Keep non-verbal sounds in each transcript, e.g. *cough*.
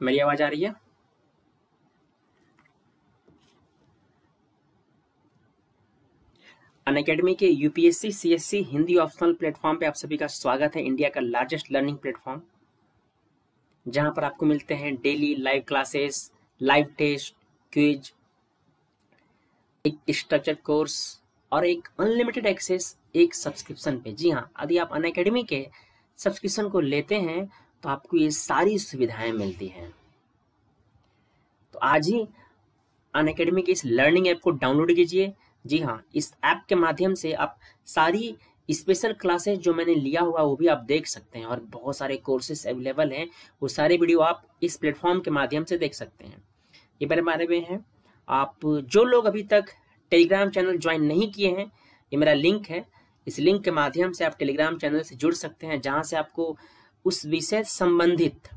मेरी आवाज़ आ रही है? अन अकेडमी के UPSC CSC Hindi optional platform पे आप सभी का स्वागत है इंडिया का लार्जेस्ट लर्निंग प्लेटफॉर्म जहाँ पर आपको मिलते हैं daily live classes live test quiz एक स्ट्रक्चर कोर्स और एक अनलिमिटेड एक्सेस एक सब्सक्रिप्शन पे। जी हाँ यदि आप अन अकेडमी के सब्सक्रिप्शन को लेते हैं तो आपको ये सारी सुविधाएँ मिलती हैं। तो आज ही अन अकेडमी के इस लर्निंग ऐप को डाउनलोड कीजिए। जी हाँ इस ऐप के माध्यम से आप सारी स्पेशल क्लासेस जो मैंने लिया हुआ वो भी आप देख सकते हैं और बहुत सारे कोर्सेस अवेलेबल हैं। वो सारे वीडियो आप इस प्लेटफॉर्म के माध्यम से देख सकते हैं। ये मेरे बारे में है। आप जो लोग अभी तक टेलीग्राम चैनल ज्वाइन नहीं किए हैं, ये मेरा लिंक है। इस लिंक के माध्यम से आप टेलीग्राम चैनल से जुड़ सकते हैं, जहाँ से आपको उस विषय संबंधित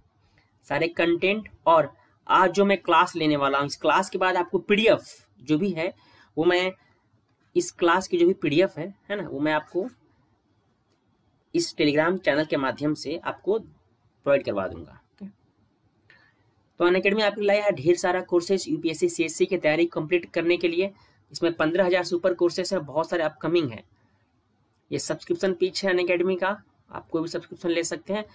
सारे कंटेंट और आज जो मैं क्लास लेने वाला हूँ इस क्लास के बाद आपको पीडीएफ जो भी है वो मैं इस क्लास की जो भी पीडीएफ है है ना वो मैं आपको इस टेलीग्राम चैनल के माध्यम से आपको प्रोवाइड करवा दूँगा। तो अन अकेडमी आपके लाया है ढेर सारा कोर्सेज यूपीएससी सीएससी की तैयारी कंप्लीट करने के लिए। इसमें पंद्रह हज़ार सुपर कोर्सेज है बहुत सारे अपकमिंग है। ये सब्सक्रिप्शन पीच है अन अकेडमी का। आप कोई भी सब्सक्रिप्शन ले सकते हैं।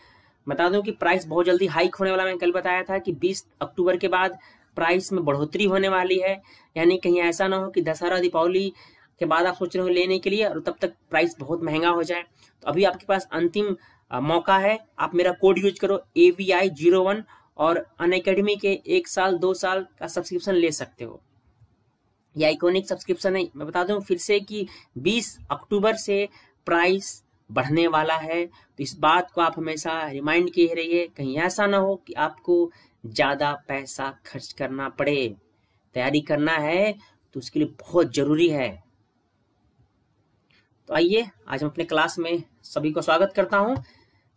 बता दूँ कि प्राइस बहुत जल्दी हाइक होने वाला मैंने कल बताया था कि 20 अक्टूबर के बाद प्राइस में बढ़ोतरी होने वाली है। यानी कहीं ऐसा ना हो कि दशहरा, दीपावली के बाद आप सोच रहे हो लेने के लिए और तब तक प्राइस बहुत महँगा हो जाए। तो अभी आपके पास अंतिम मौका है। आप मेरा कोड यूज़ करो A V I zero one और अन के एक साल, दो साल का सब्सक्रिप्शन ले सकते हो। ये आइकोनिक सब्सक्रिप्शन है। मैं बता दूँ फिर से कि 20 अक्टूबर से प्राइस बढ़ने वाला है। तो इस बात को आप हमेशा रिमाइंड किए रहिए, कहीं ऐसा ना हो कि आपको ज़्यादा पैसा खर्च करना पड़े। तैयारी करना है तो उसके लिए बहुत ज़रूरी है। तो आइए, आज हम अपने क्लास में सभी को स्वागत करता हूँ।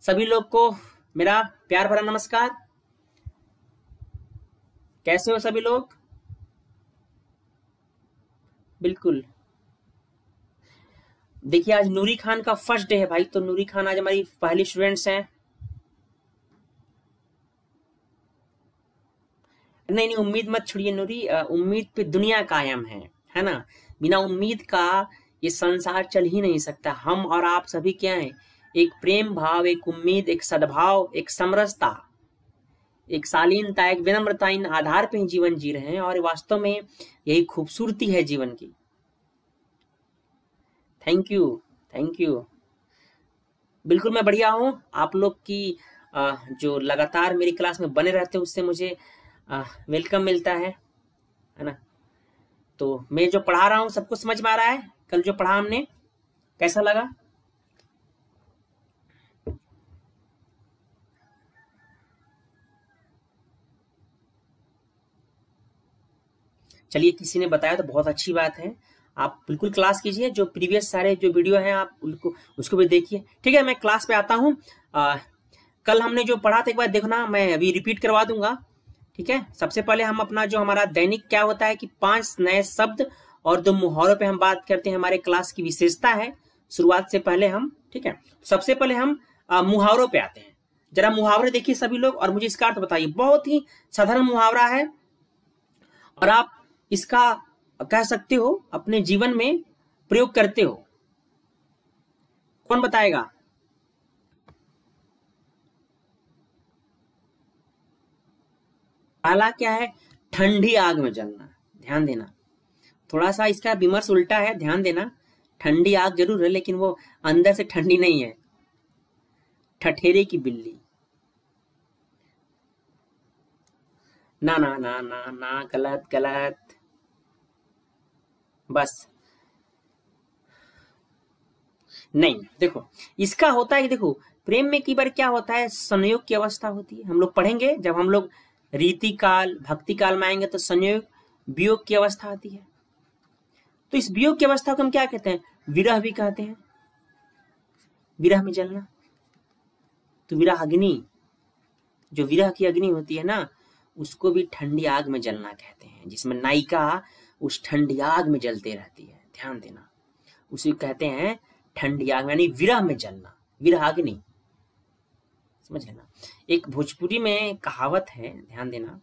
सभी लोग को मेरा प्यार भरा नमस्कार। कैसे हो सभी लोग? बिल्कुल। देखिए, आज नूरी खान का फ़र्स्ट डे है भाई तो नूरी खान आज हमारी पहली स्टूडेंट्स हैं। नहीं नहीं, उम्मीद मत छोड़िए नूरी उम्मीद पे दुनिया कायम है है ना? बिना उम्मीद का ये संसार चल ही नहीं सकता। हम और आप सभी क्या हैं? एक प्रेम भाव, एक उम्मीद, एक सद्भाव, एक समरसता, एक शालीनता, एक विनम्रता, इन आधार पे ही जीवन जी रहे हैं और वास्तव में यही खूबसूरती है जीवन की। थैंक यू थैंक यू बिल्कुल मैं बढ़िया हूँ। आप लोग की जो लगातार मेरी क्लास में बने रहते हैं, उससे मुझे वेलकम मिलता है है ना? तो मैं जो पढ़ा रहा हूँ, सबको समझ में आ रहा है? कल जो पढ़ा हमने, कैसा लगा? चलिए, किसी ने बताया तो बहुत अच्छी बात है। आप बिल्कुल क्लास कीजिए, जो प्रीवियस सारे जो वीडियो हैं, आप उनको, उसको भी देखिए। ठीक है, मैं क्लास पे आता हूँ। कल हमने जो पढ़ा था, एक बार देखना, मैं अभी रिपीट करवा दूँगा। ठीक है, सबसे पहले हम अपना जो हमारा दैनिक क्या होता है कि पाँच नए शब्द और दो मुहावरों पे हम बात करते हैं, हमारे क्लास की विशेषता है। शुरुआत से पहले हम, ठीक है, सबसे पहले हम मुहावरों पे आते हैं। जरा मुहावरे देखिए सभी लोग, और मुझे इसका अर्थ बताइए। बहुत ही साधारण मुहावरा है, और आप इसका कह सकते हो, अपने जीवन में प्रयोग करते हो। कौन बताएगा? पहला क्या है? ठंडी आग में जलना। ध्यान देना। थोड़ा सा इसका विमर्श उल्टा है, ध्यान देना। ठंडी आग ज़रूर है, लेकिन वो अंदर से ठंडी नहीं है। ठठेरे की बिल्ली। ना ना ना ना ना, गलत गलत। बस। नहीं, देखो, इसका होता है देखो, प्रेम में की बार क्या होता है, संयोग की अवस्था होती है। हम लोग पढ़ेंगे, जब हम लोग रीति काल, भक्ति काल में आएँगे तो संयोग, वियोग की अवस्था आती है। तो इस वियोग की अवस्था को हम क्या कहते हैं? विरह भी कहते हैं। विरह में जलना। तो विरह अग्नि, जो विरह की अग्नि होती है ना, उसको भी ठंडी आग में जलना कहते हैं, जिसमें नायिका उस ठंडी आग में जलते रहती है, ध्यान देना। उसे कहते हैं ठंडी आग यानी विरह में जलना विरह समझ लेना एक भोजपुरी में कहावत है, ध्यान देना,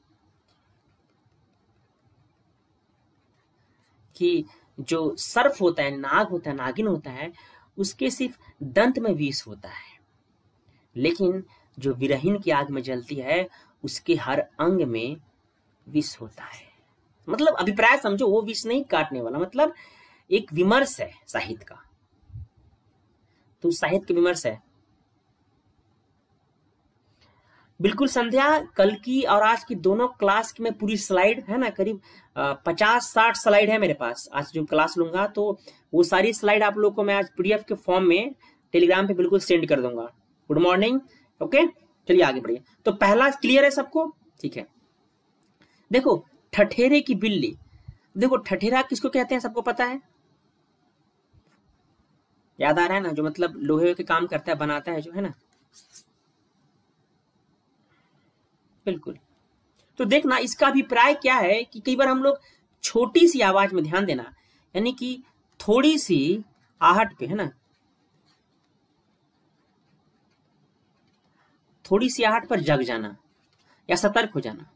कि जो सर्फ होता है, नाग होता है, नागिन होता है, उसके सिर्फ़ दंत में विष होता है। लेकिन जो विरहीन की आग में जलती है, उसके हर अंग में विष होता है। मतलब अभिप्राय समझो, वो विष नहीं काटने वाला। मतलब एक विमर्श है साहित्य का। तो साहित्य का विमर्श है। बिल्कुल संध्या, कल की और आज की दोनों क्लास की मैं पूरी स्लाइड, है ना, करीब पचास साठ स्लाइड है मेरे पास। आज जो क्लास लूँगा तो वो सारी स्लाइड आप लोग को मैं आज पीडीएफ के फॉर्म में, टेलीग्राम पे बिल्कुल सेंड कर दूँगा। Good morning, okay? चलिए आगे बढ़िए। तो पहला क्लियर है सबको? ठीक है। देखो ठठेरे की बिल्ली। देखो, ठठेरा किसको कहते हैं, सबको पता है? याद आ रहा है ना, जो मतलब लोहे के काम करता है, बनाता है, जो है ना? बिल्कुल। तो देखना, इसका अभिप्राय क्या है कि कई बार हम लोग छोटी सी आवाज़ में ध्यान देना, यानी कि थोड़ी सी आहट पे, है ना? थोड़ी सी आहट पर जग जाना, या सतर्क हो जाना।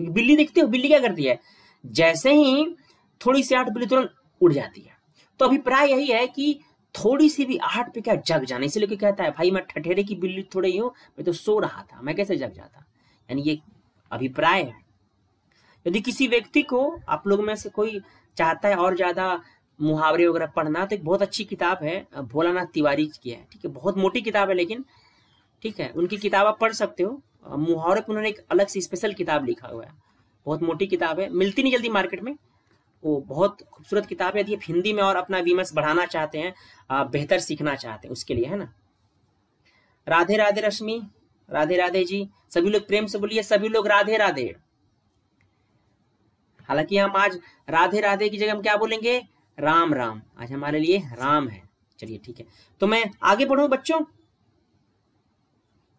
बिल्ली देखते हो बिल्ली क्या करती है? जैसे ही थोड़ी सी आहट बिल्ली तुरंत उड़ जाती है। तो अभिप्राय यही है कि थोड़ी सी भी आहट पे क्या जग जाना इसलिए कहता है, भाई, मैं ठठेरे की बिल्ली थोड़े ही हूँ, मैं तो सो रहा था, मैं कैसे जग जाता? यानी ये अभिप्राय है। यदि किसी व्यक्ति को आप लोग में से कोई चाहता है और ज़्यादा मुहावरे वगैरह पढ़ना तो एक बहुत अच्छी किताब है, भोलानाथ तिवारी की है। ठीक है, बहुत मोटी किताब है लेकिन, ठीक है, उनकी किताब आप पढ़ सकते हो। मुहावरे पर उन्होंने एक अलग से स्पेशल किताब लिखा हुआ है। बहुत मोटी किताब है, मिलती नहीं जल्दी मार्केट में। वो बहुत खूबसूरत किताब है। यदि आप हिंदी में और अपना विमर्श बढ़ाना चाहते हैं बेहतर सीखना चाहते हैं उसके लिए, है ना? राधे राधे रश्मि, राधे राधे जी, सभी लोग प्रेम से बोलिए, सभी लोग राधे राधे। हालाँकि हम आज राधे राधे की जगह हम क्या बोलेंगे? राम राम। आज हमारे लिए राम है। चलिए ठीक है। तो मैं आगे बढ़ू बच्चों?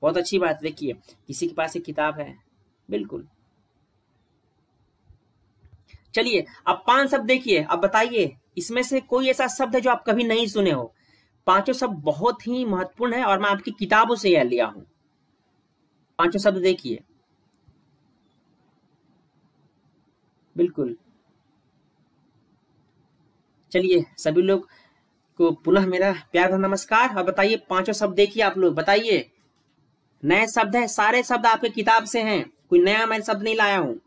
बहुत अच्छी बात देखिए किसी के पास एक किताब है। बिल्कुल। चलिए, अब पाँच शब्द देखिए। अब बताइए, इसमें से कोई ऐसा शब्द है जो आप कभी नहीं सुने हो? पाँचों शब्द बहुत ही महत्वपूर्ण है और मैं आपकी किताबों से यह लिया हूँ। पाँचों शब्द देखिए। बिल्कुल। चलिए, सभी लोग को पुनः मेरा प्यार नमस्कार। और बताइए, पाँचों शब्द देखिए आप लोग। बताइए नए शब्द है, सारे शब्द आपके किताब से हैं, कोई नया मैं शब्द नहीं लाया हूँ।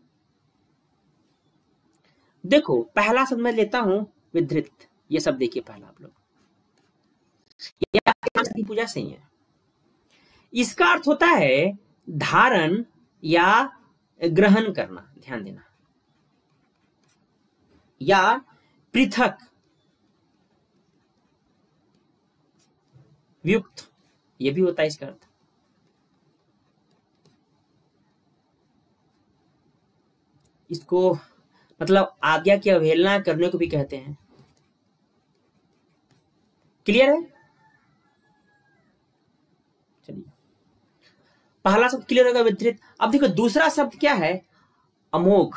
देखो, पहला शब्द मैं लेता हूँ, विधृत। ये सब देखिए पहला आप लोग। पूजा से ही। है इसका अर्थ होता है धारण या ग्रहण करना, ध्यान देना। या पृथक युक्त ये भी होता है इसका अर्थ। इसको मतलब आज्ञा की अवहेलना करने को भी कहते हैं। क्लियर है? चलिए। पहला शब्द क्लियर होगा विधृत अब देखो दूसरा शब्द क्या है? अमोघ।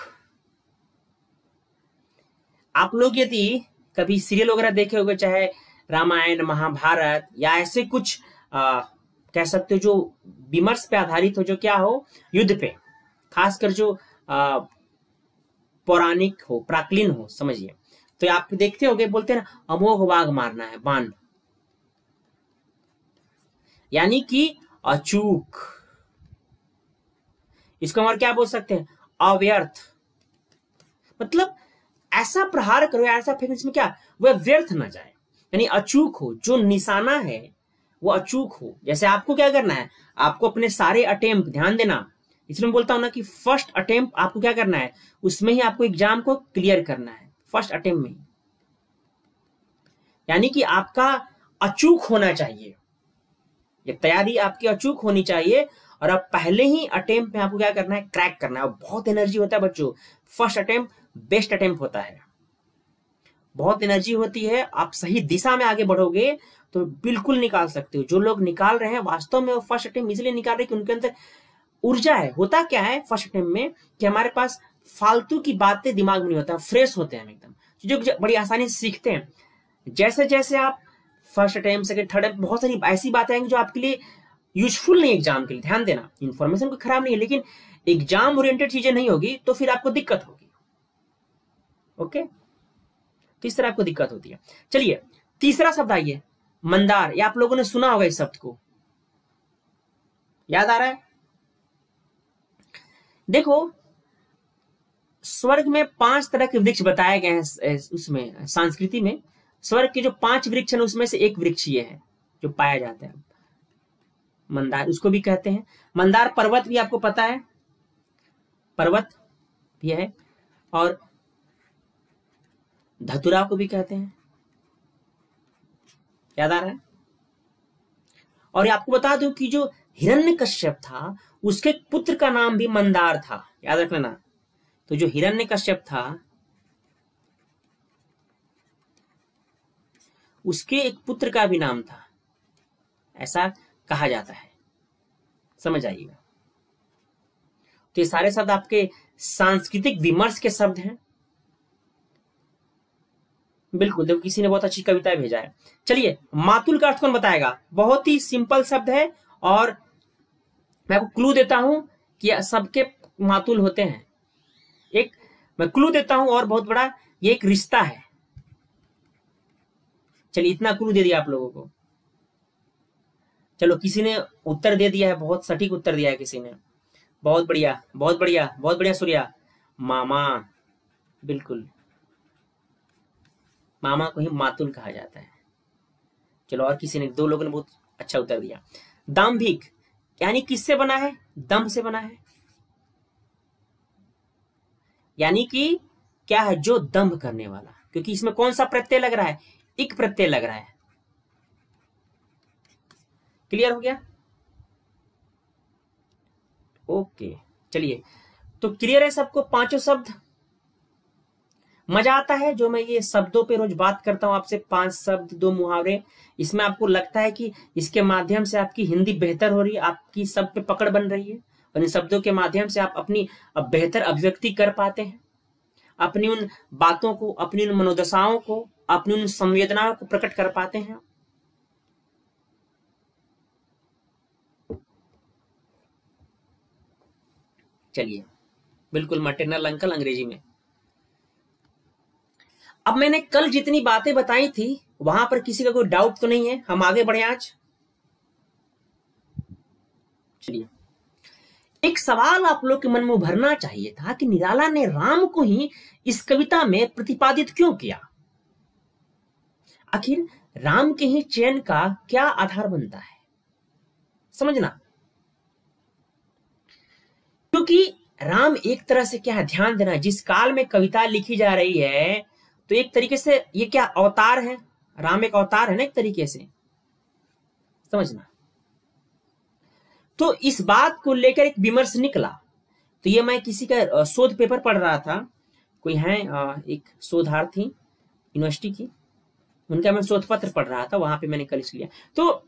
आप लोग यदि कभी सीरियल वगैरह देखे होंगे चाहे रामायण महाभारत या ऐसे कुछ आ, कह सकते हो जो विमर्श पे आधारित हो जो क्या हो युद्ध पे। खासकर जो आ, पौराणिक हो प्राकलीन हो, समझिए। तो आप देखते हो बोलते हैं ना, अमोघ बाघ मारना है, बाण। यानी कि अचूक। इसको हम और क्या बोल सकते हैं? अव्यर्थ। मतलब ऐसा प्रहार करो, ऐसा फेंक इसमें क्या? वह व्यर्थ ना जाए। यानी अचूक हो, जो निशाना है, वो अचूक हो। जैसे आपको क्या करना है? आपको अपने सारे अटेम्प्ट, ध्यान देना इसलिए मैं बोलता हूँ ना कि फ़र्स्ट अटेम्प्ट आपको क्या करना है? उसमें ही आपको एग्ज़ाम को क्लियर करना है। फ़र्स्ट अटेम्प्ट में यानी कि आपका अचूक होना चाहिए। ये तैयारी आपकी अचूक होनी चाहिए और अब पहले ही अटेम्प्ट में आपको क्या करना है? क्रैक करना है। बहुत एनर्जी होता है बच्चों। फ़र्स्ट अटेम्प्ट बेस्ट अटेम्प्ट होता है। बहुत एनर्जी होती है। आप सही दिशा में आगे बढ़ोगे तो बिल्कुल निकाल सकते हो। जो लोग निकाल रहे हैं, वास्तव में वो फ़र्स्ट अटेम्प्ट इसलिए निकाल रहे कि उनके अंदर ऊर्जा है। होता क्या है? फ़र्स्ट अटेम्प्ट में कि हमारे पास फालतू की बातें दिमाग में नहीं होता, फ्रेश होते हैं एकदम। जो बड़ी आसानी से सीखते हैं। जैसे जैसे आप फ़र्स्ट अटेम्प्ट सेकंड थर्ड बहुत सारी ऐसी बातें आएँगी जो आपके लिए यूजफुल नहीं एग्ज़ाम के लिए, ध्यान देना। इंफॉर्मेशन को खराब नहीं है, लेकिन एग्ज़ाम ओरिएंटेड चीज़ें नहीं होगी तो फिर आपको दिक्कत होगी। ओके? तो इस तरह आपको दिक्कत होती है। चलिए, तीसरा शब्द आइए। मंदार। या आप लोगों ने सुना होगा इस शब्द को। याद आ रहा है? देखो, स्वर्ग में पाँच तरह के वृक्ष बताए गए हैं उसमें, संस्कृति में। स्वर्ग के जो पाँच वृक्ष हैं, उसमें से एक वृक्ष ये है, जो पाया जाता है। मंदार, उसको भी कहते हैं। मंदार पर्वत भी आपको पता है। पर्वत भी है। और धतुरा को भी कहते हैं। याद आ रहा है? और आपको बता दू कि जो हिरण्य कश्यप था, उसके पुत्र का नाम भी मंदार था। याद रख लेना तो जो हिरण्य कश्यप था, उसके एक पुत्र का भी नाम था। ऐसा कहा जाता है। समझ आइएगा। तो ये सारे शब्द आपके सांस्कृतिक विमर्श के शब्द हैं। बिल्कुल, देखो, किसी ने बहुत अच्छी कविता भेजा है। चलिए, मातुल का अर्थ कौन बताएगा? बहुत ही सिंपल शब्द है और मैं आपको क्लू देता हूँ कि सबके मातुल होते हैं। एक, मैं क्लू देता हूँ और बहुत बड़ा, ये एक रिश्ता है। चलिए, इतना क्लू दे दिया आप लोगों को। चलो, किसी ने उत्तर दे दिया है, बहुत सटीक उत्तर दिया है किसी ने। बहुत बढ़िया बहुत बढ़िया बहुत बढ़िया, सूर्या। मामा, बिल्कुल। मामा को ही मातुल कहा जाता है। चलो, और किसी ने, दो लोगों ने बहुत अच्छा उत्तर दिया। दाम्भिक यानी किससे बना है? दम्भ से बना है। यानी कि क्या है? जो दम्भ करने वाला। क्योंकि इसमें कौन सा प्रत्यय लग रहा है? एक प्रत्यय लग रहा है। क्लियर हो गया? ओके चलिए। तो क्लियर है सबको? पाँचों शब्द? मज़ा आता है जो मैं ये शब्दों पे रोज बात करता हूँ आपसे, पाँच शब्द, दो मुहावरे। इसमें आपको लगता है कि इसके माध्यम से आपकी हिंदी बेहतर हो रही है, आपकी सब पे पकड़ बन रही है, और इन शब्दों के माध्यम से आप अपनी बेहतर अभिव्यक्ति कर पाते हैं। अपनी उन बातों को, अपनी उन मनोदशाओं को, अपनी उन संवेदनाओं को प्रकट कर पाते हैं चलिए, बिल्कुल मटेनल अंकल अंग्रेज़ी में। अब मैंने कल जितनी बातें बताई थी, वहाँ पर किसी का कोई डाउट तो नहीं है? हम आगे बढ़े आज। चलिए। एक सवाल आप लोग के मन में उभरना चाहिए था कि निराला ने राम को ही इस कविता में प्रतिपादित क्यों किया? आखिर राम के ही चयन का क्या आधार बनता है? समझना। क्योंकि राम एक तरह से क्या है, ध्यान देना, जिस काल में कविता लिखी जा रही है तो एक तरीके से ये क्या अवतार है? राम एक अवतार है ना एक तरीके से? समझना। तो इस बात को लेकर एक विमर्श निकला। तो ये मैं किसी का शोध पेपर पढ़ रहा था। कोई है एक शोधार्थी यूनिवर्सिटी की। उनका मैं शोध पत्र पढ़ रहा था, वहाँ पे मैंने कल लिया तो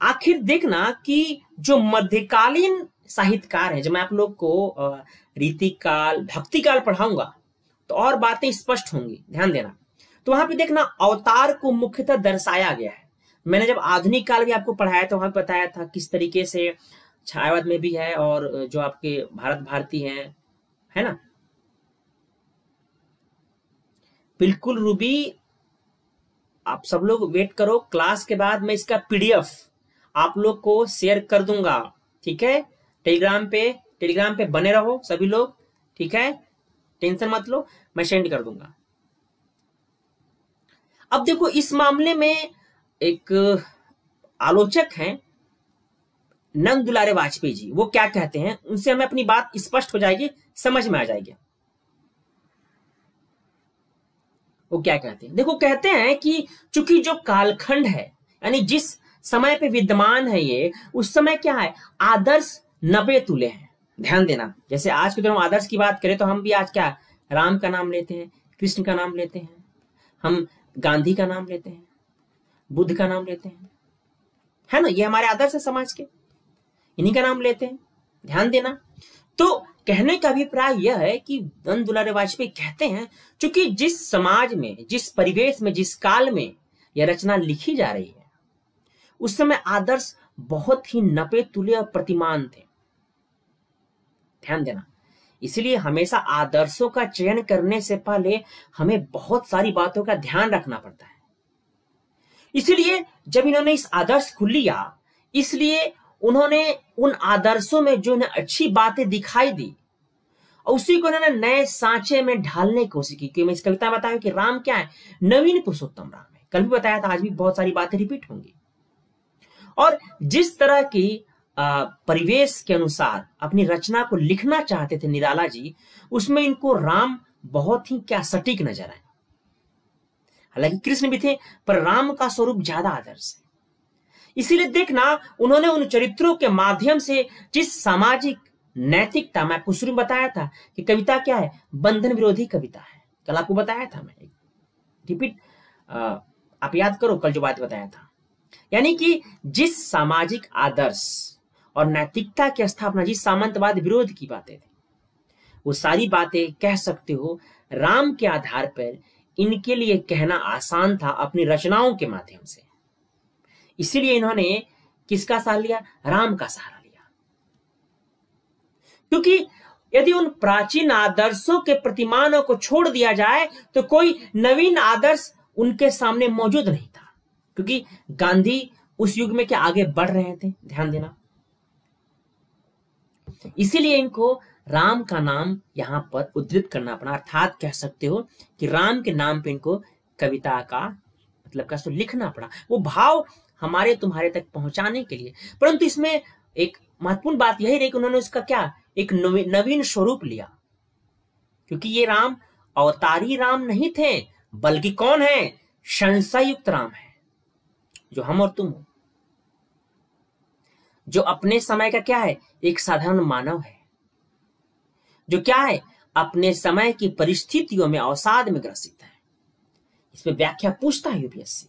आखिर देखना कि जो मध्यकालीन साहित्यकार है जब मैं आप लोग को रीति काल भक्ति काल पढ़ाऊँगा तो और बातें स्पष्ट होंगी, ध्यान देना। तो वहाँ पे देखना, अवतार को मुख्यतः दर्शाया गया है। मैंने जब आधुनिक काल भी आपको पढ़ाया तो वहाँ पर बताया था किस तरीके से छायावाद में भी है और जो आपके भारत भारती हैं, है ना? बिल्कुल रूबी, आप सब लोग वेट करो क्लास के बाद मैं इसका पीडीएफ आप लोग को शेयर कर दूँगा, ठीक है? टेलीग्राम पे टेलीग्राम पे बने रहो सभी लोग, ठीक है? टेंशन मत लो, मैं सेंड कर दूँगा। अब देखो, इस मामले में एक आलोचक हैं, नंद दुलारे वाजपेयी जी। वो क्या कहते हैं? उनसे हमें अपनी बात स्पष्ट हो जाएगी, समझ में आ जाएगी। वो क्या कहते हैं? देखो, कहते हैं कि चूँकि जो कालखंड है, यानी जिस समय पे विद्यमान है ये, उस समय क्या है? आदर्श नबे तुले हैं। ध्यान देना। जैसे आज के दौरान आदर्श की बात करें तो हम भी आज क्या? राम का नाम लेते हैं, कृष्ण का नाम लेते हैं, हम गांधी का नाम लेते हैं, बुद्ध का नाम लेते हैं। है ना? ये हमारे आदर्श है समाज के। इन्हीं का नाम लेते हैं। ध्यान देना। तो कहने का अभिप्राय यह है कि दन दुलारे वाजपेयी कहते हैं क्योंकि जिस समाज में, जिस परिवेश में, जिस काल में यह रचना लिखी जा रही है, उस समय आदर्श बहुत ही नपे तुले और प्रतिमान थे। ध्यान देना। इसलिए हमेशा आदर्शों का चयन करने से पहले हमें बहुत सारी बातों का ध्यान रखना पड़ता है। इसलिए जब इन्होंने इस आदर्श को लिया, इसलिए उन्होंने उन आदर्शों में जो इन्हें अच्छी बातें दिखाई दी, और उसी को इन्होंने नए सांचे में ढालने की कोशिश की। क्योंकि मैं इस कविता में बताया कि राम क्या है? नवीन पुरुषोत्तम राम है। कल भी बताया था, आज भी बहुत सारी बातें रिपीट होंगी। और जिस तरह की परिवेश के अनुसार अपनी रचना को लिखना चाहते थे निराला जी, उसमें इनको राम बहुत ही क्या सटीक नज़र आए। हालाँकि कृष्ण भी थे, पर राम का स्वरूप ज़्यादा आदर्श है। इसीलिए देखना उन्होंने उन चरित्रों के माध्यम से जिस सामाजिक, नैतिकता, मैं में बताया था कि कविता क्या है? बंधन विरोधी कविता है। कल आपको बताया था मैं रिपीट आप याद करो कल जो बात बताया था। यानी कि जिस सामाजिक आदर्श और नैतिकता की स्थापना जिस सामंतवाद विरोध की बातें थी। वो सारी बातें कह सकते हो, राम के आधार पर इनके लिए कहना आसान था अपनी रचनाओं के माध्यम से। इसीलिए इन्होंने किसका सहारा लिया? राम का सहारा लिया। क्योंकि यदि उन प्राचीन आदर्शों के प्रतिमानों को छोड़ दिया जाए तो कोई नवीन आदर्श उनके सामने मौजूद नहीं था। क्योंकि गांधी उस युग में क्या आगे बढ़ रहे थे? ध्यान देना। इसीलिए इनको राम का नाम यहाँ पर उद्धृत करना पड़ा। अर्थात कह सकते हो कि राम के नाम पे इनको कविता का मतलब कैसे लिखना पड़ा। वो भाव हमारे तुम्हारे तक पहुँचाने के लिए। परंतु इसमें एक महत्वपूर्ण बात यही रही कि उन्होंने उसका क्या, एक नवीन स्वरूप लिया। क्योंकि ये राम अवतारी राम नहीं थे, बल्कि कौन है? संशय युक्त राम है, जो हम और तुम हो। जो अपने समय का क्या है? एक साधारण मानव है। जो क्या है? अपने समय की परिस्थितियों में अवसाद में ग्रसित है। इसमें व्याख्या पूछता है यूपीएससी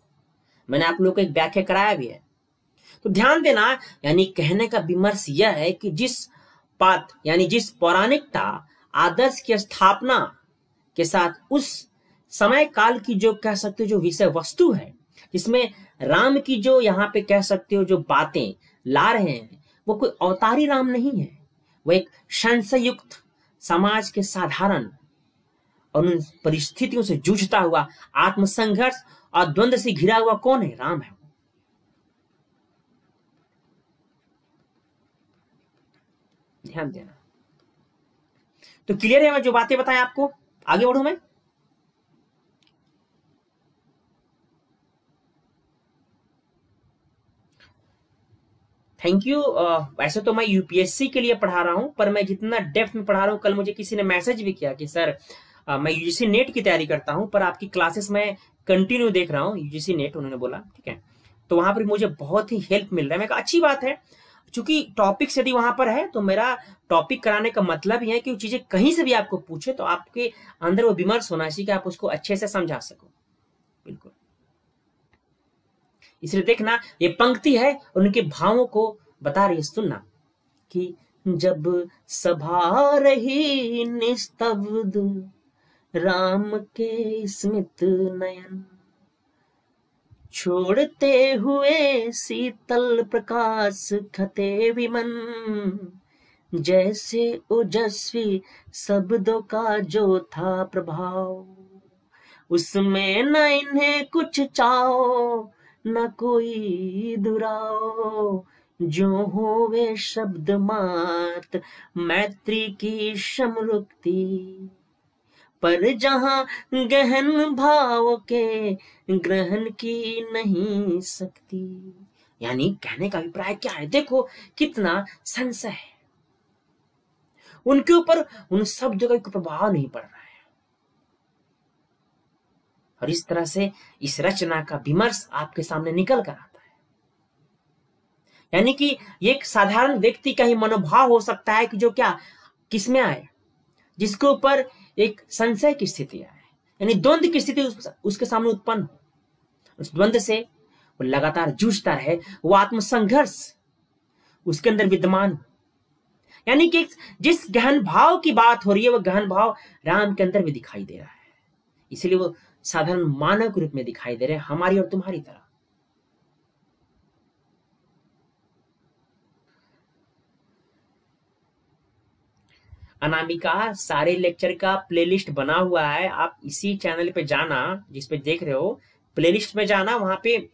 मैंने आप लोग को एक व्याख्या कराया भी है। तो ध्यान देना, यानी कहने का विमर्श यह है कि जिस पात, यानी जिस पौराणिकता, आदर्श की स्थापना के साथ उस समय काल की जो कह सकते हो, जो विषय वस्तु है जिसमें राम की जो यहाँ पे कह सकते हो, जो बातें ला रहे हैं। वो कोई अवतारी राम नहीं है। वो एक संशयुक्त समाज के साधारण और उन परिस्थितियों से जूझता हुआ आत्मसंघर्ष और द्वंद्व से घिरा हुआ कौन है? राम है ध्यान देना। तो क्लियर है मैं जो बातें बताएँ आपको? आगे बढ़ू मैं। थैंक यू uh, वैसे तो मैं यूपीएससी के लिए पढ़ा रहा हूँ पर मैं जितना डेप्थ में पढ़ा रहा हूँ कल मुझे किसी ने मैसेज भी किया कि सर uh, मैं यूजीसी नेट की तैयारी करता हूँ पर आपकी क्लासेस में कंटिन्यू देख रहा हूँ यूजीसी नेट उन्होंने बोला ठीक है? तो वहाँ पर मुझे बहुत ही हेल्प मिल रहा है। मैं अच्छी बात है चूँकि टॉपिक्स यदि वहाँ पर है तो मेरा टॉपिक कराने का मतलब ही है कि वो चीज़ें कहीं से भी आपको पूछे तो आपके अंदर वो विमर्श होना चाहिए कि आप उसको अच्छे से समझा सको। बिल्कुल। इसलिए देखना, ये पंक्ति है उनके भावों को बता रही है, सुनना कि जब सभा रही निस्तब्ध, राम के स्मित नयन, छोड़ते हुए शीतल प्रकाश खते विमन, जैसे ओजस्वी शब्दों का जो था प्रभाव, उसमें न इन्हें कुछ चाहो न कोई दुराओ जो हो वे शब्द मात, मैत्री की समृक्ति। पर जहाँ गहन भाव के ग्रहण की नहीं सकती। यानी कहने का अभिप्राय क्या है? देखो कितना संशय है। उनके ऊपर, उन शब्दों का प्रभाव नहीं पड़ रहा। और इस तरह से इस रचना का विमर्श आपके सामने निकल कर आता है। यानी कि एक साधारण व्यक्ति का ही मनोभाव हो सकता है कि जो क्या किसमें आए जिसके ऊपर एक संशय की स्थिति आए। यानी द्वंद्व की स्थिति उस, उसके सामने उत्पन्न हो। उस द्वंद्व से वो लगातार जूझता रहे वो आत्मसंघर्ष उसके अंदर विद्यमान हो। यानी कि जिस गहन भाव की बात हो रही है वह गहन भाव राम के अंदर भी दिखाई दे रहा है। इसलिए वो साधारण मानव के रूप में दिखाई दे रहे हमारी और तुम्हारी तरह। अनामिका, सारे लेक्चर का प्लेलिस्ट बना हुआ है। आप इसी चैनल पे जाना जिसपे देख रहे हो। प्लेलिस्ट में जाना, वहाँ पे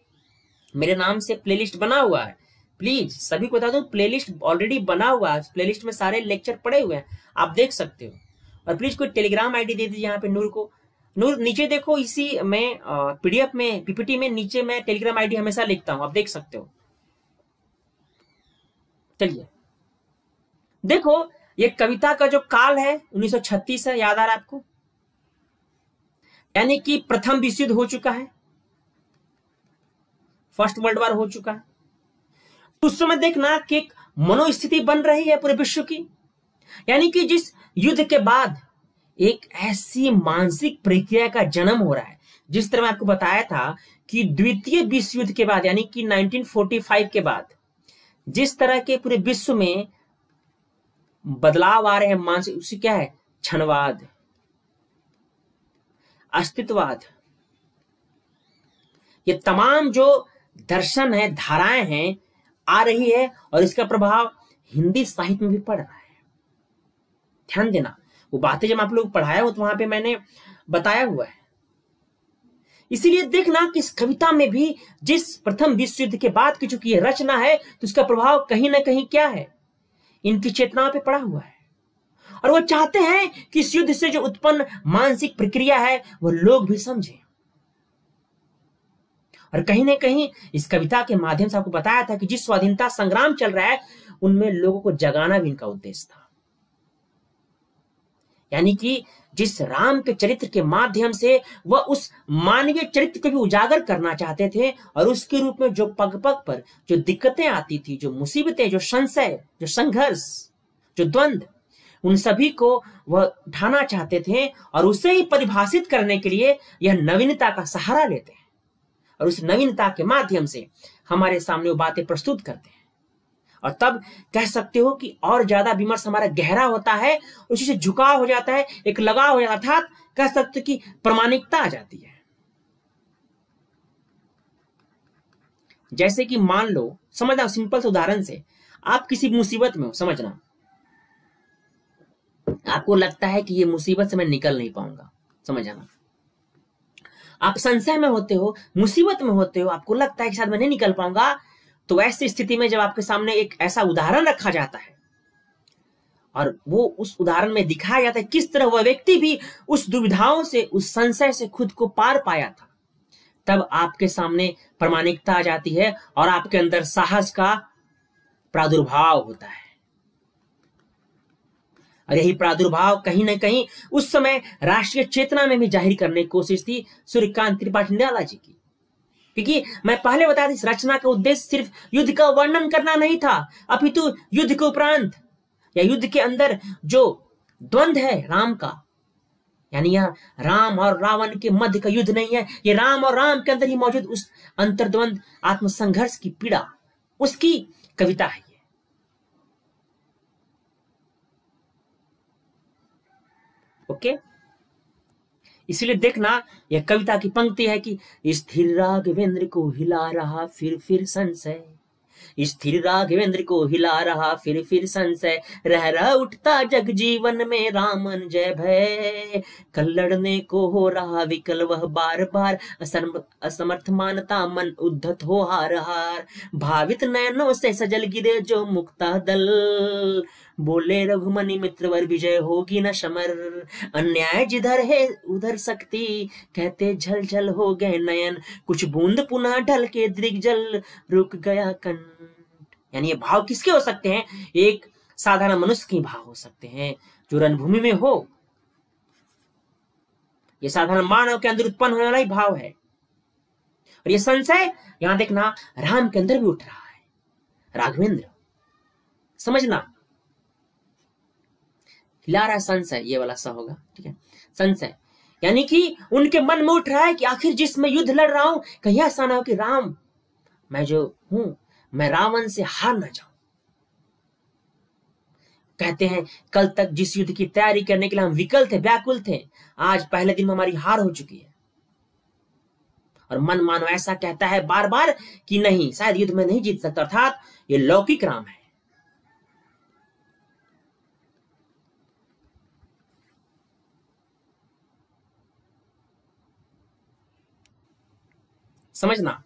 मेरे नाम से प्लेलिस्ट बना हुआ है। प्लीज़, सभी को बता दो, प्लेलिस्ट ऑलरेडी बना हुआ है। प्लेलिस्ट में सारे लेक्चर पड़े हुए हैं। आप देख सकते हो। और प्लीज़ कोई टेलीग्राम आईडी दे दीजिए यहाँ पे नूर को। नीचे देखो, इसी में पीडीएफ में पीपीटी में नीचे मैं टेलीग्राम आईडी हमेशा लिखता हूँ, आप देख सकते हो। चलिए। देखो, ये कविता का जो काल है 1936 है, याद आ रहा है आपको? यानी कि प्रथम विश्व युद्ध हो चुका है। फ़र्स्ट वर्ल्ड वार हो चुका है। उस समय देखना कि मनोस्थिति बन रही है पूरे विश्व की। यानी कि जिस युद्ध के बाद एक ऐसी मानसिक प्रक्रिया का जन्म हो रहा है। जिस तरह मैं आपको बताया था कि द्वितीय विश्व युद्ध के बाद, यानी कि 1945 के बाद, जिस तरह के पूरे विश्व में बदलाव आ रहे हैं, मानसिक, उसी क्या है? क्षणवाद, अस्तित्ववाद। ये तमाम जो दर्शन है, धाराएँ हैं, आ रही है और इसका प्रभाव हिंदी साहित्य में भी पड़ रहा है। ध्यान देना वो बातें जब आप लोग पढ़ाया हो तो वहाँ पे मैंने बताया हुआ है। इसीलिए देखना कि इस कविता में भी जिस प्रथम विश्व युद्ध के बाद की चुकी रचना है तो उसका प्रभाव कहीं ना कहीं क्या है? इनकी चेतना पे पड़ा हुआ है। और वो चाहते हैं कि इस युद्ध से जो उत्पन्न मानसिक प्रक्रिया है, वो लोग भी समझें। और कहीं ना कहीं इस कविता के माध्यम से आपको बताया था कि जिस स्वाधीनता संग्राम चल रहा है, उनमें लोगों को जगाना भी इनका उद्देश्य था। यानी कि जिस राम के चरित्र के माध्यम से वह उस मानवीय चरित्र को भी उजागर करना चाहते थे और उसके रूप में जो पग पग पर जो दिक्कतें आती थी, जो मुसीबतें, जो संशय, जो संघर्ष, जो द्वंद, उन सभी को वह उठाना चाहते थे और उसे ही परिभाषित करने के लिए यह नवीनता का सहारा लेते हैं। और उस नवीनता के माध्यम से हमारे सामने वो बातें प्रस्तुत करते हैं। और तब कह सकते हो कि और ज़्यादा विमर्श हमारा गहरा होता है, उसी से झुकाव हो जाता है, एक लगाव हो जाता अर्थात कह सकते हो कि प्रमाणिकता आ जाती है। जैसे कि मान लो समझना सिंपल से उदाहरण से, आप किसी मुसीबत में हो समझना आपको लगता है कि ये मुसीबत से मैं निकल नहीं पाऊँगा, समझ आना आप संशय में होते हो, मुसीबत में होते हो, आपको लगता है कि शायद मैं नहीं निकल पाऊँगा तो ऐसी स्थिति में जब आपके सामने एक ऐसा उदाहरण रखा जाता है, और वो उस उदाहरण में दिखाया जाता है किस तरह वह व्यक्ति भी उस दुविधाओं से, उस संशय से खुद को पार पाया था, तब आपके सामने प्रमाणिकता आ जाती है और आपके अंदर साहस का प्रादुर्भाव होता है। और यही प्रादुर्भाव कहीं ना कहीं उस समय राष्ट्रीय चेतना में भी ज़ाहिर करने की कोशिश थी सूर्यकांत त्रिपाठी निराला जी की। क्योंकि मैं पहले बता दी, इस रचना का उद्देश्य सिर्फ़ युद्ध का वर्णन करना नहीं था। अपितु युद्ध के उपरांत, या युद्ध के अंदर जो द्वंद है राम का, यानी यह राम और रावण के मध्य का युद्ध नहीं है, ये राम और राम के अंदर ही मौजूद उस अंतर्द्वंद आत्मसंघर्ष की पीड़ा, उसकी कविता है ओके? इसीलिए देखना, यह कविता की पंक्ति है कि स्थिर राघवेंद्र को हिला रहा फिर फिर संशय। स्थिर राघवेंद्र को हिला रहा फिर फिर संशय। रह रहा उठता जग जीवन में रामन जय भय। कल लड़ने को हो रहा विकल वह बार बार असमर्थ मानता मन उद्धत हो हार हार भावित नयनों से सजल गिरे जो मुक्ता दल। बोले रघुमनि मित्र, वर विजय होगी न समर अन्याय जिधर है, उधर शक्ति। कहते, झल झल हो गए नयन। कुछ बूंद पुनः ढल के दृग्जल। रुक गया कंठ। यानी ये भाव किसके हो सकते हैं? एक साधारण मनुष्य के भाव हो सकते हैं, जो रणभूमि में हो। ये साधारण मानव के अंदर उत्पन्न होने वाला ही भाव है। और ये संशय यहाँ देखना राम के अंदर भी उठ रहा है। राघवेंद्र, समझना हिला रहा संशय ये वाला सा होगा, ठीक है? संशय यानी कि उनके मन में उठ रहा है कि आखिर जिस मैं युद्ध लड़ रहा हूँ, कहीं ऐसा ना हो कि राम, मैं जो हूँ, मैं रावण से हार ना जाऊँ। कहते हैं, कल तक जिस युद्ध की तैयारी करने के लिए हम विकल थे, व्याकुल थे, आज पहले दिन में हमारी हार हो चुकी है। और मन मानो ऐसा कहता है बार बार कि नहीं, शायद युद्ध में नहीं जीत सकता, अर्थात ये लौकिक राम है। समझना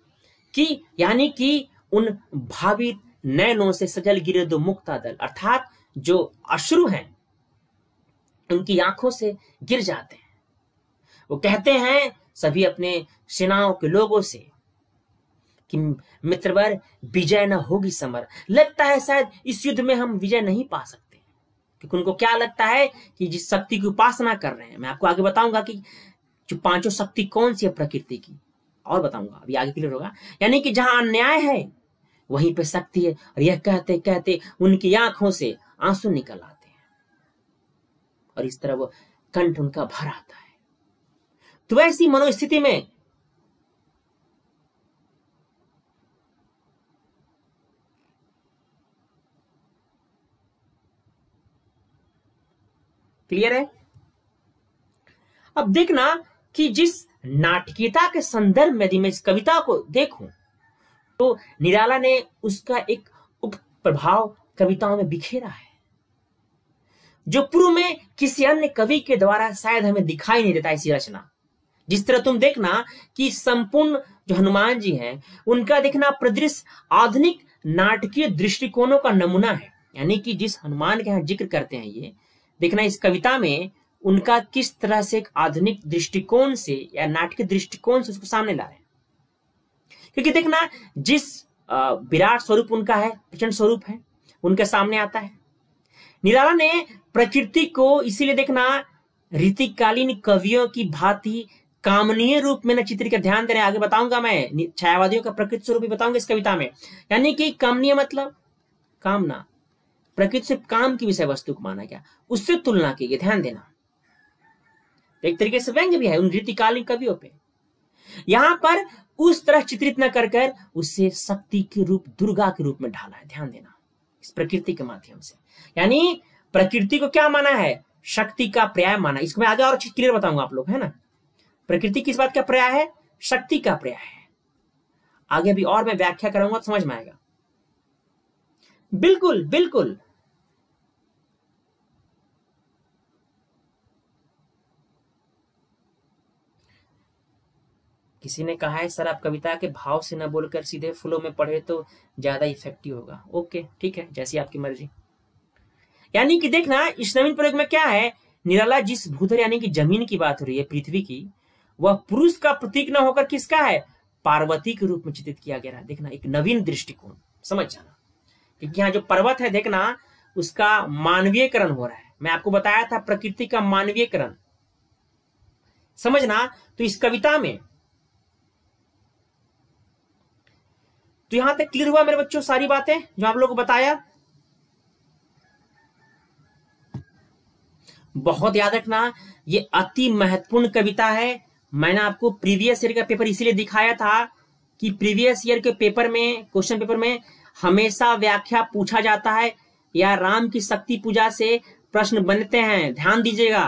कि यानी कि उन भावित नैनों से सजल गिरे दो मुक्ता दल, अर्थात जो अश्रु हैं, उनकी आँखों से गिर जाते हैं। वो कहते हैं सभी अपने सेनाओं के लोगों से कि मित्रवर विजय न होगी समर। लगता है शायद इस युद्ध में हम विजय नहीं पा सकते। क्योंकि उनको क्या लगता है कि जिस शक्ति की उपासना कर रहे हैं, मैं आपको आगे बताऊँगा कि जो पाँचों शक्ति कौन सी है प्रकृति की? और बताऊँगा, अभी आगे क्लियर होगा। यानी कि जहाँ अन्याय है, वहीं पे शक्ति है, और यह कहते कहते उनकी आँखों से आँसू निकल आते हैं। और इस तरह वो कंठ उनका भर आता है। तो ऐसी मनोस्थिति में क्लियर है? अब देखना कि जिस नाटकीयता के संदर्भ में यदि मैं इस कविता को देखूँ तो निराला ने उसका एक उप प्रभाव कविताओं में बिखेरा है, जो पूर्व में किसी अन्य कवि के द्वारा शायद हमें दिखाई नहीं देता ऐसी रचना। जिस तरह तुम देखना कि संपूर्ण जो हनुमान जी हैं, उनका देखना प्रदृश्य आधुनिक नाटकीय दृष्टिकोणों का नमूना है। यानी कि जिस हनुमान के यहाँ ज़िक्र करते हैं ये, देखना इस कविता में उनका किस तरह से एक आधुनिक दृष्टिकोण से या नाटकीय दृष्टिकोण से उसको सामने ला रहे हैं? क्योंकि देखना जिस विराट स्वरूप उनका है, प्रचंड स्वरूप है, उनके सामने आता है। निराला ने प्रकृति को इसीलिए देखना रीतिकालीन कवियों की भांति कामनीय रूप में न चित्र का ध्यान दे रहे आगे बताऊँगा मैं छायावादियों का प्रकृति स्वरूप बताऊँगा इस कविता में। यानी कि कामनीय मतलब कामना। प्रकृति से काम की विषय वस्तु को माना गया। उससे तुलना की ध्यान देना। एक तरीके से व्यंग भी है, उन रीतिकालीन कवियों पे। यहाँ पर उस तरह चित्रित न कर कर उससे शक्ति के रूप, दुर्गा के रूप में ढाला है, ध्यान देना, इस प्रकृति के माध्यम से। यानी प्रकृति को क्या माना है? शक्ति का पर्याय माना। इसको मैं आगे और क्लियर बताऊँगा आप लोग, है ना? प्रकृति किस बात का पर्याय है? शक्ति का पर्याय है। आगे भी और मैं व्याख्या करूँगा तो समझ में आएगा। बिल्कुल बिल्कुल। किसी ने कहा है, सर, आप कविता के भाव से न बोलकर सीधे फुलों में पढ़े तो ज़्यादा इफ़ेक्टिव होगा। ओके, ठीक है, जैसी आपकी मर्ज़ी। यानी कि देखना, इस नवीन प्रयोग में क्या है? निराला, जिस भूधर यानी कि ज़मीन की बात हो रही है, पृथ्वी की, वह पुरुष का प्रतीक न होकर किसका है? पार्वती के रूप में चित्रित किया गया है देखना, एक नवीन दृष्टिकोण, समझ जाना। क्योंकि यहाँ जो पर्वत है, देखना, उसका मानवीयकरण हो रहा है। मैं आपको बताया था, प्रकृति का मानवीयकरण। समझना तो इस कविता में तो यहाँ तक क्लियर हुआ मेरे बच्चों सारी बातें जो आप लोग को बताया? बहुत याद रखना, ये अति महत्वपूर्ण कविता है। मैंने आपको प्रीवियस ईयर का पेपर इसीलिए दिखाया था कि प्रीवियस ईयर के पेपर में क्वेश्चन पेपर में हमेशा व्याख्या पूछा जाता है या राम की शक्ति पूजा से प्रश्न बनते हैं। ध्यान दीजिएगा।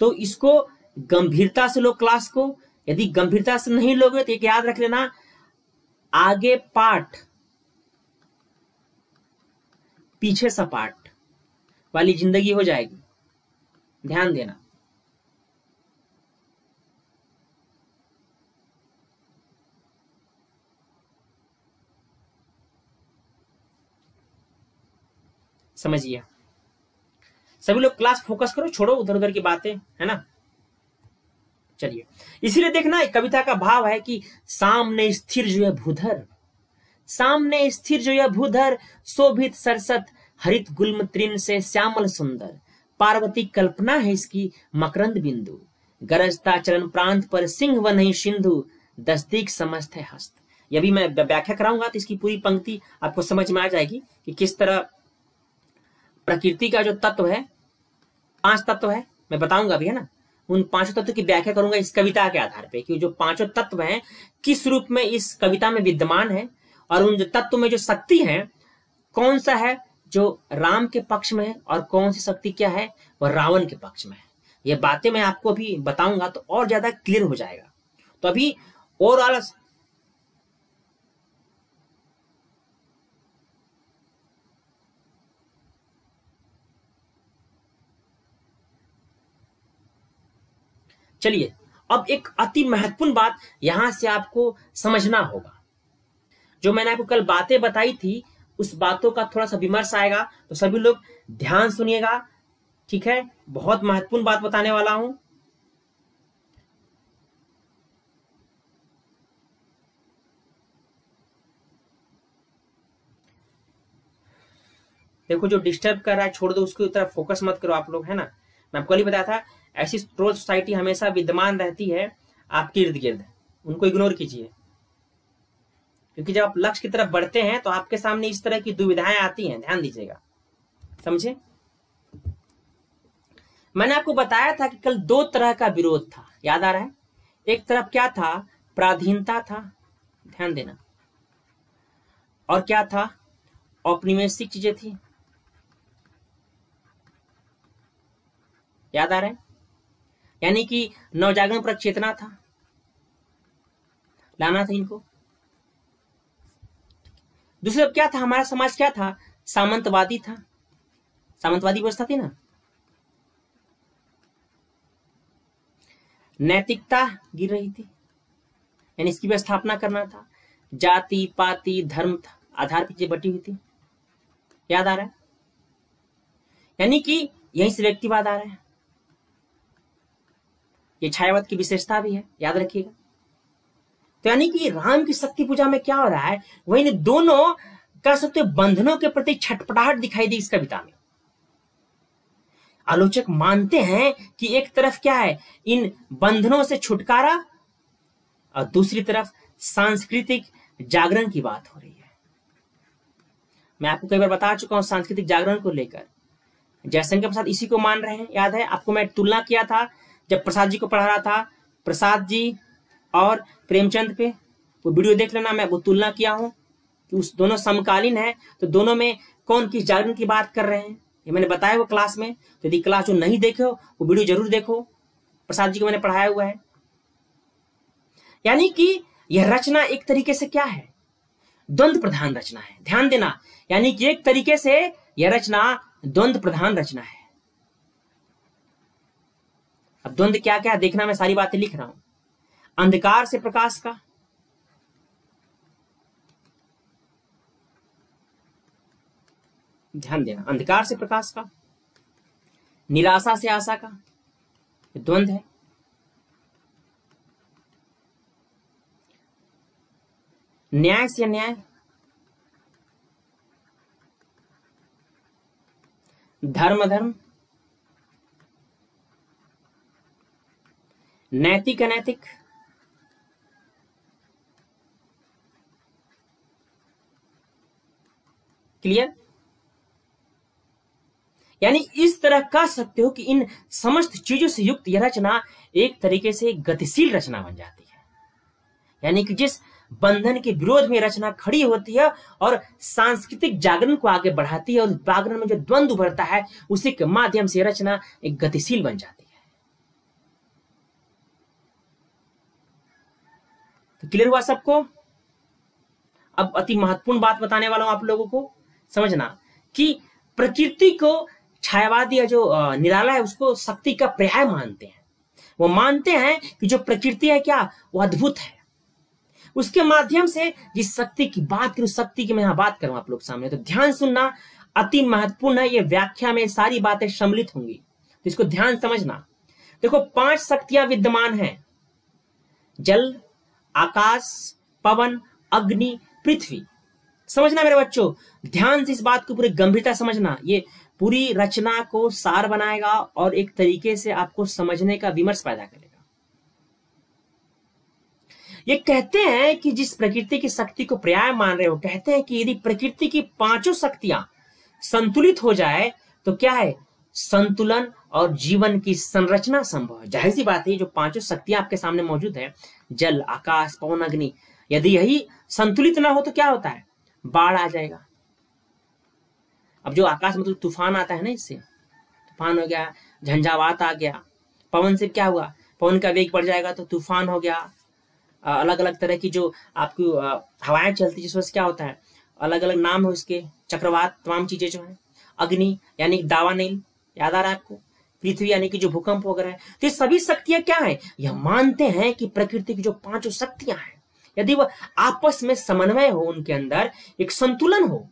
तो इसको गंभीरता से लो क्लास को। यदि गंभीरता से नहीं लोगे तो एक याद रख लेना आगे पाठ, पीछे सपाट, वाली ज़िंदगी हो जाएगी। ध्यान देना। समझिए। सभी लोग क्लास फोकस करो, छोड़ो उधर उधर की बातें, है ना? चलिए। इसीलिए देखना कविता का भाव है कि सामने स्थिर जो है भूधर। सामने स्थिर जो है भूधर शोभित सरसत हरित गुलम त्रिन से श्यामल सुंदर। पार्वती कल्पना है इसकी, मकरंद बिंदु। गरजता चरण प्रांत पर सिंह व नहीं सिंधु, दस्तिक समस्त है हस्त। भी मैं व्याख्या कराऊँगा तो इसकी पूरी पंक्ति आपको समझ में आ जाएगी कि किस तरह प्रकृति का जो तत्व है, पाँच तत्व है, मैं बताऊँगा अभी, है ना? उन पाँचों तत्व की व्याख्या करूँगा इस कविता के आधार पे, कि जो पाँचों तत्व हैं, किस रूप में इस कविता में विद्यमान है, और उन तत्व में जो शक्ति है, कौन सा है जो राम के पक्ष में है, और कौन सी शक्ति क्या है वह रावण के पक्ष में है। ये बातें मैं आपको अभी बताऊँगा तो और ज़्यादा क्लियर हो जाएगा। तो अभी ओवरऑल चलिए, अब एक अति महत्वपूर्ण बात यहाँ से आपको समझना होगा। जो मैंने आपको कल बातें बताई थी, उस बातों का थोड़ा सा विमर्श आएगा तो सभी लोग ध्यान सुनिएगा, ठीक है? बहुत महत्वपूर्ण बात बताने वाला हूँ। देखो, जो डिस्टर्ब कर रहा है, छोड़ दो, उसकी तरफ़ फोकस मत करो आप लोग, है ना? मैं आपको कल बताया था ऐसी ट्रोल सोसाइटी हमेशा विद्यमान रहती है, आपके इर्द गिर्द। उनको इग्नोर कीजिए। क्योंकि जब आप लक्ष्य की तरफ़ बढ़ते हैं तो आपके सामने इस तरह की दुविधाएँ आती हैं। ध्यान दीजिएगा। समझे? मैंने आपको बताया था कि कल दो तरह का विरोध था। याद आ रहा है? एक तरफ़ क्या था? प्राधीनता था। ध्यान देना। और क्या था? औपनिवेशिक चीज़ें थी। याद आ रहा है? यानी कि नवजागरण पर चेतना था। लाना था इनको। दूसरा क्या था? हमारा समाज क्या था? सामंतवादी था। सामंतवादी व्यवस्था थी ना। नैतिकता गिर रही थी। यानी इसकी स्थापना करना था। जाति, पाति, धर्म था। आधार पीछे बटी हुई थी। याद आ रहा है? यानी कि यहीं से व्यक्तिवाद आ रहा है। ये छायावत की विशेषता भी है, याद रखिएगा। तो यानी कि राम की शक्ति पूजा में क्या हो रहा है, वही दोनों, कह सकते बंधनों के प्रति छटपटाहट दिखाई दी इस कविता में। आलोचक मानते हैं कि एक तरफ़ क्या है, इन बंधनों से छुटकारा, और दूसरी तरफ़ सांस्कृतिक जागरण की बात हो रही है। मैं आपको कई बार बता चुका हूँ सांस्कृतिक जागरण को लेकर। जयशंकर प्रसाद इसी को मान रहे हैं, याद है? आपको मैं तुलना किया था जब प्रसाद जी को पढ़ा रहा था, प्रसाद जी और प्रेमचंद पे, वो वीडियो देख लेना, मैं वो तुलना किया हूँ कि उस दोनों समकालीन है तो दोनों में कौन किस जागरण की बात कर रहे हैं? ये मैंने बताया वो क्लास में तो यदि क्लास जो नहीं देखे हो, वो वीडियो ज़रूर देखो। प्रसाद जी को मैंने पढ़ाया हुआ है। यानी कि यह रचना एक तरीके से क्या है? द्वंद प्रधान रचना है। ध्यान देना, यानी कि एक तरीके से यह रचना द्वंद प्रधान रचना है। अब द्वंद क्या क्या देखना मैं सारी बातें लिख रहा हूँ। अंधकार से प्रकाश का। ध्यान देना, अंधकार से प्रकाश का। निराशा से आशा का। द्वंद है। न्याय से न्याय। धर्म धर्म। नैतिक, अनैतिक? क्लियर यानी इस तरह कह सकते हो कि इन समस्त चीज़ों से युक्त यह रचना एक तरीके से गतिशील रचना बन जाती है। यानी कि जिस बंधन के विरोध में रचना खड़ी होती है और सांस्कृतिक जागरण को आगे बढ़ाती है और जागरण में जो द्वंद उभरता है, उसी के माध्यम से रचना एक गतिशील बन जाती है। तो क्लियर हुआ सबको? अब अति महत्वपूर्ण बात बताने वाला हूँ आप लोगों को, समझना कि प्रकृति को छायावादी या जो निराला है, उसको शक्ति का पर्याय मानते हैं। वो मानते हैं कि जो प्रकृति है क्या, वो अद्भुत है। उसके माध्यम से जिस शक्ति की बात करूँ शक्ति की मैं यहाँ बात करूँ आप लोग सामने तो ध्यान सुनना अति महत्वपूर्ण है, ये व्याख्या में सारी बातें सम्मिलित होंगी। तो इसको ध्यान समझना। देखो, पाँच शक्तियाँ विद्यमान हैं। जल आकाश, पवन, अग्नि, पृथ्वी। समझना मेरे बच्चों, ध्यान से इस बात को पूरी गंभीरता समझना। ये पूरी रचना को सार बनाएगा और एक तरीके से आपको समझने का विमर्श पैदा करेगा। ये कहते हैं कि जिस प्रकृति की शक्ति को पर्याय मान रहे हो, कहते हैं कि यदि प्रकृति की पाँचों शक्तियाँ संतुलित हो जाए तो क्या है? संतुलन और जीवन की संरचना संभव है। ज़ाहिर सी बात है जो पाँचों शक्तियाँ आपके सामने मौजूद है जल, आकाश, पवन, अग्नि। यदि यही संतुलित ना हो तो क्या होता है? बाढ़ आ जाएगा। अब जो आकाश मतलब तूफ़ान आता है ना इससे, तूफ़ान हो गया, झंझावात आ गया, पवन से क्या हुआ? पवन का वेग बढ़ जाएगा तो तूफ़ान हो गया। अलग अलग तरह की जो आपकी हवाएँ चलती जिस वजह से क्या होता है? अलग अलग नाम है उसके, चक्रवात, तमाम चीज़ें जो है। अग्नि, यानी दावा नील, याद आ रहा है आपको? पृथ्वी यानी कि जो भूकंप वगैरह है तो ये सभी शक्तियाँ क्या है? यह मानते हैं कि प्रकृति की जो पाँचों शक्तियाँ हैं, यदि वह आपस में समन्वय हो, उनके अंदर एक संतुलन हो,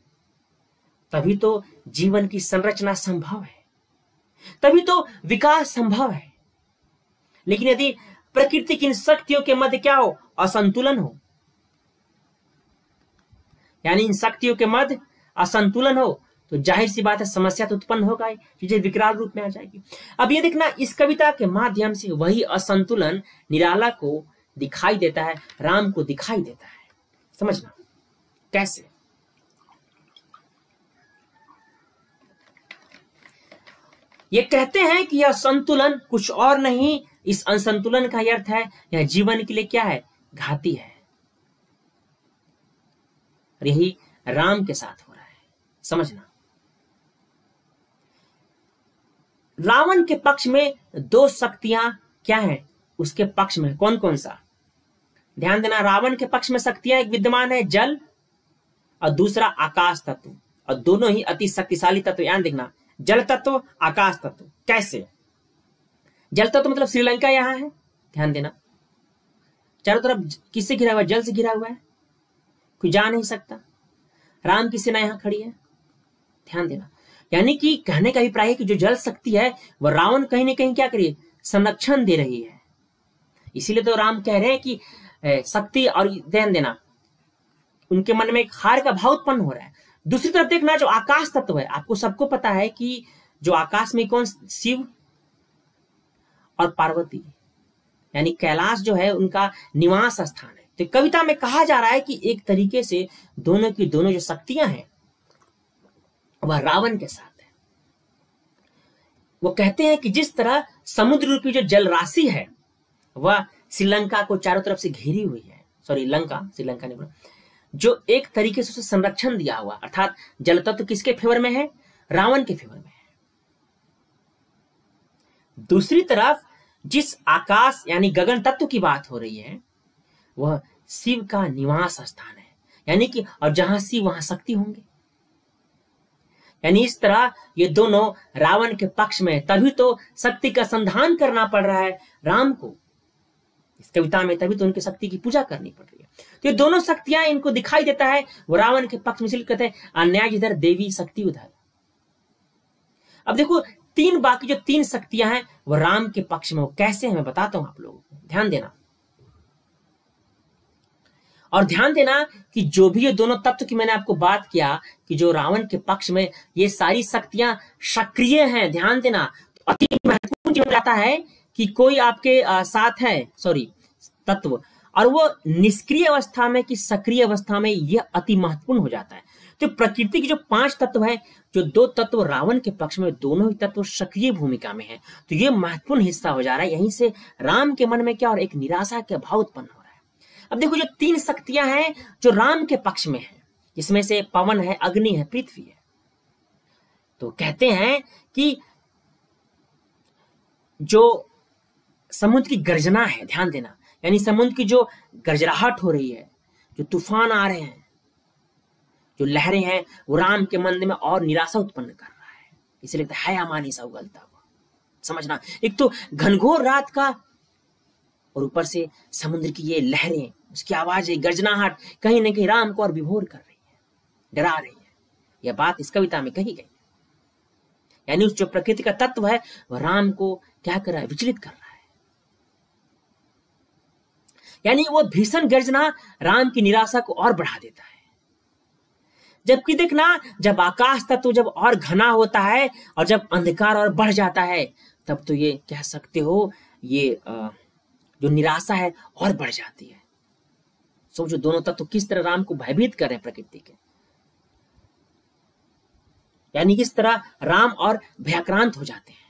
तभी तो जीवन की संरचना संभव है, तभी तो विकास संभव है। लेकिन यदि प्रकृति की इन शक्तियों के मध्य क्या हो? असंतुलन हो। यानी इन शक्तियों के मध्य असंतुलन हो तो ज़ाहिर सी बात है, समस्या तो उत्पन्न होगा चीज़ें विकराल रूप में आ जाएगी। अब ये देखना, इस कविता के माध्यम से वही असंतुलन निराला को दिखाई देता है, राम को दिखाई देता है। समझना? कैसे? ये कहते हैं कि यह संतुलन कुछ और नहीं, इस असंतुलन का अर्थ है, यह जीवन के लिए क्या है? घाती है। यही राम के साथ हो रहा है। समझना? रावण के पक्ष में दो शक्तियाँ क्या है? उसके पक्ष में कौन कौन सा? ध्यान देना, रावण के पक्ष में शक्तियाँ एक विद्यमान है, जल और दूसरा आकाश तत्व। और दोनों ही अति शक्तिशाली तत्व। ध्यान देखना, जल तत्व, आकाश तत्व। कैसे? जल तत्व मतलब श्रीलंका यहाँ है। ध्यान देना, चारों तरफ़ किससे घिरा हुआ जल से घिरा हुआ है। कोई जा नहीं सकता। राम की सेना यहाँ खड़ी है? ध्यान देना यानी कि कहने का अभिप्राय है कि जो जल शक्ति है, वह रावण कहीं ना कहीं क्या करिए, संरक्षण दे रही है। इसीलिए तो राम कह रहे हैं कि शक्ति और ध्यान देना। उनके मन में एक हार का भाव उत्पन्न हो रहा है। दूसरी तरफ़ देखना, जो आकाश तत्व है, आपको सबको पता है कि जो आकाश में कौन शिव और पार्वती, यानी कैलाश जो है, उनका निवास स्थान है। तो कविता में कहा जा रहा है कि एक तरीके से दोनों की दोनों जो शक्तियाँ हैं वह रावण के साथ है। वो कहते हैं कि जिस तरह समुद्र रूपी जो जल राशि है, वह श्रीलंका को चारों तरफ़ से घेरी हुई है। सॉरी लंका, श्रीलंका ने बोला। जो एक तरीके से उसे संरक्षण दिया हुआ, अर्थात जल तत्व किसके फेवर में है? रावण के फेवर में है। दूसरी तरफ़, जिस आकाश, यानी गगन तत्व की बात हो रही है, वह शिव का निवास स्थान है। यानी कि, और जहाँ शिव, वहाँ शक्ति होंगे। यानी इस तरह ये दोनों रावण के पक्ष में तभी तो शक्ति का संधान करना पड़ रहा है राम को। इस कविता में तभी तो उनकी शक्ति की पूजा करनी पड़ रही है। तो ये दोनों शक्तियाँ इनको दिखाई देता है। वो रावण के पक्ष में कहते हैं, अन्याय इधर, देवी शक्ति उधर। अब देखो, तीन बाकी जो तीन शक्तियाँ हैं, वो राम के पक्ष में वो कैसे हैं, मैं बताता हूँ आप लोगों को। ध्यान देना। और ध्यान देना कि जो भी ये दोनों तत्व की मैंने आपको बात किया कि जो रावण के पक्ष में ये सारी शक्तियाँ सक्रिय हैं, ध्यान देना। तो अति महत्वपूर्ण जो जाता है कि कोई आपके साथ है सॉरी तत्व, और वो निष्क्रिय अवस्था में कि सक्रिय अवस्था में यह अति महत्वपूर्ण हो जाता है। तो प्रकृति के जो पाँच तत्व है, जो दो तत्व रावण के पक्ष में, दोनों ही तत्व सक्रिय भूमिका में है। तो ये महत्वपूर्ण हिस्सा हो जा रहा है। यहीं से राम के मन में क्या और एक निराशा के भाव उत्पन्न अब देखो जो तीन शक्तियाँ हैं, जो राम के पक्ष में है, जिसमें से पवन है, अग्नि है, पृथ्वी है। तो कहते हैं कि जो समुद्र की गर्जना है, ध्यान देना, यानी समुद्र की जो गरजराहट हो रही है, जो तूफ़ान आ रहे हैं, जो लहरें हैं, वो राम के मन में और निराशा उत्पन्न कर रहा है। इसलिए लगता है अमानी सा उगलता हुआ। समझना, एक तो घनघोर रात का और ऊपर से समुद्र की ये लहरें उसकी आवाज़ है गर्जनाहट कहीं ना कहीं राम को और विभोर कर रही है, डरा रही है। यह बात इस कविता में कही गई यानी उस जो प्रकृति का तत्व है, वह राम को क्या कर रहा है? विचलित कर रहा है। यानी वो भीषण गर्जना राम की निराशा को और बढ़ा देता है। जबकि देखना जब आकाश तत्व जब और घना होता है और जब अंधकार और बढ़ जाता है, तब तो ये कह सकते हो, ये जो निराशा है और बढ़ जाती है। सोचो दोनों तत्व तो किस तरह राम को भयभीत कर रहे हैं प्रकृति के? यानी किस तरह राम और भयाक्रांत हो जाते हैं।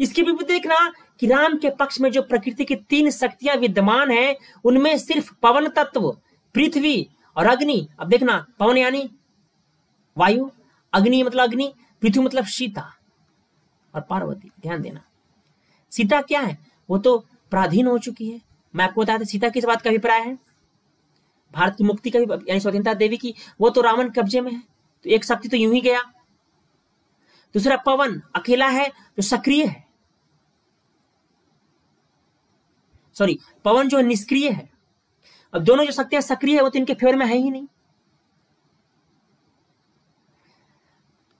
इसके विपरीत देखना कि राम के पक्ष में जो प्रकृति की तीन शक्तियाँ विद्यमान हैं, उनमें सिर्फ़ पवन तत्व, पृथ्वी और अग्नि। अब देखना, पवन यानी वायु, अग्नि मतलब अग्नि, पृथ्वी मतलब सीता और पार्वती। ध्यान देना। सीता क्या है? वो तो पराधीन हो चुकी है। मैं आपको बताया था सीता किस बात का अभिप्राय है? भारत की मुक्ति का भी यानी स्वतंत्रता देवी की, वो तो रावण कब्जे में है। तो एक शक्ति तो यूँ ही गया। दूसरा पवन अकेला है, जो सक्रिय है। सॉरी पवन जो निष्क्रिय है। अब दोनों जो शक्तियाँ सक्रिय है, वो तो इनके फेवर में है ही नहीं।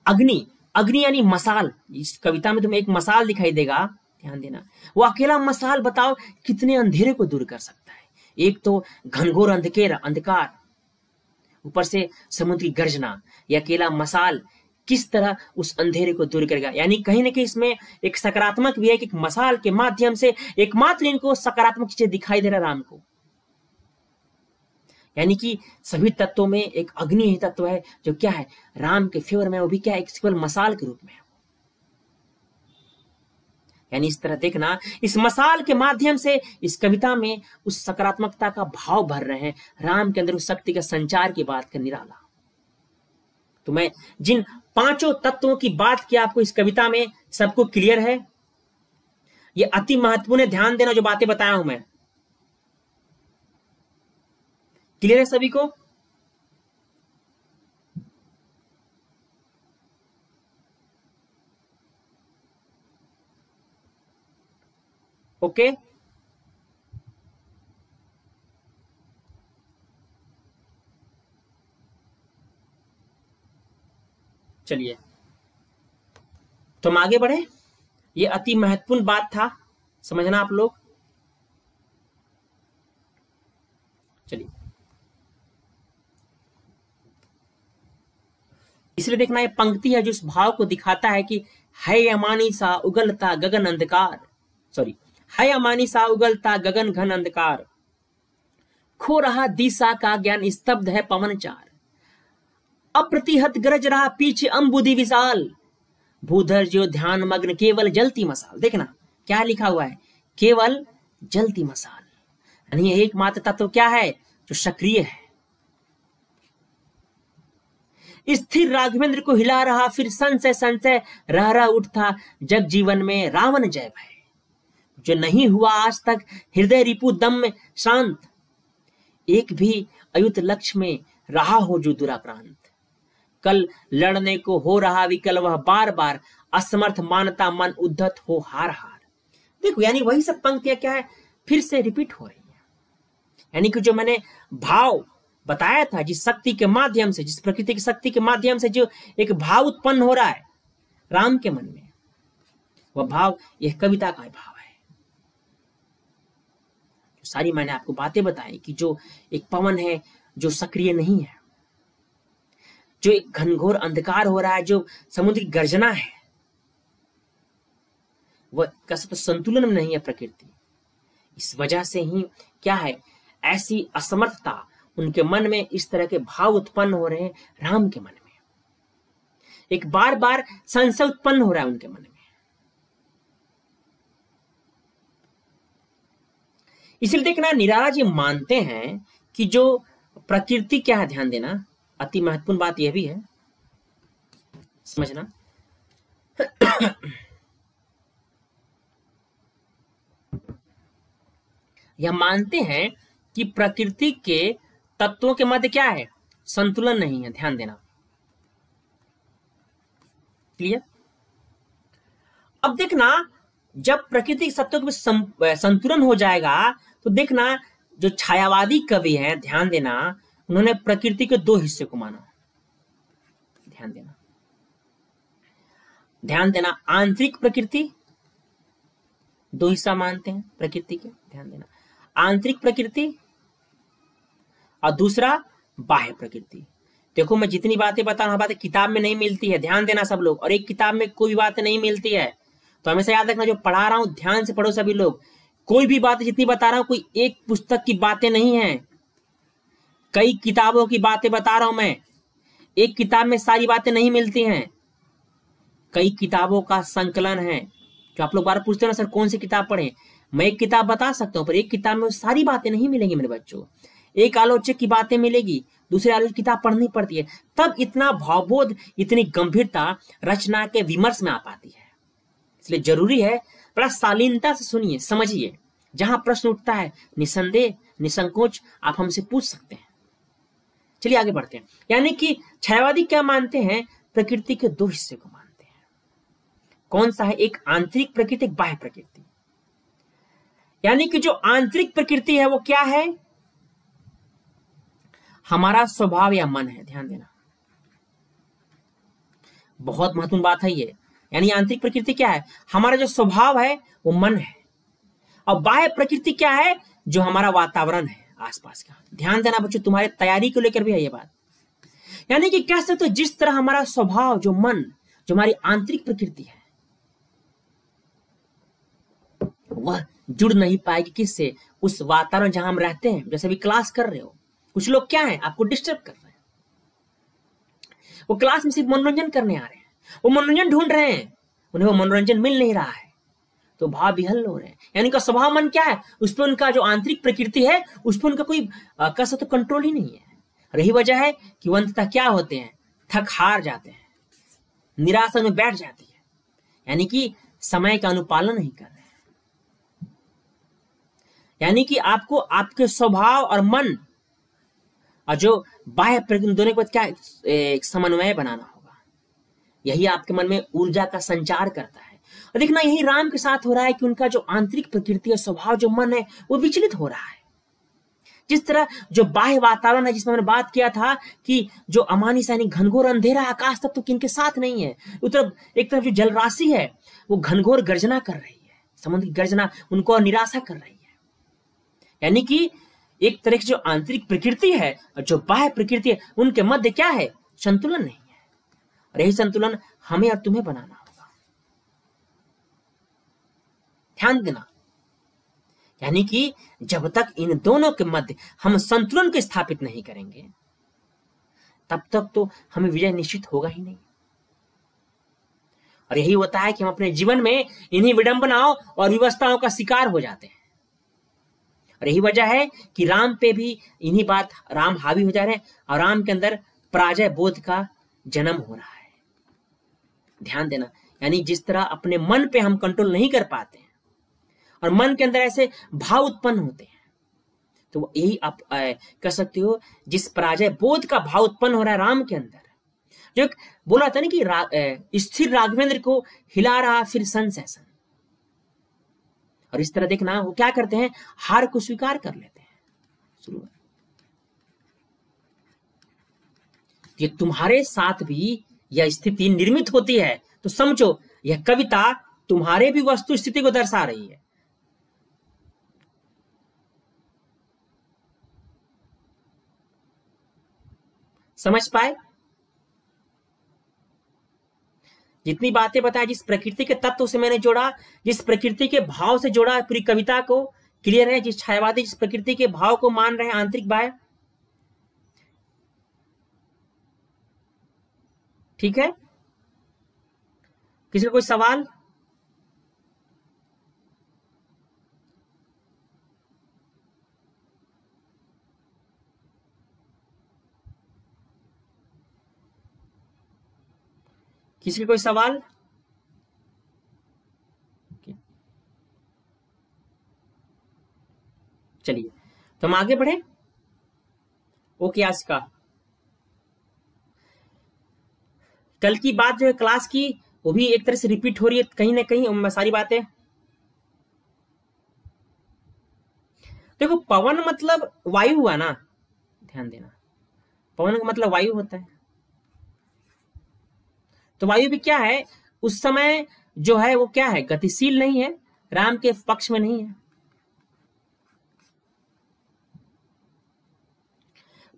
अग्नि अग्नि यानी मसाल। इस कविता में तुम्हें एक मसाल दिखाई देगा, ध्यान देना। वो अकेला मसाल बताओ, कितने अंधेरे को दूर कर सकता है। एक तो घनघोर अंधकेर अंधकार, ऊपर से समुद्री गर्जना या अकेला मसाल किस तरह उस अंधेरे को दूर करेगा? यानी कहीं ना कहीं इसमें एक सकारात्मक भी है कि एक मसाल के माध्यम से एकमात्र इनको सकारात्मक चीज़ें दिखाई दे रहा राम को। यानी कि सभी तत्वों में एक अग्नि ही तत्व है जो क्या है? राम के फेवर में वो भी क्या है? मसाल के रूप में है। यानी इस तरह देखना, इस मसाल के माध्यम से इस कविता में उस सकारात्मकता का भाव भर रहे हैं। राम के अंदर उस शक्ति का संचार की बात का निराला। तो मैं जिन पाँचों तत्वों की बात की आपको इस कविता में, सबको क्लियर है? ये अति महत्वपूर्ण ध्यान देना जो बातें बताया हूँ मैं। क्लियर है सभी को? ओके? चलिए। तो हम आगे बढ़े। ये अति महत्वपूर्ण बात था। समझना आप लोग? चलिए। इसलिए देखना, ये पंक्ति है जो इस भाव को दिखाता है कि है अमानी सा उगलता गगन अंधकार। सॉरी है अमानी सा उगलता गगन घन अंधकार। खो रहा दिशा का ज्ञान स्तब्ध है पवन चार। अप्रतिहत गरज रहा पीछे अम्बुदी विशाल। भूधर जो ध्यान मग्न केवल जलती मसाल। देखना क्या लिखा हुआ है? केवल जलती मसाल। यानी एकमात्र तत्व तो क्या है? जो सक्रिय है। स्थिर राघवेंद्र को हिला रहा, फिर संशय संशय रह रहा उठता, जग जीवन में रावण जय भय। जो नहीं हुआ आज तक, हृदय रिपु दम में शांत। एक भी अयुत लक्ष्य में रहा हो जो दुराक्रांत। कल लड़ने को हो रहा विकल, वह बार बार असमर्थ, मानता मन उद्धत हो हार हार देखो, यानी वही सब पंक्तियाँ क्या है? फिर से रिपीट हो रही है। यानी कि जो मैंने भाव बताया था, जिस शक्ति के माध्यम से, जिस प्रकृति की शक्ति के माध्यम से जो एक भाव उत्पन्न हो रहा है, राम के मन में, वह भाव, यह कविता का भाव है। सारी मैंने आपको बातें बताई कि जो एक पवन है, जो सक्रिय नहीं है, जो एक घनघोर अंधकार हो रहा है, जो समुद्री गर्जना है, वह कैसे तो संतुलन में नहीं है प्रकृति। इस वजह से ही क्या है, ऐसी असमर्थता उनके मन में इस तरह के भाव उत्पन्न हो रहे हैं राम के मन में। एक बार बार संशय उत्पन्न हो रहा है उनके मन में। इसलिए देखना निराला जी मानते हैं कि जो प्रकृति क्या है, ध्यान देना, अति महत्वपूर्ण बात यह भी है। समझना? *coughs* यह मानते हैं कि प्रकृति के तत्वों के मध्य क्या है? संतुलन नहीं है, ध्यान देना। क्लियर अब देखना, जब प्रकृति के तत्वों में संतुलन हो जाएगा तो देखना, जो छायावादी कवि है, ध्यान देना, उन्होंने प्रकृति के दो हिस्से को माना। ध्यान देना। ध्यान देना, आंतरिक प्रकृति, दो हिस्सा मानते हैं प्रकृति के, ध्यान देना। आंतरिक प्रकृति और दूसरा, बाह्य प्रकृति। देखो, मैं जितनी बातें बता रहा हूँ, बातें किताब में नहीं मिलती है, ध्यान देना सब लोग। और एक किताब में कोई बात नहीं मिलती है तो हमेशा याद रखना, जो पढ़ा रहा हूँ, ध्यान से पढ़ो सभी लोग। कोई भी बात जितनी बता रहा हूँ, कोई एक पुस्तक की बातें नहीं है। कई किताबों की बातें बता रहा हूँ मैं। एक किताब में सारी बातें नहीं मिलती हैं। कई किताबों का संकलन है। जो आप लोग बार पूछते हो ना, सर, कौन सी किताब पढ़े? मैं एक किताब बता सकता हूँ, पर एक किताब में सारी बातें नहीं मिलेंगी मेरे बच्चों। एक आलोचक की बातें मिलेगी, दूसरे आलोचक किताब पढ़नी पड़ती है। तब इतना भावबोध, इतनी गंभीरता रचना के विमर्श में आ पाती है। इसलिए ज़रूरी है बड़ा शालीनता से सुनिए, समझिए। जहाँ प्रश्न उठता है, निसंदेह, निसंकोच, आप हमसे पूछ सकते हैं। चलिए आगे बढ़ते हैं। यानी कि छायावादी क्या मानते हैं? प्रकृति के दो हिस्से को मानते हैं। कौन सा है? एक आंतरिक प्रकृति, एक बाह्य प्रकृति। यानी कि जो आंतरिक प्रकृति है, वो क्या है? हमारा स्वभाव या मन है, ध्यान देना। बहुत महत्वपूर्ण बात है ये। यानी आंतरिक प्रकृति क्या है? हमारा जो स्वभाव है, वो मन है। और बाह्य प्रकृति क्या है? जो हमारा वातावरण है आसपास का। ध्यान देना बच्चों, तुम्हारे तैयारी को लेकर भी है ये बात। यानी कि कह सकते हो, जिस तरह हमारा स्वभाव, जो मन, जो हमारी आंतरिक प्रकृति है, वह जुड़ नहीं पाएगी किससे? उस वातावरण जहाँ हम रहते हैं। जैसे अभी क्लास कर रहे हो, कुछ लोग क्या है? आपको डिस्टर्ब कर रहे हैं। वो क्लास में सिर्फ़ मनोरंजन करने आ रहे हैं। वो मनोरंजन ढूंढ रहे हैं। उन्हें वो मनोरंजन मिल नहीं रहा है। तो भाव विहल हो रहे हैं। यानी का स्वभाव मन क्या है? उस पर उनका जो आंतरिक प्रकृति है, उस पर उनका कोई कह तो कंट्रोल ही नहीं है। रही वजह है कि अंततः क्या होते हैं? थक हार जाते हैं। निराशा में बैठ जाती है। यानी कि समय का अनुपालन नहीं कर रहे यानी कि आपको आपके स्वभाव और मन, और जो बाह्य दोनों के बाद क्या समन्वय बनाना होगा। यही आपके मन में ऊर्जा का संचार करता है। और देखना, यही राम के साथ हो रहा है कि उनका जो आंतरिक प्रकृति और स्वभाव, जो मन है, वो विचलित हो रहा है। जिस तरह जो बाह्य वातावरण है, जिसमें मैंने बात किया था कि जो अमानी सैनी घनघोर अंधेरा आकाश तक तो किनके साथ नहीं है। उतर एक तरफ़ जो जल राशि है, वो घनघोर गर्जना कर रही है। समुद्र की गर्जना उनको निराशा कर रही है। यानी कि एक तरह की जो आंतरिक प्रकृति है और जो बाह्य प्रकृति है, उनके मध्य क्या है? संतुलन है और यही संतुलन हमें और तुम्हें बनाना होगा। ध्यान देना। यानी कि जब तक इन दोनों के मध्य हम संतुलन को स्थापित नहीं करेंगे, तब तक तो हमें विजय निश्चित होगा ही नहीं। और यही होता है कि हम अपने जीवन में इन्हीं विडंबनाओं और व्यवस्थाओं का शिकार हो जाते हैं। और यही वजह है कि राम पे भी इन्हीं बात, राम हावी हो जा रहे हैं और राम के अंदर पराजय बोध का जन्म हो रहा है। ध्यान देना। यानी जिस तरह अपने मन पे हम कंट्रोल नहीं कर पाते हैं और मन के अंदर ऐसे भाव उत्पन्न होते हैं तो यही आप कह सकते हो जिस पराजय बोध का भाव उत्पन्न हो रहा है राम के अंदर। जो बोला था ना कि रा, स्थिर राघवेंद्र को हिला रहा फिर सन सैसन। और इस तरह देखना वो क्या करते हैं हार को स्वीकार कर लेते हैं। शुरू। ये तुम्हारे साथ भी यह स्थिति निर्मित होती है तो समझो, यह कविता तुम्हारे भी वस्तु स्थिति को दर्शा रही है। समझ पाए? जितनी बातें बताया जिस प्रकृति के तत्व से मैंने जोड़ा, जिस प्रकृति के भाव से जोड़ा पूरी कविता को, क्लियर है? जिस छायावादी, जिस प्रकृति के भाव को मान रहे हैं आंतरिक बाय ठीक है? किसी का कोई सवाल? किसी कोई सवाल? चलिए तो हम आगे बढ़े। ओके, आज का कल की बात जो है क्लास की, वो भी एक तरह से रिपीट हो रही है, कहीं ना कहीं सारी बातें। देखो, पवन मतलब वायु हुआ ना। ध्यान देना। पवन का मतलब वायु होता है। तो वायु भी क्या है? उस समय जो है, वो क्या है? गतिशील नहीं है, राम के पक्ष में नहीं है।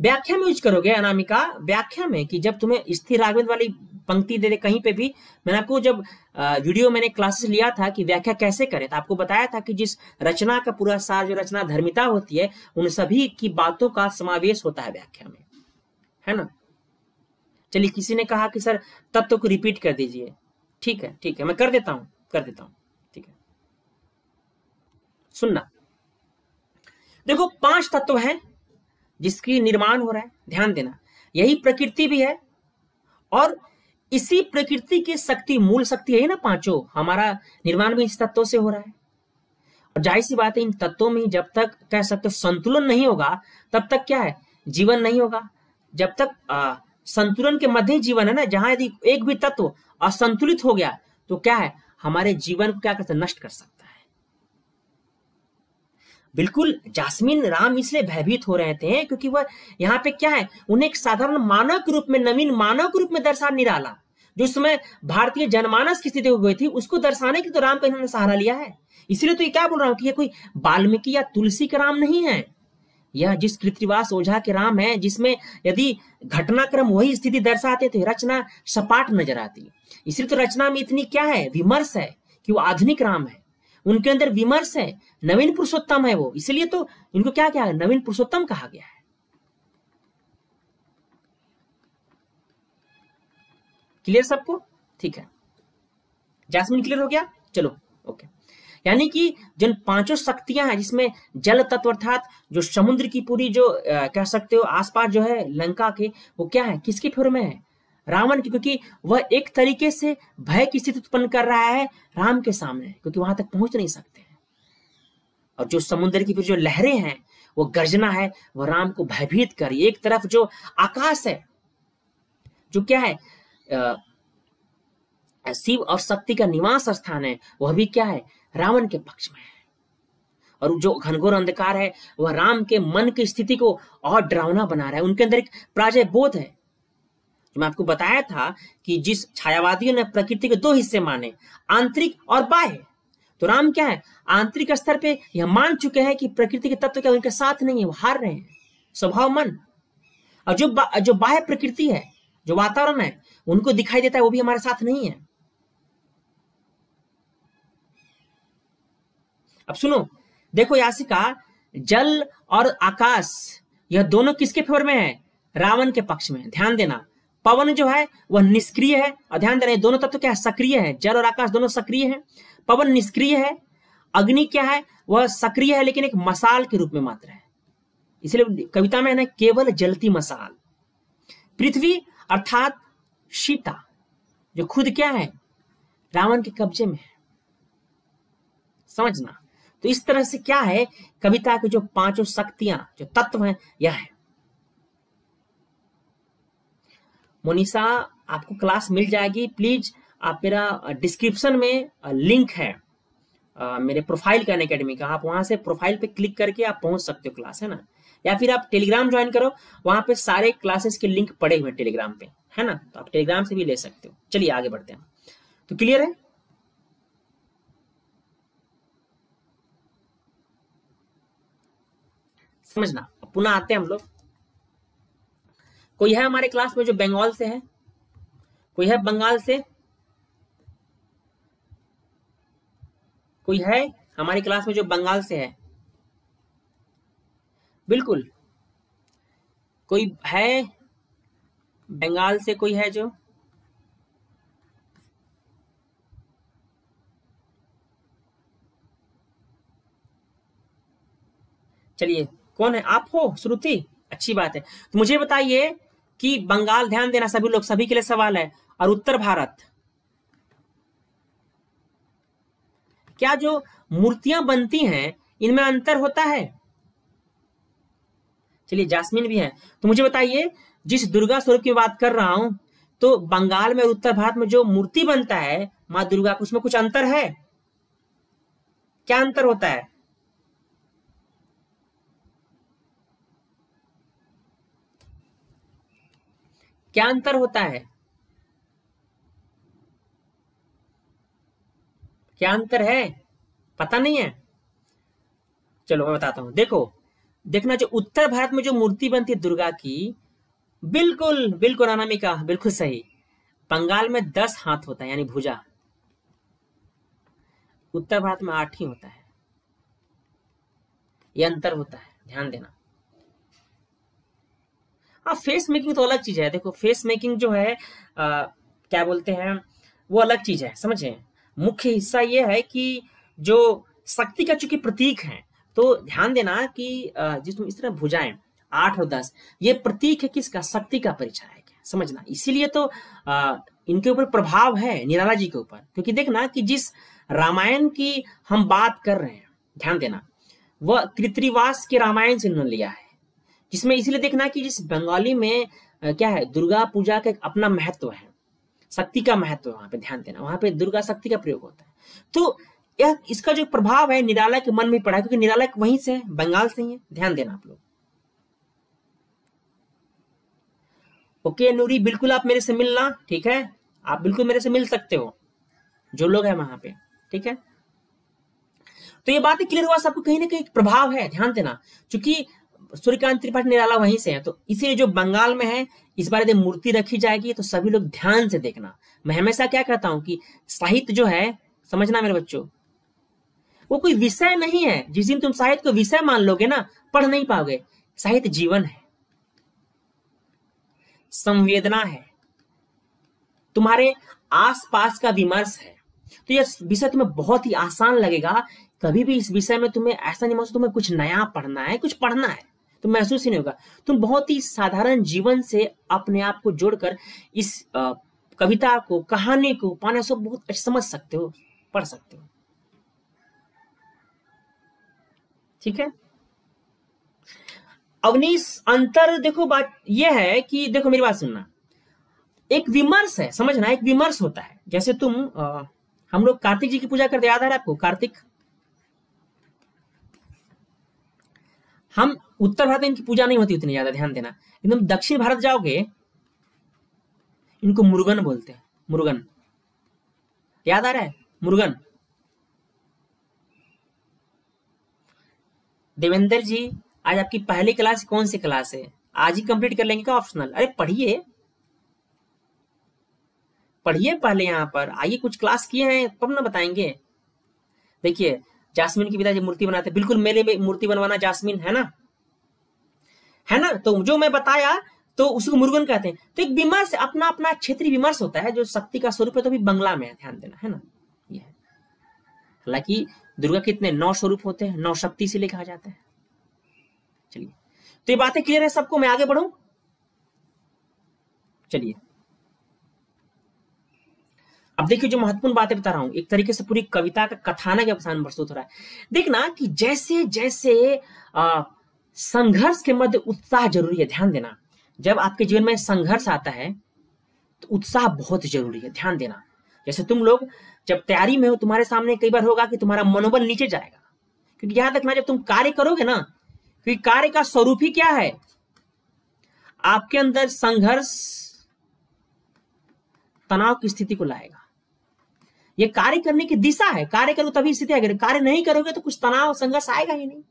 व्याख्या में यूज़ करोगे, अनामिका, व्याख्या में कि जब तुम्हें स्थिर रागवेंद्र वाली पंक्ति दे दे कहीं पे भी, मैंने आपको जब वीडियो मैंने क्लासेस लिया था कि व्याख्या कैसे करें तो आपको बताया था कि जिस रचना का पूरा सार, जो रचना धर्मिता होती है, उन सभी की बातों का समावेश होता है व्याख्या में। है ना? चलिए, किसी ने कहा कि, सर, तत्व को रिपीट कर दीजिए। ठीक है ठीक है, मैं कर देता हूँ, कर देता हूँ, ठीक है। सुनना। देखो, पाँच तत्व हैं जिसकी निर्माण हो रहा है ध्यान देना। यही प्रकृति भी है और इसी प्रकृति की शक्ति मूल शक्ति है ना पाँचों। हमारा निर्माण भी इस तत्वों से हो रहा है। और ज़ाहिर सी बात है इन तत्वों में जब तक कह सकते संतुलन नहीं होगा तब तक क्या है? जीवन नहीं होगा। जब तक आ, संतुलन के मध्य जीवन है ना जहाँ यदि एक भी तत्व असंतुलित हो गया तो क्या है? हमारे जीवन को क्या करता नष्ट कर सकता है। बिल्कुल जासमीन राम इसलिए भयभीत हो रहे थे क्योंकि वह यहाँ पे क्या है, उन्हें एक साधारण मानव के रूप में, नवीन मानव के रूप में दर्शा निराला जो समय भारतीय जनमानस की स्थिति हो गई थी, उसको दर्शाने के तो राम का इन्होंने सहारा लिया है। इसलिए तो ये क्या बोल रहा हूँ कि ये कोई वाल्मीकि या तुलसी का राम नहीं है। यह जिस कृतिवास ओझा के राम है, जिसमें यदि घटनाक्रम वही स्थिति दर्शाते तो रचना सपाट नज़र आती। इसलिए तो रचना में इतनी क्या है, विमर्श है कि वो आधुनिक राम है। उनके अंदर विमर्श है। नवीन पुरुषोत्तम है वो। इसलिए तो इनको क्या क्या नवीन पुरुषोत्तम कहा गया है। क्लियर सबको? ठीक है। जैसमिन क्लियर हो गया? चलो ओके यानी कि जिन पाँचों शक्तियाँ हैं जिसमें जल तत्व अर्थात जो समुद्र की पूरी जो आ, कह सकते हो आसपास जो है लंका के वो क्या है? किसके फेर में है? रावण की, क्योंकि वह एक तरीके से भय की स्थिति उत्पन्न कर रहा है राम के सामने, क्योंकि वहाँ तक पहुँच नहीं सकते। हैं और जो समुद्र की फिर जो लहरें हैं, वो गर्जना है वह राम को भयभीत कर एक तरफ़ जो आकाश है, जो क्या है शिव और शक्ति का निवास स्थान है, वह भी क्या है, रावण के पक्ष में है। और जो घनघोर अंधकार है, वह राम के मन की स्थिति को और डरावना बना रहा है। उनके अंदर एक प्राजय बोध है। जो मैं आपको बताया था कि जिस छायावादियों ने प्रकृति के दो हिस्से माने आंतरिक और बाह्य तो राम क्या है? आंतरिक स्तर पे यह मान चुके हैं कि प्रकृति के तत्व क्या उनके साथ नहीं है वो हार रहे हैं। स्वभाव मन। और जो बा, जो बाह्य प्रकृति है जो वातावरण है उनको दिखाई देता है वो भी हमारे साथ नहीं है। अब सुनो देखो यासिका जल और आकाश यह दोनों किसके फेवर में है? रावण के पक्ष में ध्यान देना पवन जो है, वह निष्क्रिय है। और ध्यान देना दोनों तत्व क्या है? सक्रिय है। जल और आकाश दोनों सक्रिय है। पवन निष्क्रिय है, अग्नि क्या है? वह सक्रिय है, लेकिन एक मसाल के रूप में मात्र है। इसलिए कविता में है ना, केवल जलती मसाल। पृथ्वी अर्थात सीता जो खुद क्या है? रावण के कब्जे में है। समझना। तो इस तरह से क्या है? कविता के जो पाँचों शक्तियाँ, जो तत्व हैं, यह है। मोनिसा आपको क्लास मिल जाएगी। प्लीज़ आप मेरा डिस्क्रिप्शन में लिंक है। मेरे प्रोफ़ाइल का अकेडमी का। आप वहाँ से प्रोफ़ाइल पे क्लिक करके आप पहुँच सकते हो क्लास है ना? या फिर आप टेलीग्राम ज्वाइन करो। वहाँ पे सारे क्लासेस के लिंक पड़े हुए टेलीग्राम पे, है ना? तो आप टेलीग्राम से भी ले सकते हो। चलिए आगे बढ़ते हैं। तो क्लियर है? समझना। पुनः आते हैं हम लोग। कोई है हमारे क्लास में जो बंगाल से है? कोई है बंगाल से? कोई है हमारी क्लास में जो बंगाल से है? बिल्कुल। कोई है बंगाल से कोई है जो? चलिए, कौन है? आप हो, श्रुति? अच्छी बात है। तो मुझे बताइए कि बंगाल, ध्यान देना, सभी लोग, सभी के लिए सवाल है, और उत्तर भारत। क्या जो मूर्तियाँ बनती हैं, इनमें अंतर होता है? चलिए, जासमीन भी है। तो मुझे बताइए, जिस दुर्गा स्वरूप की बात कर रहा हूँ तो बंगाल में और उत्तर भारत में जो मूर्ति बनता है, माँ दुर्गा, उसमें कुछ अंतर है? क्या अंतर होता है? क्या अंतर होता है? क्या अंतर है? पता नहीं है। चलो मैं बताता हूँ। देखो, देखना जो उत्तर भारत में जो मूर्ति बनती है दुर्गा की, बिल्कुल बिल्कुल अनामिका, बिल्कुल सही। बंगाल में दस हाथ होता है, यानी भुजा। उत्तर भारत में आठ ही होता है। यह अंतर होता है, ध्यान देना। हाँ फेस मेकिंग तो अलग चीज़ है। देखो फेस मेकिंग जो है आ, क्या बोलते हैं वो अलग चीज़ है समझे? मुख्य हिस्सा ये है कि जो शक्ति का चूँकि प्रतीक है तो ध्यान देना कि जिसमें इस तरह भुजाएँ आठ और दस ये प्रतीक है किसका? शक्ति का परिचय है समझना? इसीलिए तो आ, इनके ऊपर प्रभाव है निराला जी के ऊपर। क्योंकि देखना कि जिस रामायण की हम बात कर रहे हैं ध्यान देना वह कृत्रिवास के रामायण से इन्होंने लिया है। जिसमें इसलिए देखना कि जिस बंगाली में क्या है, दुर्गा पूजा का अपना महत्व है। शक्ति का महत्व है, वहाँ पे ध्यान देना। वहाँ पे दुर्गा शक्ति का प्रयोग होता है। तो यह, इसका जो प्रभाव है निराला के मन में पड़ा क्योंकि निराला वहीं से है, बंगाल से ही है। ध्यान देना आप लोग। ओके, नूरी, बिल्कुल आप मेरे से मिलना, ठीक है? आप बिल्कुल मेरे से मिल सकते हो, जो लोग हैं वहाँ पे, ठीक है? तो ये बात क्लियर हुआ, सबको कहीं ना कहीं प्रभाव है, ध्यान देना। क्योंकि सूर्यकांत त्रिपाठी निराला वहीं से है तो इसीलिए जो बंगाल में है, इस बार यदि मूर्ति रखी जाएगी तो सभी लोग ध्यान से देखना। मैं हमेशा क्या कहता हूँ कि साहित्य जो है, समझना मेरे बच्चों, वो कोई विषय नहीं है। जिस दिन तुम साहित्य को विषय मान लोगे ना, पढ़ नहीं पाओगे। साहित्य जीवन है। संवेदना है। तुम्हारे आसपास का विमर्श है। तो यह विषय तुम्हें बहुत ही आसान लगेगा। कभी भी इस विषय में तुम्हें ऐसा नहीं महसूस तुम्हें कुछ नया पढ़ना है, कुछ पढ़ना है। तो महसूस ही नहीं होगा। तुम बहुत ही साधारण जीवन से अपने आप को जोड़कर इस कविता को कहानी को पाने से बहुत समझ सकते हो पढ़ सकते हो। ठीक है? अवनीश अंतर देखो बात यह है कि देखो मेरी बात सुनना। एक विमर्श है समझना एक विमर्श होता है। जैसे तुम आ, हम लोग कार्तिक जी की पूजा करते याद आ रहा है आपको? कार्तिक? हम उत्तर भारत में इनकी पूजा नहीं होती उतनी ज़्यादा, ध्यान देना। एकदम दक्षिण भारत जाओगे, इनको मुर्गन बोलते हैं, मुर्गन। याद आ रहा है? मुर्गन। देवेंद्र जी, आज आपकी पहली क्लास कौन सी क्लास है? आज ही कंप्लीट कर लेंगे क्या ऑप्शनल अरे पढ़िए। पढ़िए पहले यहाँ पर। आइए, कुछ क्लास किए हैं, तब ना बताएँगे। देखिए जासमीन की पिताजी मूर्ति बनाते बिल्कुल मेरे में मूर्ति बनवाना जासमीन, है ना? है ना? तो जो मैं बताया तो उसको मुर्गन कहते हैं। तो एक विमर्श अपना अपना क्षेत्रीय विमर्श होता है, जो शक्ति का स्वरूप है तो भी बंगला में ध्यान देना, है ना? ये हालाँकि दुर्गा कितने नौ स्वरूप होते हैं, नौ शक्ति से कहा जाता है। चलिए। तो ये बातें क्लियर है सबको? मैं आगे बढ़ू? चलिए। अब देखिए, जो महत्वपूर्ण बातें बता रहा हूँ, एक तरीके से पूरी कविता का कथानक अवसान प्रस्तुत हो रहा है। देखना कि जैसे जैसे संघर्ष के मध्य उत्साह ज़रूरी है, ध्यान देना। जब आपके जीवन में संघर्ष आता है तो उत्साह बहुत ज़रूरी है, ध्यान देना। जैसे तुम लोग, जब तैयारी में हो, तुम्हारे सामने कई बार होगा कि तुम्हारा मनोबल नीचे जाएगा। क्योंकि यहाँ तक ना जब तुम कार्य करोगे ना, क्योंकि कार्य का स्वरूप ही क्या है? आपके अंदर संघर्ष, तनाव की स्थिति को लाएगा। ये कार्य करने की दिशा है। कार्य करो तभी स्थिति आएगी। कार्य नहीं करोगे तो कुछ तनाव, संघर्ष आएगा ही नहीं।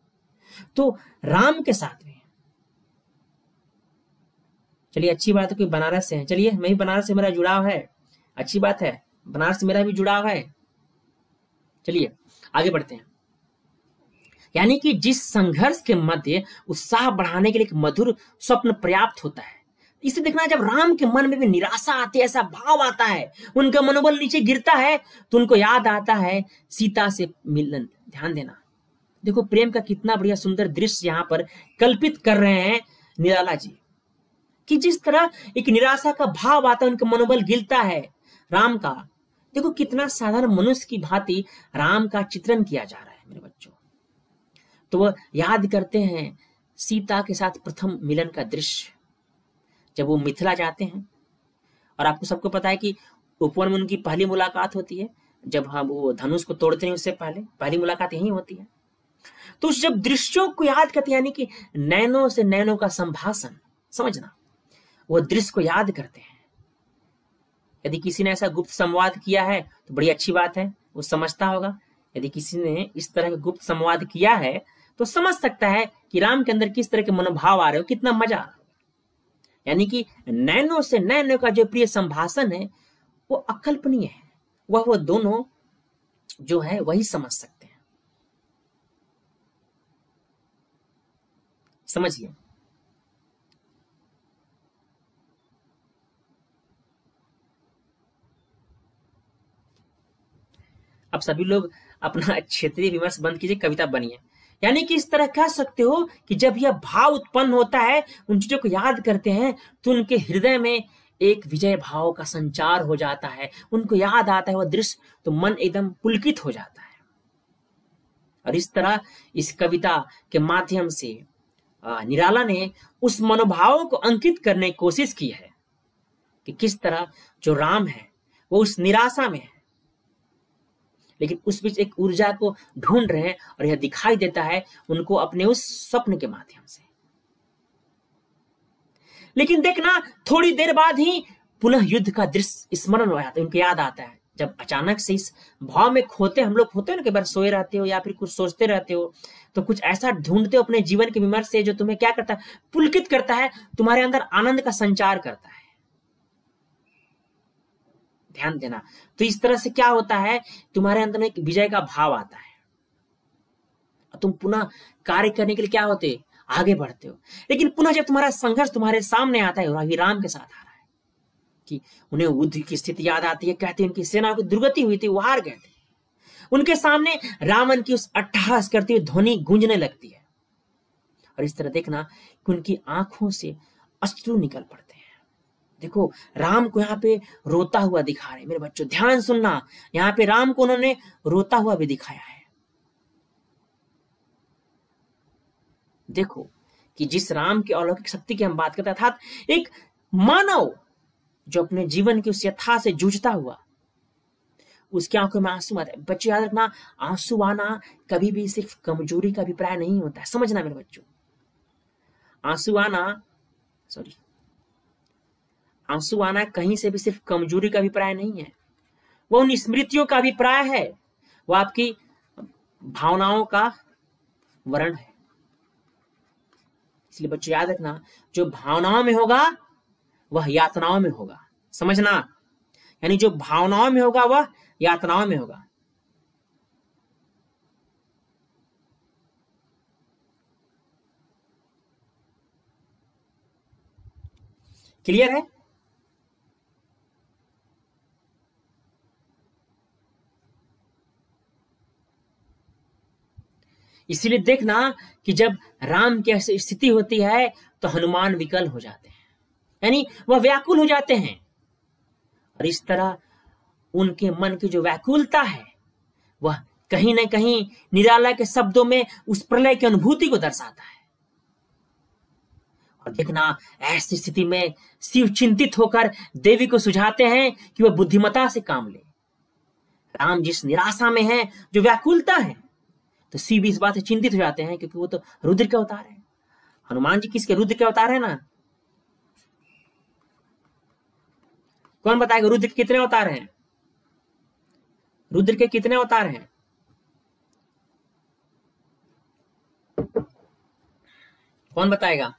तो राम के साथ में चलिए, अच्छी बात है कि बनारस से है। चलिए, मैं बनारस से मेरा जुड़ाव है। अच्छी बात है, बनारस से मेरा भी जुड़ाव है। चलिए, आगे बढ़ते हैं। यानी कि जिस संघर्ष के मध्य उत्साह बढ़ाने के लिए एक मधुर स्वप्न पर्याप्त होता है इसे देखना जब राम के मन में भी निराशा आती है, ऐसा भाव आता है, उनका मनोबल नीचे गिरता है तो उनको याद आता है सीता से मिलन। ध्यान देना। देखो, प्रेम का कितना बढ़िया सुंदर दृश्य यहाँ पर कल्पित कर रहे हैं निराला जी, कि जिस तरह एक निराशा का भाव आता है, उनका मनोबल गिरता है राम का। देखो, कितना साधारण मनुष्य की भांति राम का चित्रण किया जा रहा है, मेरे बच्चों। तो वह याद करते हैं सीता के साथ प्रथम मिलन का दृश्य। जब वो मिथिला जाते हैं, और आपको सबको पता है कि उपवन में उनकी पहली मुलाकात होती है, जब हम वो धनुष को तोड़ते हैं उससे पहले, पहली मुलाकात यही होती है। तो उस जब दृश्यों को याद करते यानी कि नैनो से नैनो का संभाषण, समझना, वो दृश्य को याद करते हैं। यदि किसी ने ऐसा गुप्त संवाद किया है तो बड़ी अच्छी बात है, वो समझता होगा। यदि किसी ने इस तरह का गुप्त संवाद किया है तो समझ सकता है कि राम के अंदर किस तरह के मनोभाव आ रहे हो, कितना मज़ा आ रहा यानी कि नैनो से नैनो का जो प्रिय संभाषण है, वो अकल्पनीय है। वह वो दोनों जो है, वही समझ सकते हैं। समझिए। अब सभी लोग अपना *laughs* क्षेत्रीय विमर्श बंद कीजिए, कविता बनिए। यानी कि इस तरह कह सकते हो कि जब यह भाव उत्पन्न होता है, उन चीज़ों को याद करते हैं तो उनके हृदय में एक विजय भाव का संचार हो जाता है। उनको याद आता है वह दृश्य तो मन एकदम पुलकित हो जाता है। और इस तरह इस कविता के माध्यम से निराला ने उस मनोभाव को अंकित करने की कोशिश की है कि किस तरह जो राम है, वो उस निराशा में है। लेकिन उस बीच एक ऊर्जा को ढूंढ रहे हैं और यह दिखाई देता है उनको अपने उस स्वप्न के माध्यम से। लेकिन देखना, थोड़ी देर बाद ही पुनः युद्ध का दृश्य स्मरण हो जाता है, उनको याद आता है। जब अचानक से इस भाव में खोते, हम लोग होते हो ना, कई बार सोए रहते हो या फिर कुछ सोचते रहते हो तो कुछ ऐसा ढूंढते हो अपने जीवन के विमर्श से जो तुम्हें क्या करता है, पुलकित करता है, तुम्हारे अंदर आनंद का संचार करता है। ध्यान देना। तो इस तरह से क्या होता है? तुम्हारे अंदर एक विजय का भाव आता है। तुम पुनः कार्य करने के लिए क्या होते? आगे बढ़ते हो। लेकिन पुनः जब तुम्हारा संघर्ष तुम्हारे सामने आता है राम के साथ आ रहा है, कि उन्हें युद्ध की स्थिति याद आती है, कहते हैं उनकी सेना को दुर्गति हुई थी, वो हार गए थे। उनके सामने रावण की उस अट्ठहास करती हुई ध्वनि गूंजने लगती है। और इस तरह देखना कि उनकी आँखों से अश्रु निकल पड़ते देखो, राम को यहाँ पे रोता हुआ दिखा रहे मेरे बच्चों, ध्यान सुनना। यहाँ पे राम को उन्होंने रोता हुआ भी दिखाया है। देखो कि जिस राम की अलौकिक शक्ति की हम बात करते अर्थात एक मानव जो अपने जीवन की उस यथा से जूझता हुआ, उसकी आँखों में आँसू आते बच्चे, याद रखना, आँसू आना कभी भी सिर्फ़ कमज़ोरी का अभिप्राय नहीं होता है। समझना मेरे बच्चों। आँसू आना सॉरी आँसू आना कहीं से भी सिर्फ़ कमज़ोरी का अभिप्राय नहीं है। वो उन स्मृतियों का अभिप्राय है। वो आपकी भावनाओं का वर्ण है। इसलिए बच्चों, याद रखना, जो भावनाओं में होगा, वह यातनाओं में होगा। समझना? यानी जो भावनाओं में होगा, वह यातनाओं में होगा। क्लियर है? इसीलिए देखना कि जब राम की ऐसी स्थिति होती है तो हनुमान विकल हो जाते हैं। यानी वह व्याकुल हो जाते हैं। और इस तरह उनके मन की जो व्याकुलता है, वह कहीं ना कहीं निराला के शब्दों में उस प्रलय की अनुभूति को दर्शाता है। और देखना, ऐसी स्थिति में शिव चिंतित होकर देवी को सुझाते हैं कि वह बुद्धिमता से काम ले। राम जिस निराशा में है, जो व्याकुलता है तो शिव इस बात से चिंतित हो जाते हैं क्योंकि वो तो रुद्र के अवतार है। हनुमान जी किसके? रुद्र के अवतार है ना? कौन बताएगा रुद्र के कितने अवतार हैं? रुद्र के कितने अवतार हैं? कौन बताएगा?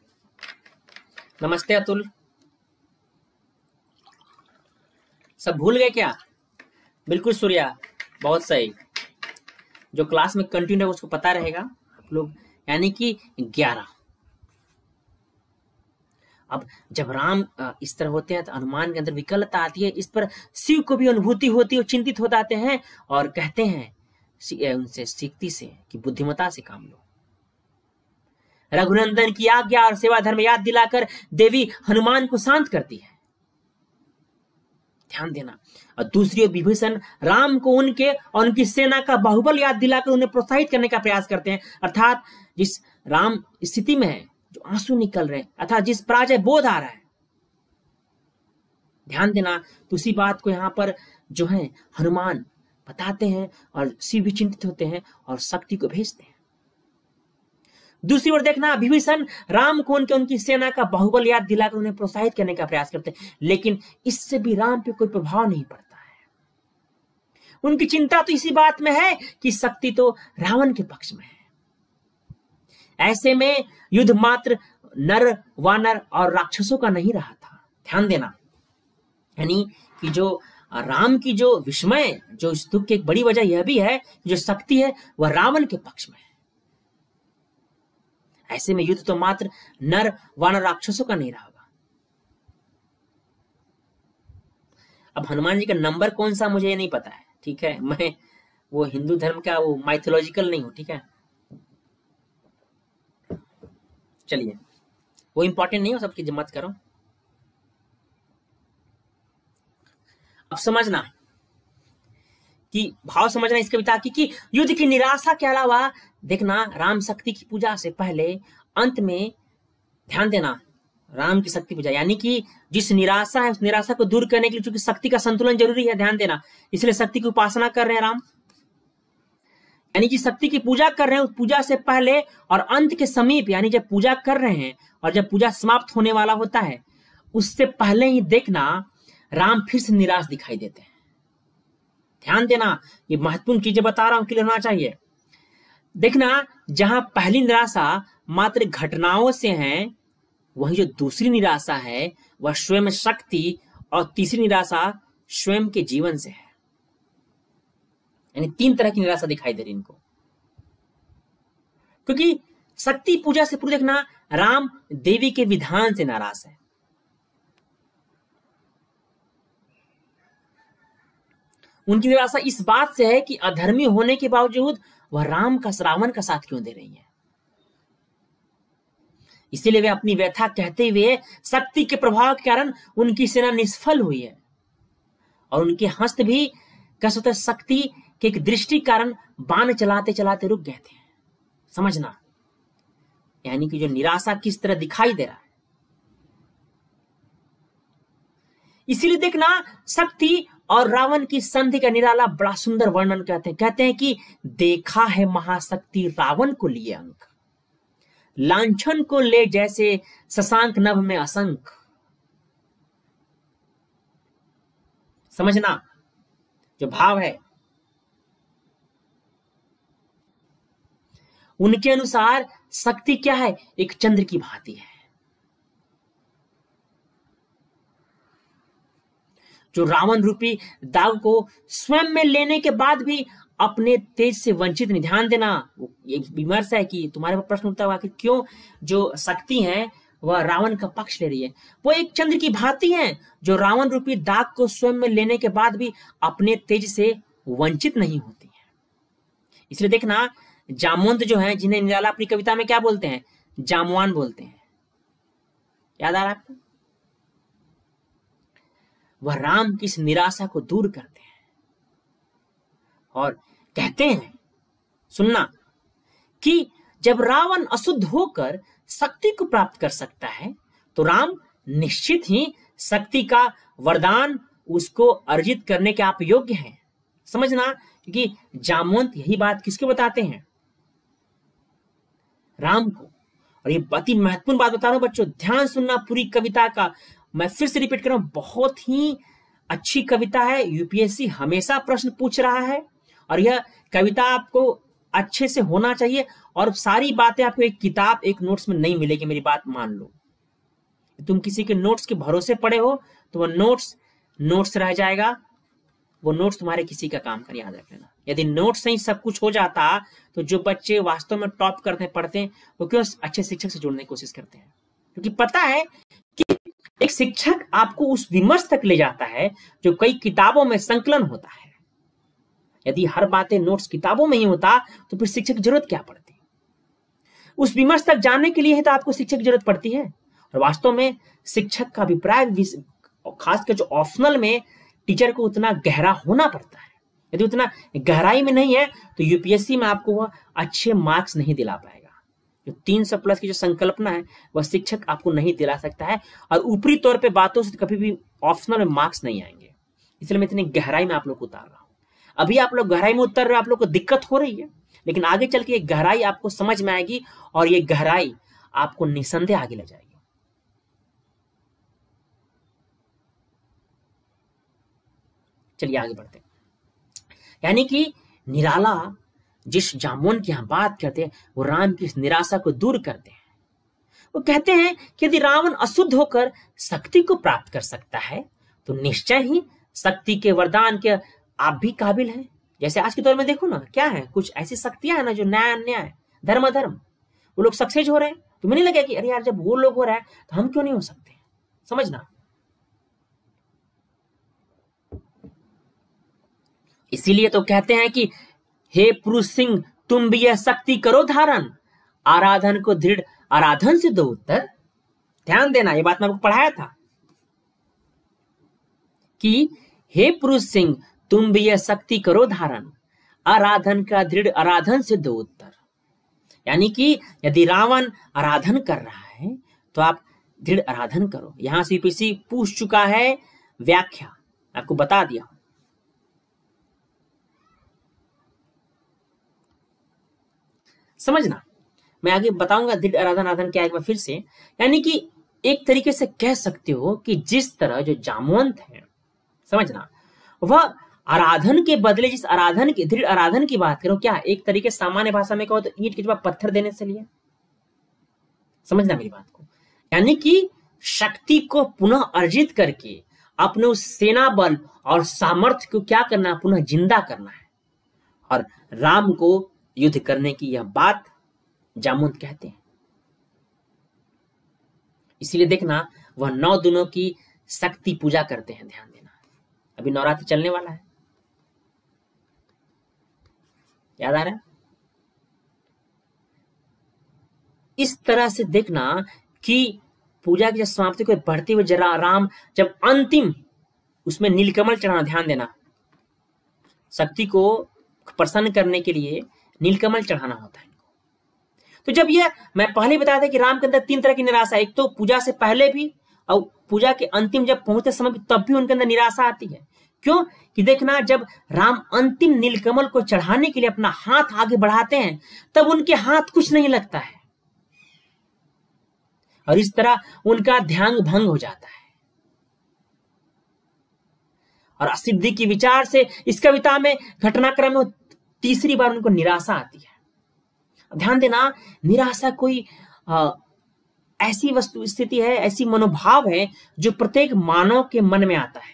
नमस्ते अतुल। सब भूल गए क्या? बिल्कुल सूर्या, बहुत सही। जो क्लास में कंटिन्यू है, उसको पता रहेगा। आप लोग, यानी कि ग्यारह। अब जब राम इस तरह होते हैं तो अनुमान के अंदर विकलता आती है। इस पर शिव को भी अनुभूति होती है चिंतित हो जाते हैं और कहते हैं उनसे, सीखती से, कि बुद्धिमता से काम लो। रघुनंदन की आज्ञा और सेवा धर्म याद दिलाकर देवी हनुमान को शांत करती है। ध्यान देना। और दूसरी ओर विभीषण राम को उनके और उनकी सेना का बाहुबल याद दिलाकर उन्हें प्रोत्साहित करने का प्रयास करते हैं। अर्थात जिस राम स्थिति में है, जो आँसू निकल रहे हैं, अर्थात जिस पराजय बोध आ रहा है, ध्यान देना तो उसी बात को यहाँ पर जो है हनुमान बताते हैं और शिव भी चिंतित होते हैं और शक्ति को भेजते हैं। दूसरी ओर देखना विभीषण राम को उनके, उनकी सेना का बाहुबल याद दिलाकर उन्हें प्रोत्साहित करने का प्रयास करते लेकिन इससे भी राम पे कोई प्रभाव नहीं पड़ता है। उनकी चिंता तो इसी बात में है कि शक्ति तो रावण के पक्ष में है। ऐसे में युद्ध मात्र नर, वानर और राक्षसों का नहीं रहा था। ध्यान देना, यानी कि जो राम की जो विस्मय, जो इस दुख की एक बड़ी वजह यह भी है जो शक्ति है, वह रावण के पक्ष में है। ऐसे में युद्ध तो मात्र नर वानर राक्षसों का नहीं रहा अब हनुमान जी का नंबर कौन सा मुझे नहीं पता है, ठीक है? *laughs* मैं वो हिंदू धर्म का वो माइथोलॉजिकल नहीं हूँ, ठीक है? चलिए, वो इंपॉर्टेंट नहीं हो, सबकी मत करो। अब समझना कि भाव समझना इस कविता की कि युद्ध की निराशा के अलावा देखना राम शक्ति की पूजा से पहले अंत में ध्यान देना राम की शक्ति पूजा। यानी कि जिस निराशा है, उस निराशा को दूर करने के लिए चूँकि शक्ति का संतुलन ज़रूरी है, ध्यान देना। इसलिए शक्ति की उपासना कर रहे हैं राम। यानी कि शक्ति की पूजा कर रहे हैं, उस पूजा से पहले और अंत के समीप, यानी जब पूजा कर रहे हैं और जब पूजा समाप्त होने वाला होता है, उससे पहले ही देखना राम फिर से निराश दिखाई देते हैं। ध्यान देना, ये महत्वपूर्ण चीज़ें बता रहा हूँ क्लियर होना चाहिए। देखना, जहाँ पहली निराशा मात्र घटनाओं से है, वही जो दूसरी निराशा है, वह स्वयं शक्ति और तीसरी निराशा स्वयं के जीवन से है। यानी तीन तरह की निराशा दिखाई दे रही इनको। क्योंकि शक्ति पूजा से पूर्व देखना, राम देवी के विधान से नाराज़ है। उनकी निराशा इस बात से है कि अधर्मी होने के बावजूद वह राम का श्रावण का साथ क्यों दे रही है? इसीलिए वे अपनी व्यथा कहते हुए शक्ति के प्रभाव के कारण उनकी सेना निष्फल हुई है। और उनके हस्त भी कह शक्ति के एक दृष्टि कारण बाण चलाते चलाते रुक गए थे। समझना, यानी कि जो निराशा किस तरह दिखाई दे रहा है। इसीलिए देखना, शक्ति और रावण की संधि का निराला बड़ा सुंदर वर्णन कहते हैं। कहते हैं कि देखा है महाशक्ति रावण को लिए अंक। लांछन को ले जैसे शशांक नभ में असंख समझना? जो भाव है। उनके अनुसार शक्ति क्या है? एक चंद्र की भांति है। जो रावण रूपी दाग को स्वयं में लेने के बाद भी अपने तेज से वंचित नहीं। ध्यान देना, एक विमर्श है कि तुम्हारे पर प्रश्न उठता हुआ कि क्यों जो शक्ति है, वह रावण का पक्ष ले रही है। वो एक चंद्र की भांति है, जो रावण रूपी दाग को स्वयं में लेने के बाद भी अपने तेज से वंचित नहीं होती है। इसलिए देखना, जामवंत जो है, जिन्हें निराला अपनी कविता में क्या बोलते हैं? जामवान बोलते हैं। याद आ रहा है आपको? वह राम की इस निराशा को दूर करते हैं। और कहते हैं, सुनना, कि जब रावण अशुद्ध होकर शक्ति को प्राप्त कर सकता है तो राम निश्चित ही शक्ति का वरदान उसको अर्जित करने के आप योग्य हैं। समझना क्योंकि जामवंत यही बात किसको बताते हैं? राम को। और ये अति महत्वपूर्ण बात बता रहा हूँ बच्चों, ध्यान सुनना पूरी कविता का मैं फिर से रिपीट कर रहा हूँ, बहुत ही अच्छी कविता है। यूपीएससी हमेशा प्रश्न पूछ रहा है और यह कविता आपको अच्छे से होना चाहिए और सारी बातें आपको एक किताब, एक नोट्स में नहीं मिलेगी, मेरी बात मान लो। तुम किसी के नोट्स के भरोसे पड़े हो तो वह नोट्स नोट्स रह जाएगा। वो नोट्स तुम्हारे किसी का काम कर याद रख लेना यदि नोट्स से ही सब कुछ हो जाता तो जो बच्चे वास्तव में टॉप करते पढ़ते हैं, वो क्यों अच्छे शिक्षक से जुड़ने की कोशिश करते हैं? क्योंकि पता है एक शिक्षक आपको उस विमर्श तक ले जाता है जो कई किताबों में संकलन होता है। यदि हर बातें नोट्स किताबों में ही होता तो फिर शिक्षक की ज़रूरत क्या पड़ती? उस विमर्श तक जाने के लिए ही तो आपको शिक्षक की ज़रूरत पड़ती है। और वास्तव में शिक्षक का अभिप्राय खासकर जो ऑप्शनल में टीचर को उतना गहरा होना पड़ता है। यदि उतना गहराई में नहीं है तो यूपीएससी में आपको वह अच्छे मार्क्स नहीं दिला पाएगा। तीन सौ प्लस की जो संकल्पना है, वह शिक्षक आपको नहीं दिला सकता है। और ऊपरी तौर पे बातों से कभी भी ऑप्शनल में मार्क्स नहीं आएँगे। इसलिए मैं इतनी गहराई में आप लोग को उतार रहा हूँ। अभी आप लोग गहराई में उतर रहे आप लोग को दिक्कत हो रही है। लेकिन आगे चल के ये गहराई आपको समझ में आएगी और ये गहराई आपको निसंदेह आगे ले जाएगी। चलिए आगे बढ़ते यानी कि निराला जिस जामुन की हम बात करते हैं, वो राम की इस निराशा को दूर करते हैं। वो कहते हैं कि यदि रावण अशुद्ध होकर शक्ति को प्राप्त कर सकता है तो निश्चय ही शक्ति के वरदान के आप भी काबिल हैं। जैसे आज के दौर में देखो ना, क्या है? कुछ ऐसी शक्तियाँ है ना जो न्याय अन्याय धर्म अधर्म वो लोग सक्सेस हो रहे हैं। तुम्हें नहीं लगे कि अरे यार, जब वो लोग हो रहा है तो हम क्यों नहीं हो सकते? समझना? इसीलिए तो कहते हैं कि हे पुरुष सिंह, तुम भी यह शक्ति करो धारण। आराधन को दृढ़ आराधन से दो उत्तर। ध्यान देना यह बात मैं आपको पढ़ाया था। कि हे पुरुष सिंह, तुम भी यह शक्ति करो धारण। आराधन का दृढ़ आराधन से दो उत्तर। यानी कि यदि रावण आराधन कर रहा है तो आप दृढ़ आराधन करो। यहाँ से पूछ चुका है व्याख्या। आपको बता दिया। समझना। मैं आगे बताऊँगा दृढ़ आराधन आराधन क्या एक बार फिर से। यानी कि एक तरीके से कह सकते हो कि जिस तरह जो जामवंत है, समझना, वह आराधन के बदले जिस आराधन की, दृढ़ आराधन की बात करो, क्या एक तरीके सामान्य भाषा में कहो तो ईट के जवाब पत्थर देने से लिया समझना मेरी बात को। यानी कि शक्ति को पुनः अर्जित करके अपने उस सेना बल और सामर्थ्य को क्या करना पुनः ज़िंदा करना है। और राम को युद्ध करने की यह बात जामुन कहते हैं। इसीलिए देखना, वह नौ दिनों की शक्ति पूजा करते हैं, ध्यान देना। अभी नवरात्र चलने वाला है। याद आ रहा है? इस तरह से देखना कि पूजा की जब समाप्ति को बढ़ते हुए जरा राम जब अंतिम उसमें नीलकमल चढ़ाना, ध्यान देना, शक्ति को प्रसन्न करने के लिए नीलकमल चढ़ाना होता है तो जब यह मैं पहले बताया था कि राम के अंदर तीन तरह की निराशा, एक तो पूजा से पहले भी और पूजा के अंतिम जब पहुँचते समय भी तब भी उनके अंदर निराशा आती है। क्यों? कि देखना जब राम अंतिम नीलकमल को चढ़ाने के लिए अपना हाथ आगे बढ़ाते हैं, तब उनके हाथ कुछ नहीं लगता है। और इस तरह उनका ध्यान भंग हो जाता है। और असिद्धि की विचार से इस कविता में, घटनाक्रम तीसरी बार उनको निराशा आती है। ध्यान देना निराशा कोई आ, ऐसी वस्तु स्थिति है ऐसी मनोभाव है जो प्रत्येक मानव के मन में आता है।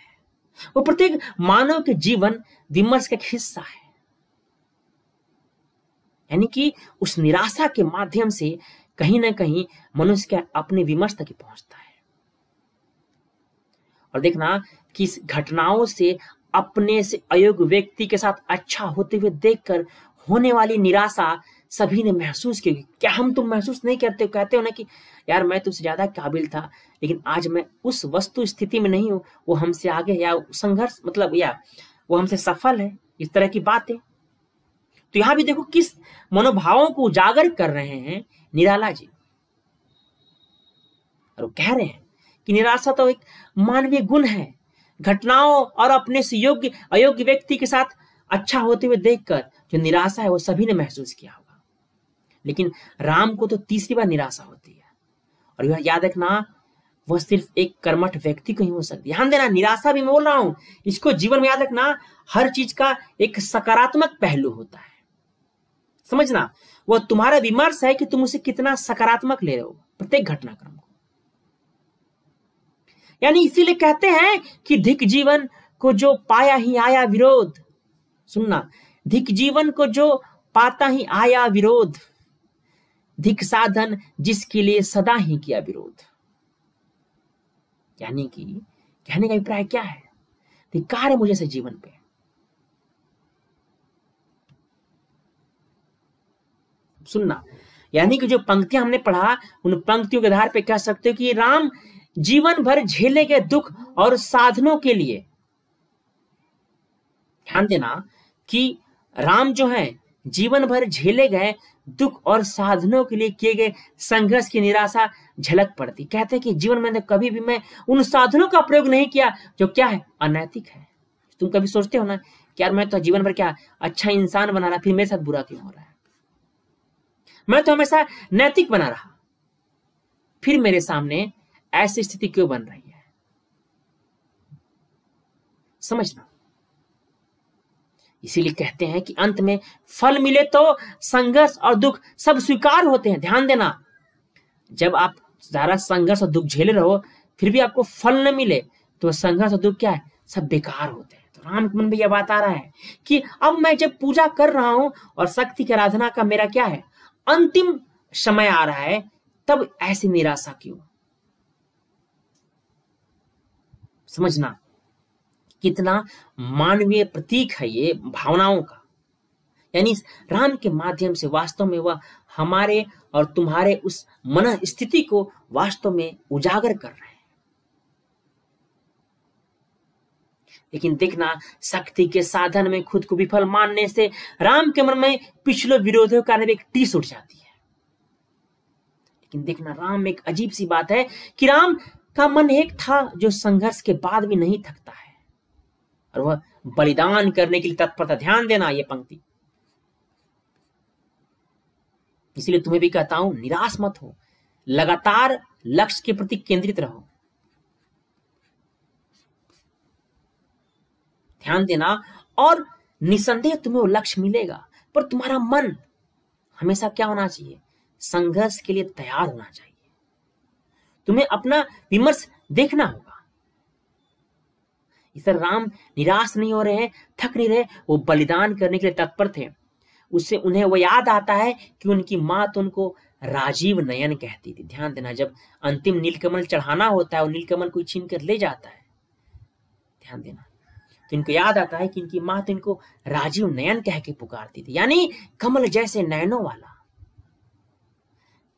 वो प्रत्येक मानव के जीवन विमर्श का एक हिस्सा है। यानी कि उस निराशा के माध्यम से कहीं ना कहीं मनुष्य के अपने विमर्श तक पहुँचता है। और देखना कि इस घटनाओं से अपने से अयोग्य व्यक्ति के साथ अच्छा होते हुए देखकर होने वाली निराशा सभी ने महसूस की। क्या हम तुम महसूस नहीं करते हो? कहते हो ना कि, यार, मैं तुमसे ज़्यादा काबिल था, लेकिन आज मैं उस वस्तु स्थिति में नहीं हूँ। वो हमसे आगे या संघर्ष मतलब या वो हमसे सफल है। इस तरह की बात। है तो यहाँ भी देखो किस मनोभावों को उजागर कर रहे हैं निराला जी। और कह रहे हैं कि निराशा तो एक मानवीय गुण है। घटनाओं और अपने से योग्य, अयोग्य व्यक्ति के साथ अच्छा होते हुए देखकर जो निराशा है वो सभी ने महसूस किया होगा। लेकिन राम को तो तीसरी बार निराशा होती है। और यह याद रखना, वह सिर्फ़ एक कर्मठ व्यक्ति को ही हो सकती है। ध्यान देना, निराशा भी बोल रहा हूँ, इसको जीवन में याद रखना, हर चीज़ का एक सकारात्मक पहलू होता है। समझना, वह तुम्हारा विमर्श है कि तुम उसे कितना सकारात्मक ले रहे हो, प्रत्येक घटनाक्रम को। यानी इसीलिए कहते हैं कि धिक जीवन को जो पाया ही आया विरोध। सुनना, धिक जीवन को जो पाता ही आया विरोध, धिक साधन जिसके लिए सदा ही किया विरोध। यानी कि कहने का अभिप्राय क्या है? धिकार है मुझे से जीवन पे। सुनना, यानी कि जो पंक्तियाँ हमने पढ़ा, उन पंक्तियों के आधार पे कह सकते हो कि राम जीवन भर झेले गए दुख और साधनों के लिए। ध्यान देना कि राम जो है, जीवन भर झेले गए दुख और साधनों के लिए किए गए संघर्ष की निराशा झलक पड़ती। कहते हैं कि जीवन में कभी भी मैं उन साधनों का प्रयोग नहीं किया जो क्या है, अनैतिक है। तुम कभी सोचते हो ना कि यार मैं तो जीवन भर क्या अच्छा इंसान बना रहा, फिर मेरे साथ बुरा क्यों हो रहा है? मैं तो हमेशा नैतिक बना रहा। फिर मेरे सामने ऐसी स्थिति क्यों बन रही है? समझना। इसीलिए कहते हैं कि अंत में फल मिले तो संघर्ष और दुख सब स्वीकार होते हैं। ध्यान देना, जब आप सारा संघर्ष और दुख झेले रहो फिर भी आपको फल न मिले तो संघर्ष और दुख क्या है? सब बेकार होते हैं। तो राम मन में यह बात आ रहा है कि अब मैं जब पूजा कर रहा हूँ और शक्ति की आराधना का मेरा क्या है? अंतिम समय आ रहा है, तब ऐसी निराशा क्यों? समझना। कितना मानवीय प्रतीक है ये भावनाओं का। यानी राम के माध्यम से वास्तव में वह हमारे और तुम्हारे उस मन स्थिति को वास्तव में उजागर कर रहे हैं। लेकिन देखना, शक्ति के साधन में खुद को विफल मानने से राम के मन में पिछले विरोधियों का एक टीस उठ जाती है। लेकिन देखना, राम एक अजीब सी बात है कि राम का मन एक था जो संघर्ष के बाद भी नहीं थकता है। और वह बलिदान करने के लिए तत्परता ध्यान देना यह पंक्ति। इसलिए तुम्हें भी कहता हूँ, निराश मत हो। लगातार लक्ष्य के प्रति केंद्रित रहो। ध्यान देना और निसंदेह तुम्हें वो लक्ष्य मिलेगा, पर तुम्हारा मन हमेशा क्या होना चाहिए? संघर्ष के लिए तैयार होना चाहिए। तुम्हें अपना विमर्श देखना होगा। इस राम निराश नहीं हो रहे हैं, थक नहीं रहे, वो बलिदान करने के लिए तत्पर थे। उससे उन्हें वो याद आता है कि उनकी माँ तो उनको राजीव नयन कहती थी। ध्यान देना, जब अंतिम नीलकमल चढ़ाना होता है वो नीलकमल कोई छीन कर ले जाता है, ध्यान देना तो इनको याद आता है कि इनकी माँ तो इनको राजीव नयन कह के पुकारती थी। यानी कमल जैसे नयनों वाला।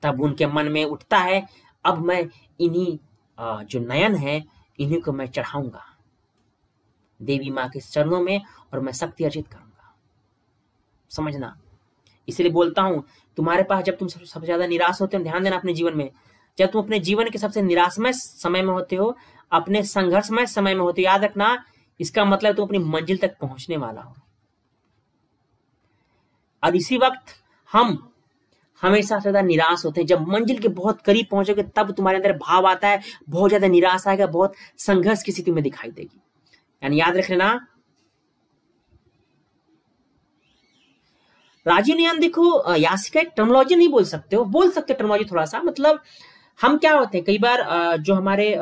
तब उनके मन में उठता है अब मैं इन्हीं जो नयन है, इन्हीं को मैं चढ़ाऊँगा। देवी माँ के चरणों में और मैं शक्ति अर्जित करूँगा। समझना? इसलिए बोलता हूँ, तुम्हारे पास जब तुम सबसे सब ज़्यादा निराश होते हो, ध्यान देना अपने जीवन में, जब तुम अपने जीवन के सबसे निराशमय समय में होते हो, अपने संघर्षमय समय में होते हो, याद रखना, इसका मतलब तुम अपनी मंजिल तक पहुँचने वाला हो। और इसी वक्त हम हमेशा ज़्यादा निराश होते हैं। जब मंजिल के बहुत करीब पहुंचोगे, तब तुम्हारे अंदर भाव आता है, बहुत ज़्यादा निराश आएगा, बहुत संघर्ष की स्थिति में दिखाई देगी। यानी याद रख लेना राजीव नियम देखो यासिका एक टर्मोलॉजी नहीं बोल सकते हो। बोल सकते टर्मोलॉजी थोड़ा सा मतलब हम क्या होते हैं, कई बार जो हमारे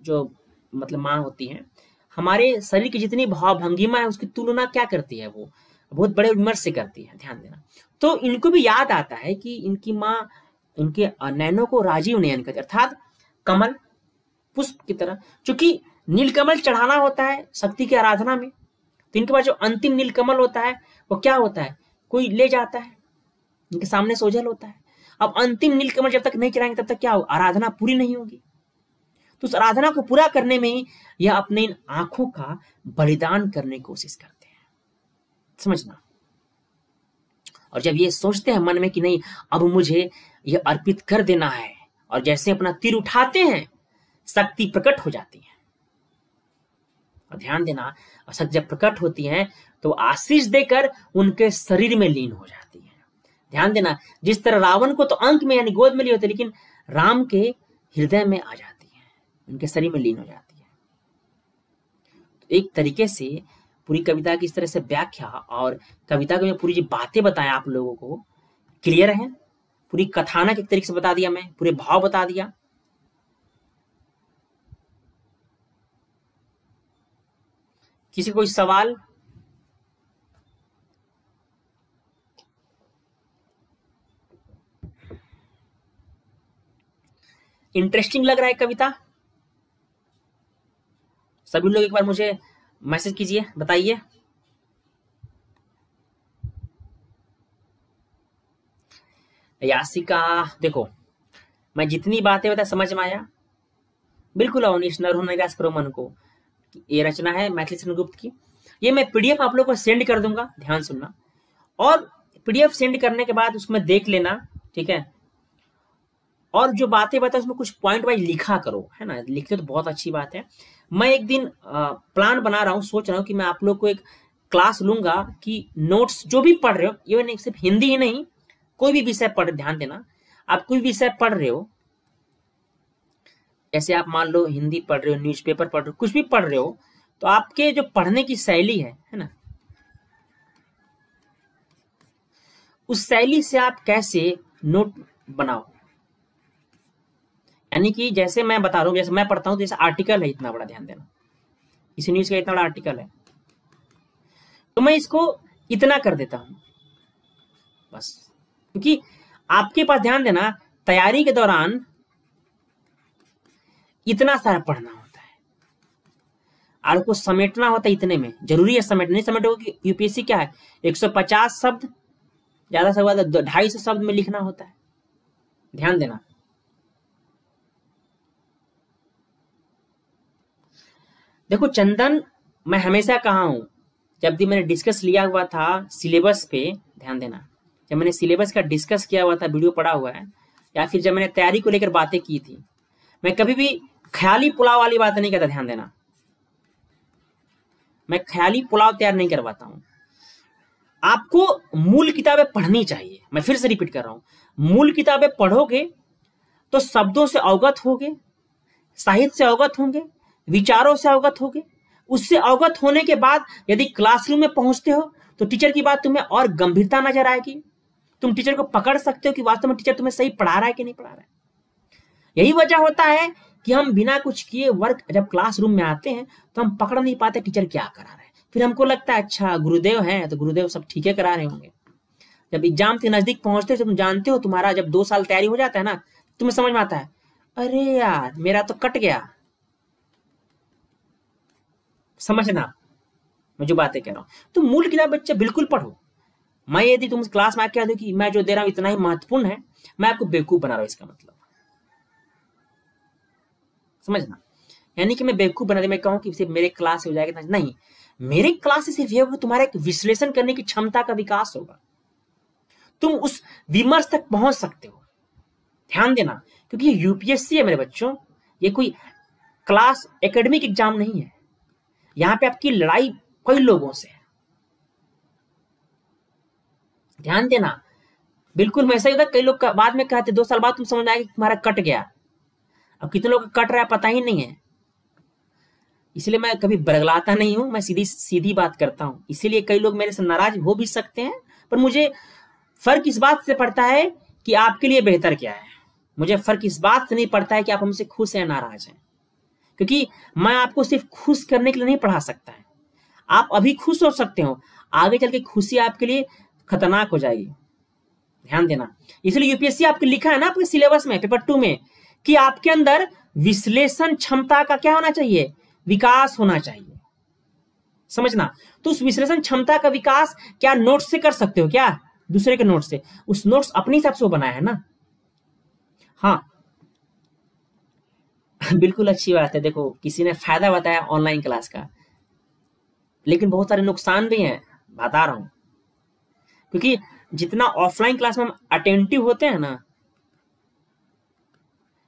जो मतलब माँ होती हैं, हमारे शरीर की जितनी भाव भंगिमा है, उसकी तुलना क्या करती है वो? बहुत बड़े विमर्श से करती है, ध्यान देना। तो इनको भी याद आता है कि इनकी माँ, इनके नैनो को राजीव नयन करती अर्थात कमल, पुष्प की तरह, चूँकि नीलकमल चढ़ाना होता है शक्ति की आराधना में तो इनके पास जो अंतिम नीलकमल होता है, वो क्या होता है? कोई ले जाता है, इनके सामने सोजल होता है। अब अंतिम नीलकमल जब तक नहीं चढ़ाएँगे, तब तक क्या होगा? आराधना पूरी नहीं होगी। तो उस आराधना को पूरा करने में ही यह अपने इन आँखों का बलिदान करने की कोशिश करते समझना। और जब ये सोचते हैं मन में कि नहीं, अब मुझे यह अर्पित कर देना है, और जैसे अपना तीर उठाते हैं, शक्ति प्रकट हो जाती है। और ध्यान देना शक्ति जब प्रकट होती है तो आशीष देकर उनके शरीर में लीन हो जाती है। ध्यान देना, जिस तरह रावण को तो अंक में यानी गोद में ली होती, लेकिन राम के हृदय में आ जाती है, उनके शरीर में लीन हो जाती है। तो एक तरीके से पूरी कविता की इस तरह से व्याख्या और कविता की पूरी जो बातें बताया आप लोगों को, क्लियर है? पूरी कथानक एक तरीके से बता दिया मैं? पूरे भाव बता दिया? किसी कोई सवाल? इंटरेस्टिंग लग रहा है कविता। सभी लोग एक बार मुझे मैसेज कीजिए, बताइए। यासिका, देखो, मैं जितनी बातें बता समझ में आया? बिल्कुल अवनीश नर करो मन को। ये रचना है मैथिली चंद्रगुप्त की। ये मैं पीडीएफ आप लोग को सेंड कर दूँगा, ध्यान सुनना। और पीडीएफ सेंड करने के बाद उसमें देख लेना, ठीक है? और जो बातें बता उसमें कुछ पॉइंट वाइज लिखा करो, है ना? लिखते तो बहुत अच्छी बात है। मैं एक दिन प्लान बना रहा हूँ, सोच रहा हूँ कि मैं आप लोग को एक क्लास लूँगा कि नोट्स जो भी पढ़ रहे हो नहीं सिर्फ़ हिंदी ही नहीं, कोई भी विषय पढ़, ध्यान देना। आप कोई विषय पढ़ रहे हो जैसे आप मान लो हिंदी पढ़ रहे हो न्यूज़पेपर पढ़ रहे हो, कुछ भी पढ़ रहे हो तो आपके जो पढ़ने की शैली है है ना? उस शैली से आप कैसे नोट बनाओ? यानी कि जैसे मैं बता रहा हूँ, जैसे मैं पढ़ता हूँ जैसे आर्टिकल है, इतना बड़ा ध्यान देना। इस न्यूज़ का इतना बड़ा आर्टिकल है। तो मैं इसको इतना कर देता हूँ। बस। क्योंकि आपके पास ध्यान देना, तैयारी के दौरान इतना सारा पढ़ना होता है। आपको समेटना होता है इतने में। ज़रूरी है समेट नहीं समेटोगे यूपीएससी क्या है? 150 शब्द, ज़्यादा से ज़्यादा ढाई सौ शब्द में लिखना होता है। ध्यान देना। देखो, चंदन, मैं हमेशा कहा हूँ, जब भी मैंने डिस्कस लिया हुआ था सिलेबस पे, ध्यान देना, जब मैंने सिलेबस का डिस्कस किया हुआ था वीडियो पड़ा हुआ है, या फिर जब मैंने तैयारी को लेकर बातें की थी, मैं कभी भी ख्याली पुलाव वाली बात नहीं करता, ध्यान देना। मैं ख्याली पुलाव तैयार नहीं करवाता हूँ। आपको मूल किताबें पढ़नी चाहिए, मैं फिर से रिपीट कर रहा हूँ, मूल किताबें पढ़ोगे तो शब्दों से अवगत होगे, साहित्य से अवगत होंगे विचारों से अवगत होगे। उससे अवगत होने के बाद यदि क्लासरूम में पहुँचते हो तो टीचर की बात तुम्हें और गंभीरता नज़र आएगी। तुम टीचर को पकड़ सकते हो कि वास्तव में टीचर तुम्हें सही पढ़ा रहा है कि नहीं पढ़ा रहा है। यही वजह होता है कि हम बिना कुछ किए वर्क जब क्लासरूम में आते हैं तो हम पकड़ नहीं पाते टीचर क्या करा रहे हैं। फिर हमको लगता है अच्छा गुरुदेव है तो गुरुदेव सब ठीक है करा रहे होंगे। जब एग्ज़ाम के नज़दीक पहुँचते हो तुम जानते हो, तुम्हारा जब दो साल तैयारी हो जाता है ना, तुम्हें समझ में आता है, अरे यार, मेरा तो कट गया। समझना। मैं जो बातें कह रहा हूँ। तो मूल किताब बच्चे बिल्कुल पढ़ो। मैं यदि तुम क्लास में आके दू कि मैं जो दे रहा हूँ इतना ही महत्वपूर्ण है, मैं आपको बेवकूफ़ बना रहा हूँ इसका मतलब। समझना? यानी कि मैं बेवकूफ़ बना दे मैं कहूँ कि सिर्फ़ मेरे क्लास से हो जाएगा नहीं। मेरे क्लास से सिर्फ़ ये होगा, तुम्हारा एक विश्लेषण करने की क्षमता का विकास होगा। तुम उस विमर्श तक पहुँच सकते हो। ध्यान देना, क्योंकि ये यूपीएससी है मेरे बच्चों। ये कोई क्लास एकेडमिक एग्ज़ाम नहीं है। यहाँ पे आपकी लड़ाई कई लोगों से है। ध्यान देना, बिल्कुल ऐसा ही होता कई लोग बाद में कहते, दो साल बाद तुम समझ आए कि तुम्हारा कट गया। अब कितने लोग कट रहा है पता ही नहीं है। इसलिए मैं कभी बरगलाता नहीं हूँ, मैं सीधी सीधी बात करता हूँ। इसीलिए कई लोग मेरे से नाराज़ हो भी सकते हैं, पर मुझे फ़र्क इस बात से पड़ता है कि आपके लिए बेहतर क्या है। मुझे फ़र्क इस बात से नहीं पड़ता है कि आप हमसे खुश हैं, नाराज़ हैं। क्योंकि मैं आपको सिर्फ़ खुश करने के लिए नहीं पढ़ा सकता है। आप अभी खुश हो सकते हो। आगे चल के खुशी आपके लिए खतरनाक हो जाएगी। ध्यान देना। इसलिए यूपीएससी आपके लिखा है ना आपके सिलेबस में पेपर टू में, कि आपके अंदर विश्लेषण क्षमता का क्या होना चाहिए? विकास होना चाहिए। समझना? तो उस विश्लेषण क्षमता का विकास क्या नोट से कर सकते हो क्या? दूसरे के नोट से। उस नोट्स अपने हिसाब से बनाया है ना? हाँ। बिल्कुल अच्छी बात है। देखो, किसी ने फ़ायदा बताया ऑनलाइन क्लास का। लेकिन बहुत सारे नुकसान भी हैं, बता रहा हूँ। क्योंकि जितना ऑफलाइन क्लास में हम अटेंटिव होते हैं ना,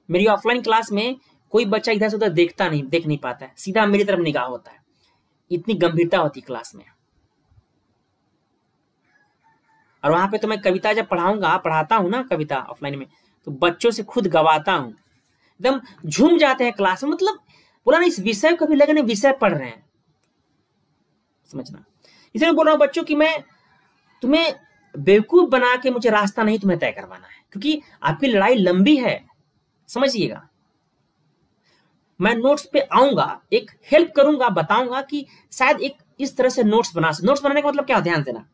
मेरी ऑफलाइन क्लास में कोई बच्चा इधर से उधर देखता नहीं, देख नहीं पाता है। सीधा मेरी तरफ़ निगाह होता है। इतनी गंभीरता होती क्लास में। और वहाँ पे तो मैं कविता जब पढ़ाऊँगा, पढ़ाता हूँ ना कविता ऑफलाइन में तो बच्चों से खुद गवाता हूँ। एकदम झूम जाते हैं क्लास में। मतलब बोला ना इस विषय को भी लगे विषय पढ़ रहे हैं। समझना। इसलिए बोल रहा हूँ बच्चों की मैं, तुम्हें बेवकूफ़ बना के मुझे रास्ता नहीं तुम्हें तय करवाना है। क्योंकि आपकी लड़ाई लंबी है। समझिएगा। मैं नोट्स पे आऊँगा, एक हेल्प करूँगा, बताऊँगा कि शायद एक इस तरह से नोट्स बना नोट्स बनाने का मतलब क्या? ध्यान देना।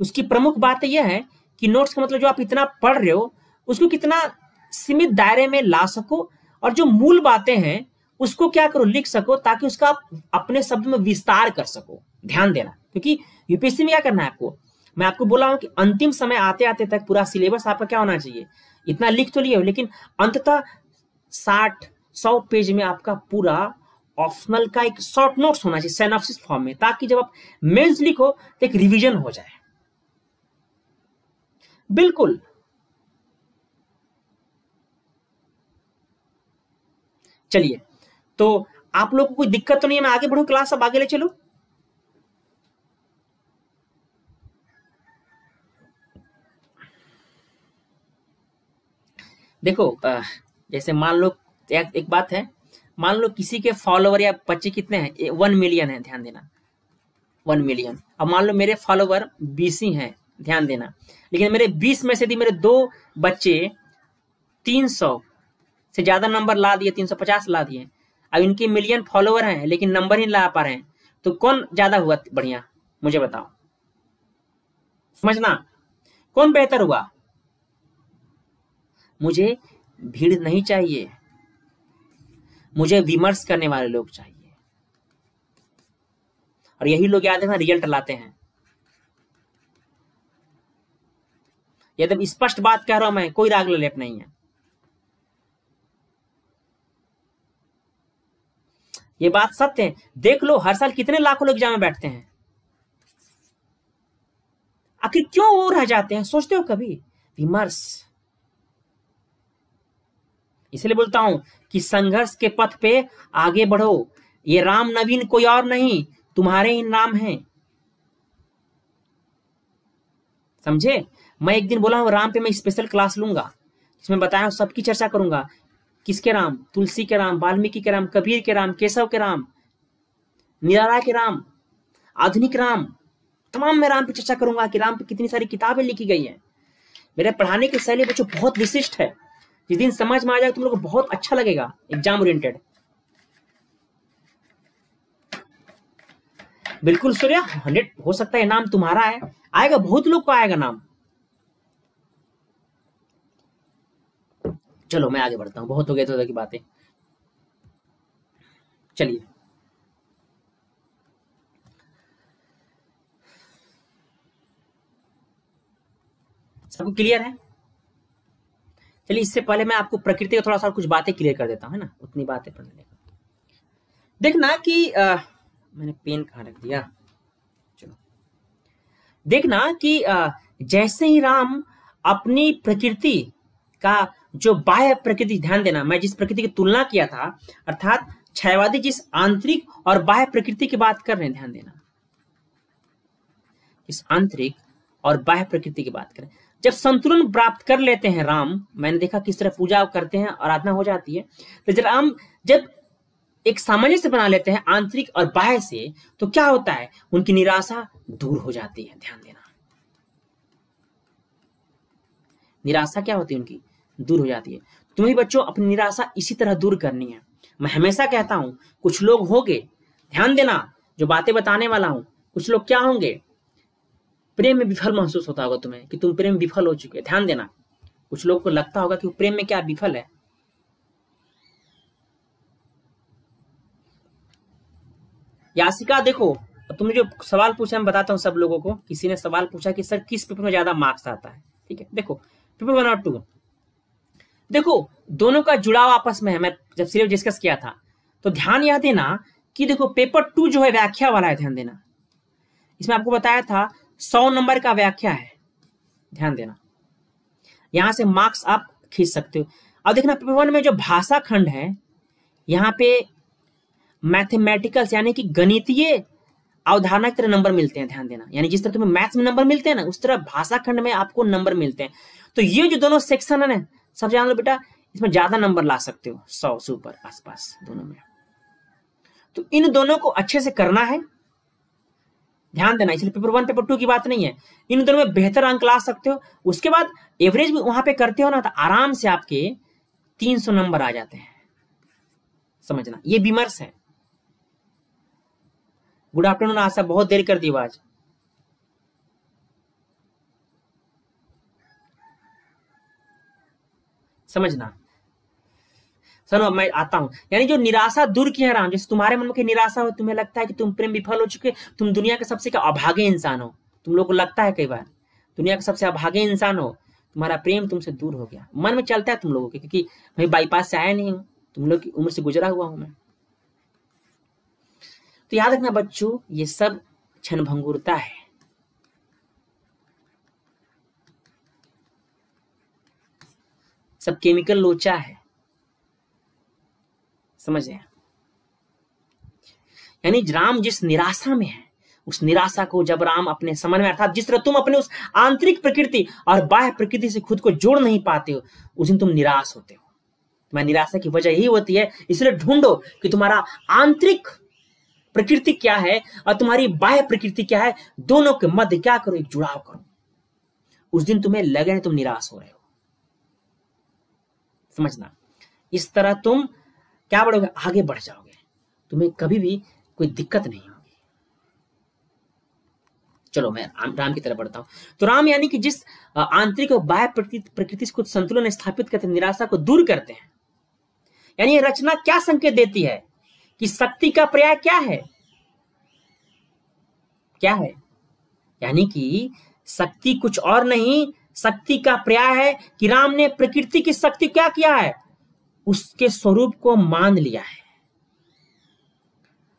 उसकी प्रमुख बात यह है कि नोट्स का मतलब जो आप इतना पढ़ रहे हो, उसको कितना सीमित दायरे में ला सको और जो मूल बातें हैं, उसको क्या करो, लिख सको ताकि उसका आप अपने शब्द में विस्तार कर सको। ध्यान देना। क्योंकि यूपीएससी में क्या करना है आपको? मैं आपको बोला हूँ कि अंतिम समय आते आते तक पूरा सिलेबस आपका क्या होना चाहिए? इतना लिख तो लिया लेकिन अंततः साठ, सौ पेज में आपका पूरा ऑप्शनल का एक शॉर्ट नोट्स होना चाहिए फॉर्म में, ताकि जब आप मेंस लिखो तो एक रिवीजन हो जाए। बिल्कुल। चलिए। तो आप लोग को कोई दिक्कत तो नहीं है? मैं आगे बढ़ू क्लास? अब आगे ले चलो? देखो जैसे मान लो एक, एक बात है। मान लो किसी के फॉलोवर या बच्चे कितने हैं? वन मिलियन है ध्यान देना। वन मिलियन अब मान लो मेरे फॉलोवर बीस ही हैं ध्यान देना। लेकिन मेरे बीस में से यदि मेरे दो बच्चे तीन सौ से ज़्यादा नंबर ला दिए, तीन सौ पचास ला दिए। अब इनके मिलियन फॉलोअर हैं, लेकिन नंबर ही ला पा रहे हैं। तो कौन ज़्यादा हुआ बढ़िया? मुझे बताओ। समझना कौन बेहतर हुआ? मुझे भीड़ नहीं चाहिए। मुझे विमर्श करने वाले लोग चाहिए। और यही लोग याद है रिज़ल्ट लाते हैं। एकदम स्पष्ट बात कह रहा हूँ, मैं, कोई राग लेप नहीं है। ये बात सत्य है। देख लो, हर साल कितने लाखों लोग एग्ज़ाम में बैठते हैं। आखिर क्यों वो रह जाते हैं? सोचते हो कभी? विमर्श। इसलिए बोलता हूँ कि संघर्ष के पथ पे आगे बढ़ो। ये राम नवीन कोई और नहीं, तुम्हारे ही नाम है। समझे? मैं एक दिन बोला हूँ, राम पे मैं स्पेशल क्लास लूँगा। इसमें बताया सबकी चर्चा करूँगा। किसके राम? तुलसी के राम, वाल्मीकि के राम, कबीर के राम, केशव के राम निराला के राम, आधुनिक राम। तमाम मैं राम पर चर्चा करूँगा कि राम पर कितनी सारी किताबें लिखी गई हैं। मेरे पढ़ाने की शैली बच्चों बहुत विशिष्ट है। जिस दिन समझ में आ जाए तुम लोग को बहुत अच्छा लगेगा एग्ज़ाम ओरिएंटेड बिल्कुल सूर्य हंड्रेड हो सकता है नाम तुम्हारा है। आएगा, बहुत लोग को आएगा नाम। चलो मैं आगे बढ़ता हूँ। बहुत हो गए तो की बातें। चलिए। सबको क्लियर है? चलिए इससे पहले मैं आपको प्रकृति का थोड़ा सा कुछ बातें क्लियर कर देता हूँ है ना? उतनी बातें पढ़ने का देखना कि आ, मैंने पेन कहा रख दिया? चलो। देखना कि आ, जैसे ही राम अपनी प्रकृति का जो बाह्य प्रकृति, ध्यान देना, मैं जिस प्रकृति की तुलना किया था, अर्थात छायावादी जिस आंतरिक और बाह्य प्रकृति की बात कर रहे हैं, ध्यान देना। इस आंतरिक और बाह्य प्रकृति की बात करें। जब संतुलन प्राप्त कर लेते हैं राम, मैंने देखा किस तरह पूजा करते हैं, आराधना हो जाती है। तो जब राम जब एक सामंजस्य बना लेते हैं आंतरिक और बाह्य से तो क्या होता है? उनकी निराशा दूर हो जाती है, ध्यान देना। निराशा क्या होती है उनकी? दूर हो जाती है। तुम्हें बच्चों, अपनी निराशा इसी तरह दूर करनी है। मैं हमेशा कहता हूँ, कुछ लोग होंगे, ध्यान देना, जो बातें बताने वाला हूँ, कुछ लोग क्या होंगे? प्रेम में विफल महसूस होता होगा तुम्हें कि तुम प्रेम विफल हो चुके ध्यान देना, कुछ लोग को लगता होगा कि प्रेम में क्या विफल है। यासिका, देखो तुमने जो सवाल पूछा, मैं बताता हूँ सब लोगों को, किसी ने सवाल पूछा कि, सर, किस पेपर में ज़्यादा मार्क्स आता है? ठीक है, देखो, पेपर वन और टू देखो, दोनों का जुड़ाव आपस में है। मैं जब सिर्फ़ डिस्कस किया था तो ध्यान यह देना कि देखो पेपर टू जो है, व्याख्या वाला है, ध्यान देना। इसमें आपको बताया था, सौ नंबर का व्याख्या है। ध्यान देना। यहाँ से मार्क्स आप खींच सकते हो। अब देखना पेपर वन में जो भाषा खंड है, यहाँ पे मैथमेटिकल्स यानी कि गणितीय अवधारणा की तरह नंबर मिलते हैं, ध्यान देना। यानी जिस तरह तुम्हें मैथ्स में नंबर मिलते हैं ना, उस तरह भाषा खंड में आपको नंबर मिलते हैं। तो ये जो दोनों सेक्शन है ना सब जान लो बेटा, इसमें ज़्यादा नंबर ला सकते हो, सौ से ऊपर आसपास, दोनों में। तो इन दोनों को अच्छे से करना है। ध्यान देना, इसलिए पेपर वन पेपर टू की बात नहीं है। इन दोनों में बेहतर अंक ला सकते हो। उसके बाद एवरेज भी वहाँ पे करते हो ना तो आराम से आपके तीन सौ नंबर आ जाते हैं। समझना, ये विमर्श है। गुड आफ्टरनून आशा, बहुत देर कर दी आज समझना। सुनो मैं आता हूँ। यानी जो निराशा दूर की है राम, जैसे तुम्हारे मन में निराशा हो, तुम्हें लगता है कि तुम प्रेम विफल हो चुके, तुम दुनिया के सबसे अभागे इंसान हो? तुम लोग को लगता है कई बार, दुनिया का सबसे अभागे इंसान हो, तुम्हारा प्रेम तुमसे दूर हो गया। मन में चलता है तुम लोगों के, क्योंकि मैं बाईपास से आया नहीं हूँ, तुम लोग की उम्र से गुजरा हुआ हूँ मैं। तो याद रखना बच्चों, ये सब क्षण भंगुरता है। सब केमिकल लोचा है। समझ रहे यानी राम जिस निराशा में है, उस निराशा को जब राम अपने समन में अर्थात जिस तरह तुम अपने उस आंतरिक प्रकृति और बाह्य प्रकृति से खुद को जोड़ नहीं पाते हो, उस दिन तुम निराश होते हो। तुम्हारी निराशा की वजह यही होती है, इसलिए ढूंढो कि तुम्हारा आंतरिक प्रकृति क्या है और तुम्हारी बाह्य प्रकृति क्या है, दोनों के मध्य क्या करो, एक जुड़ाव करो। उस दिन तुम्हें लगे तुम निराश हो रहे हो। समझना। इस तरह तुम क्या बढ़ोगे? आगे बढ़ जाओगे। तुम्हें कभी भी कोई दिक्कत नहीं होगी। चलो, मैं राम की तरफ़ बढ़ता हूँ। तो राम यानी कि जिस आंतरिक और बाह्य प्रकृति को संतुलन स्थापित करते निराशा को दूर करते हैं। यानी रचना क्या संकेत देती है? कि शक्ति का पर्याय क्या है? क्या है? यानी कि शक्ति कुछ और नहीं शक्ति का पर्याय है कि राम ने प्रकृति की शक्ति क्या किया है? उसके स्वरूप को मान लिया है।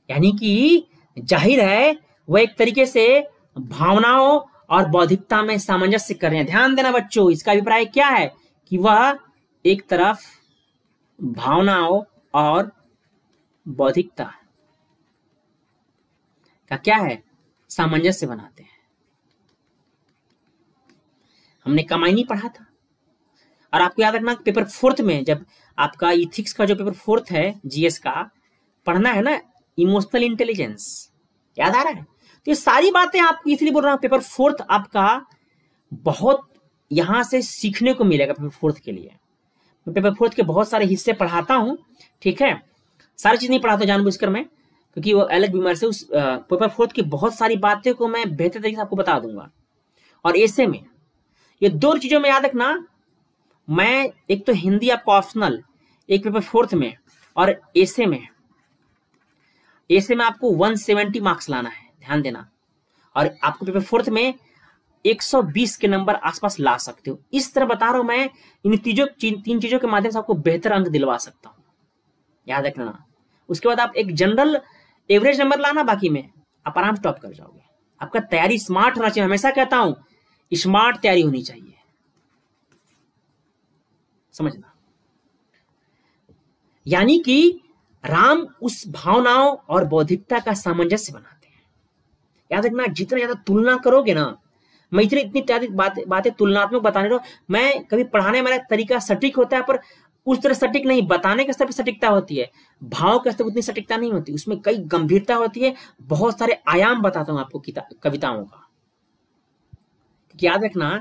यानी कि ज़ाहिर है, वह एक तरीके से भावनाओं और बौद्धिकता में सामंजस्य कर रहे हैं। ध्यान देना बच्चों, इसका अभिप्राय क्या है कि वह एक तरफ़ भावनाओं और बौद्धिकता का क्या है? सामंजस्य बनाते हैं। हमने कमाई नहीं पढ़ा था। और आपको याद रखना, पेपर फोर्थ में जब आपका इथिक्स का जो पेपर फोर्थ है जीएस का, पढ़ना है ना इमोशनल इंटेलिजेंस याद आ रहा है? तो ये सारी बातें आपको इसलिए बोल रहा हूँ, पेपर फोर्थ आपका बहुत यहाँ से सीखने को मिलेगा पेपर फोर्थ के लिए। मैं पेपर फोर्थ के बहुत सारे हिस्से पढ़ाता हूँ, ठीक है? सारी चीज़ नहीं पढ़ाता जानबूझकर मैं, क्योंकि वो अलग बीमारी से उस पेपर फोर्थ की बहुत सारी बातें को मैं बेहतर तरीके से आपको बता दूँगा। और ऐसे में ये दो चीज़ों में याद रखना। मैं, एक तो हिंदी आपको ऑप्शनल एक पेपर फोर्थ में, और ऐसे में। ऐसे में आपको 170 मार्क्स लाना है, ध्यान देना। और आपको पेपर फोर्थ में 120 के नंबर आसपास ला सकते हो। इस तरह बता रहा हूँ मैं, इन तीजों तीन चीज़ों के माध्यम से आपको बेहतर अंक दिलवा सकता हूँ। याद रखना। उसके बाद आप एक जनरल एवरेज नंबर लाना, बाकी में आप आराम से टॉप कर जाओगे। आपका तैयारी स्मार्ट होना चाहिए। हमेशा कहता हूँ स्मार्ट तैयारी होनी चाहिए। समझना? यानी कि राम उस भावनाओं और बौद्धिकता का सामंजस्य बनाते हैं। याद रखना, जितना ज़्यादा तुलना करोगे ना, मैं इतनी इतनी बातें बातें तुलनात्मक बताने रहा मैं कभी पढ़ाने मेरा तरीका सटीक होता है, पर उस तरह सटीक नहीं, बताने के स्तर पर सटीकता होती है। भाव के स्तर उतनी सटीकता नहीं होती, उसमें कई गंभीरता होती है। बहुत सारे आयाम बताता हूँ आपको कविताओं का। याद रखना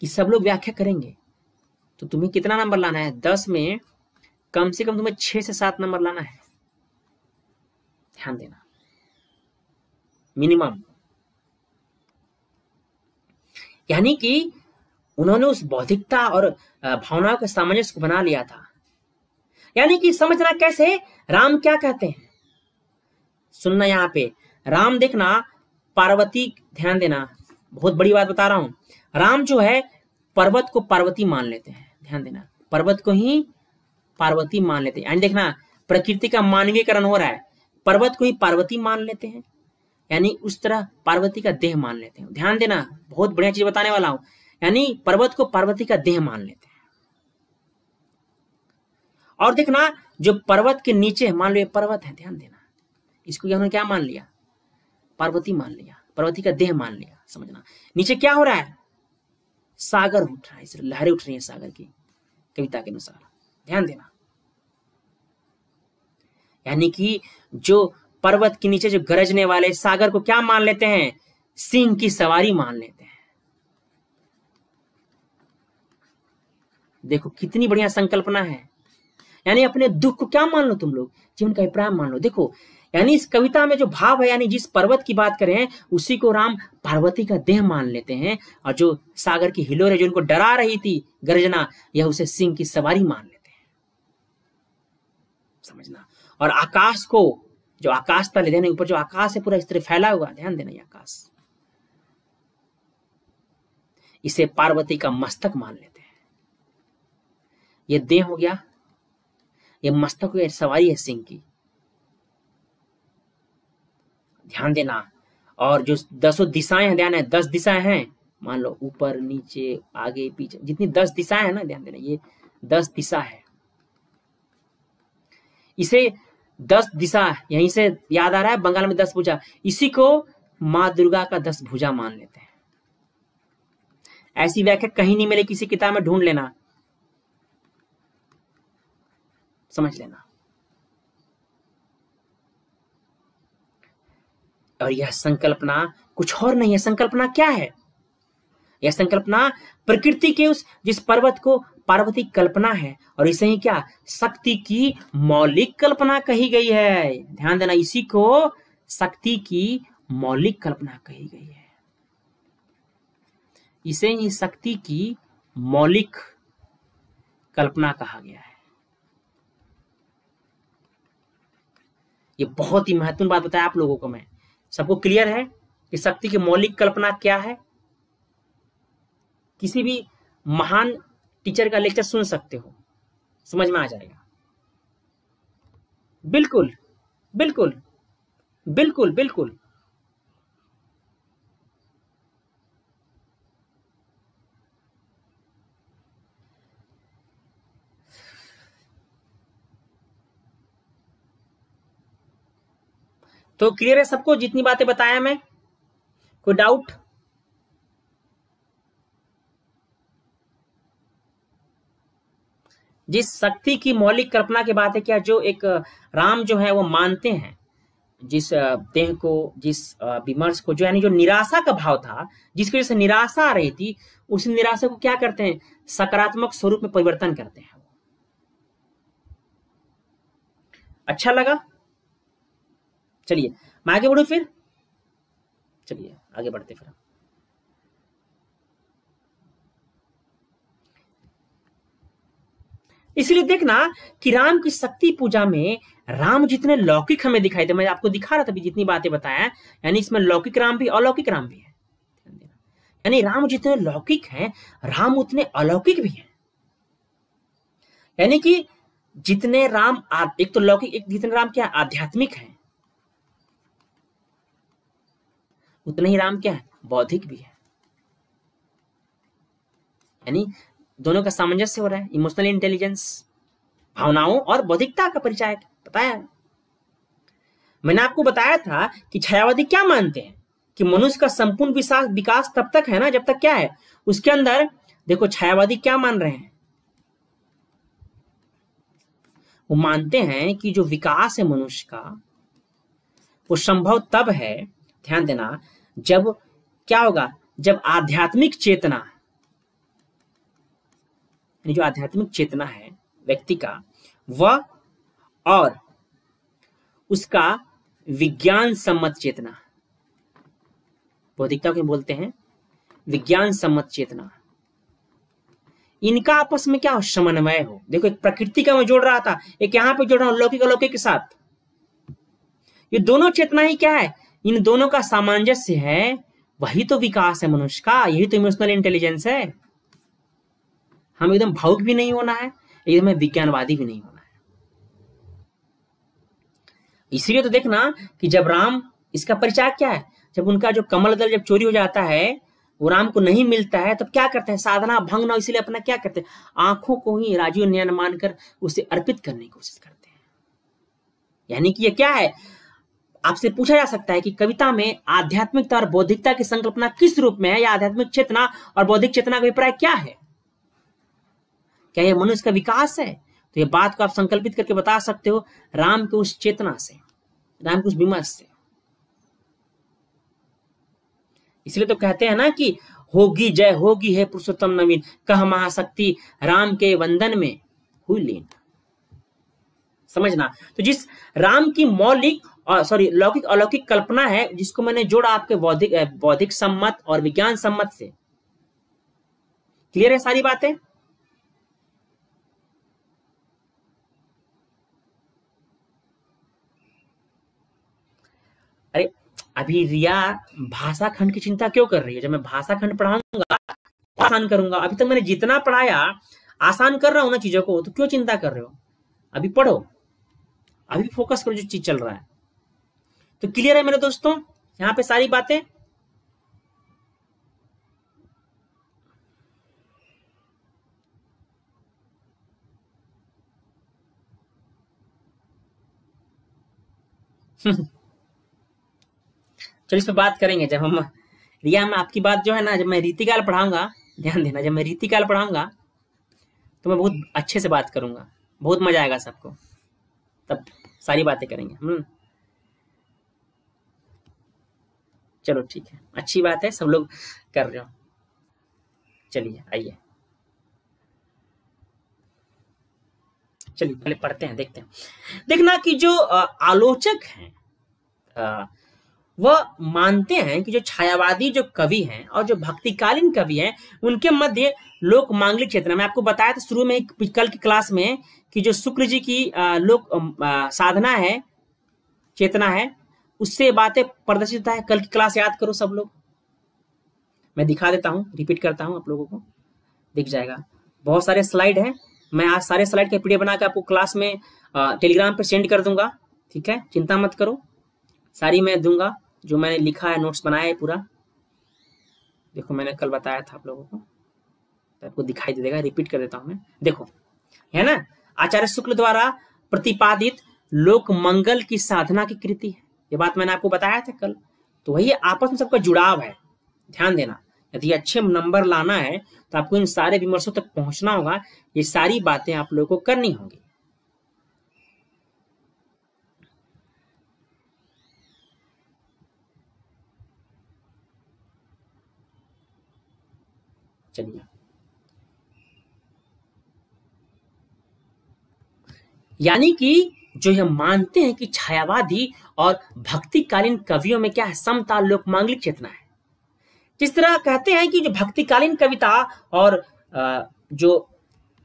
कि सब लोग व्याख्या करेंगे। तो तुम्हें कितना नंबर लाना है? दस में कम से कम तुम्हें छह से सात नंबर लाना है। ध्यान देना। मिनिमम यानी कि उन्होंने उस बौद्धिकता और भावनाओं के सामंजस्य को बना लिया था। यानी कि समझना कैसे? राम क्या कहते हैं? सुनना यहाँ पे। राम देखना, पार्वती, ध्यान देना। बहुत बड़ी बात बता रहा हूँ। राम जो है, पर्वत को पार्वती मान लेते हैं। ध्यान देना, पर्वत को ही पार्वती मान लेते हैं। यानी देखना, प्रकृति का मानवीयकरण हो रहा है। पर्वत को ही पार्वती मान लेते हैं। यानी उस तरह पार्वती का देह मान लेते हैं। ध्यान देना, बहुत बढ़िया चीज़ बताने वाला हूँ। यानी पर्वत को पार्वती का देह मान लेते हैं। और देखना, जो पर्वत के नीचे, मान लो ये पर्वत है, ध्यान देना। इसको उन्होंने क्या मान लिया? पार्वती मान लिया। पार्वती का देह मान लिया, समझना। नीचे क्या हो रहा है? सागर उठ रहा है इस लहरें उठ रही है सागर की, कविता के अनुसार। ध्यान देना। यानी कि जो पर्वत के नीचे जो गरजने वाले सागर को क्या मान लेते हैं? सिंह की सवारी मान लेते हैं। देखो, कितनी बढ़िया संकल्पना है। यानी अपने दुख को क्या मान लो तुम लोग? जीवन का अभिप्राय मान लो। देखो यानी इस कविता में जो भाव है, यानी जिस पर्वत की बात करें, उसी को राम पार्वती का देह मान लेते हैं। और जो सागर की हिलोर है, जो उनको डरा रही थी गर्जना, यह उसे सिंह की सवारी मान लेते हैं। समझना? और आकाश को, जो आकाश तले देने ऊपर, जो आकाश है, पूरा इस तरह फैला हुआ, ध्यान देना आकाश। इसे पार्वती का मस्तक मान लेते हैं। यह देह हो गया यह मस्तक हो गया सवारी है सिंह की। ध्यान देना। और जो दसों दिशाएँ हैं, ध्यान है दस दिशाएँ हैं, मान लो ऊपर, नीचे, आगे, पीछे, जितनी दस दिशाएँ हैं ना, ध्यान देना, ये दस दिशा है। इसे दस दिशा, यहीं से याद आ रहा है, बंगाल में दस भुजा। इसी को माँ दुर्गा का दस भुजा मान लेते हैं। ऐसी व्याख्या कहीं नहीं मिले किसी किताब में, ढूंढ लेना। समझ लेना। और यह संकल्पना कुछ और नहीं है। संकल्पना क्या है? यह संकल्पना प्रकृति के उस, जिस पर्वत को पार्वती कल्पना है, और इसे ही क्या? शक्ति की मौलिक कल्पना कही गई है। ध्यान देना, इसी को शक्ति की मौलिक कल्पना कही गई है। इसे ही शक्ति की मौलिक कल्पना कहा गया है। ये बहुत ही महत्वपूर्ण बात बताया आप लोगों को मैं। सबको क्लियर है कि शक्ति की मौलिक कल्पना क्या है? किसी भी महान टीचर का लेक्चर सुन सकते हो। समझ में आ जाएगा। बिल्कुल बिल्कुल बिल्कुल बिल्कुल। तो क्लियर है सबको? जितनी बातें बताया मैं। कोई डाउट जिस शक्ति की मौलिक कल्पना की बात है, क्या जो एक राम जो है वो मानते हैं, जिस देह को, जिस विमर्श को, जो यानी जो निराशा का भाव था, जिसकी वजह से निराशा आ रही थी, उस निराशा को क्या करते हैं? सकारात्मक स्वरूप में परिवर्तन करते हैं। अच्छा लगा? चलिए, मैं आगे बढ़ू फिर? चलिए, आगे बढ़ते फिर इसलिए देखना कि राम की शक्ति पूजा में राम जितने लौकिक हमें दिखाई दे मैं आपको दिखा रहा था जितनी बातें बताया, यानी इसमें लौकिक राम भी, अलौकिक राम भी है। यानी राम जितने लौकिक हैं, राम उतने अलौकिक भी हैं। यानी कि जितने राम एक तो लौकिक, एक जितने राम क्या आध्यात्मिक हैं उतने ही राम क्या है? बौद्धिक भी है। यानी दोनों का सामंजस्य हो रहा है। इमोशनल इंटेलिजेंस भावनाओं और बौद्धिकता का परिचय बताया मैंने आपको बताया था कि छायावादी क्या मानते हैं? कि मनुष्य का संपूर्ण विकास विकास तब तक है ना, जब तक क्या है? उसके अंदर देखो, छायावादी क्या मान रहे हैं? वो मानते हैं कि जो विकास है मनुष्य का, वो संभव तब है, ध्यान देना जब क्या होगा? जब आध्यात्मिक चेतना जो आध्यात्मिक चेतना है व्यक्ति का, वह और उसका विज्ञान सम्मत चेतना। बौद्धिकता को बोलते हैं विज्ञान सम्मत चेतना। इनका आपस में क्या हो? समन्वय हो। देखो, एक प्रकृति का मैं जोड़ रहा था, एक यहाँ पे जोड़ रहा हूँ, लौकिक अलौकिक के साथ। ये दोनों चेतना ही क्या है? इन दोनों का सामंजस्य है, वही तो विकास है मनुष्य का, यही तो इमोशनल इंटेलिजेंस है। हम एकदम भावुक भी नहीं होना है, एकदम विज्ञानवादी भी नहीं होना है। इसलिए तो देखना कि जब राम, इसका परिचय क्या है? जब उनका जो कमल दल जब चोरी हो जाता है, वो राम को नहीं मिलता है, तब क्या करते हैं? साधना भंग ना, इसलिए अपना क्या करते हैं? आँखों को ही राजीव न्याय मानकर उसे अर्पित करने की कोशिश करते हैं। यानी कि ये क्या है? आपसे पूछा जा सकता है कि कविता में आध्यात्मिकता और बौद्धिकता की संकल्पना किस रूप में है? या आध्यात्मिक चेतना और बौद्धिक चेतना का अभिप्राय क्या है? क्या यह मनुष्य का विकास है? तो ये बात को आप संकल्पित करके बता सकते हो राम के उस चेतना से, राम के उस विमर्श से। इसलिए तो कहते हैं ना कि होगी जय होगी है पुरुषोत्तम नवीन, कह महाशक्ति राम के वंदन में हुई लीन। समझना? तो जिस राम की मौलिक सॉरी लौकिक, अलौकिक कल्पना है जिसको मैंने जोड़ा आपके बौद्धिक बौद्धिक सम्मत और विज्ञान सम्मत से। क्लियर है सारी बातें? अरे, अभी रिया भाषा खंड की चिंता क्यों कर रही है? जब मैं भाषा खंड पढ़ाऊँगा, आसान करूँगा। अभी तक तो मैंने जितना पढ़ाया, आसान कर रहा हूँ ना चीज़ों को तो क्यों चिंता कर रहे हो? अभी पढ़ो। अभी फोकस करो जो चीज़ चल रहा है। तो क्लियर है मेरे दोस्तों? यहाँ पे सारी बातें। *laughs* चलो, इस पर बात करेंगे, जब हम रिया, में आपकी बात जो है ना, जब मैं रीतिकाल पढ़ाऊँगा, ध्यान देना, जब मैं रीतिकाल पढ़ाऊँगा तो मैं बहुत अच्छे से बात करूँगा। बहुत मज़ा आएगा सबको। तब सारी बातें करेंगे। हम्म चलो ठीक है। अच्छी बात है, सब लोग कर रहे हो। चलिए, आइए। चलिए, पहले पढ़ते हैं, देखते हैं। देखना कि जो आलोचक हैं वह मानते हैं कि जो छायावादी जो कवि हैं और जो भक्तिकालीन कवि हैं, उनके मध्य लोक मांगलिक चेतना मैं आपको बताया था शुरू में कल की क्लास में, कि जो शुक्र जी की लोक साधना है, चेतना है उससे बातें प्रदर्शित होता है। कल की क्लास याद करो सब लोग। मैं दिखा देता हूँ, रिपीट करता हूँ आप लोगों को। दिख जाएगा। बहुत सारे स्लाइड है। मैं आज सारे स्लाइड के पीडीएफ बना के आपको क्लास में टेलीग्राम पर सेंड कर दूँगा। ठीक है? चिंता मत करो। सारी मैं दूँगा। जो मैंने लिखा है, नोट्स बनाया है पूरा। देखो, मैंने कल बताया था आप लोगों को। तो आपको दिखाई दे देगा। रिपीट कर देता हूँ मैं। देखो, है ना? आचार्य शुक्ल द्वारा प्रतिपादित लोक मंगल की साधना की कृति है। ये बात मैंने आपको बताया था कल। तो वही आपस में सबका जुड़ाव है। ध्यान देना, यदि अच्छे नंबर लाना है तो आपको इन सारे विमर्शों तक पहुँचना होगा, ये सारी बातें आप लोगों को करनी होंगी। चलिए। यानी कि जो यह मानते हैं कि छायावादी और भक्तिकालीन कवियों में क्या है, समता, लोकमांगलिक चेतना है। जिस तरह कहते हैं कि जो भक्तिकालीन कविता और जो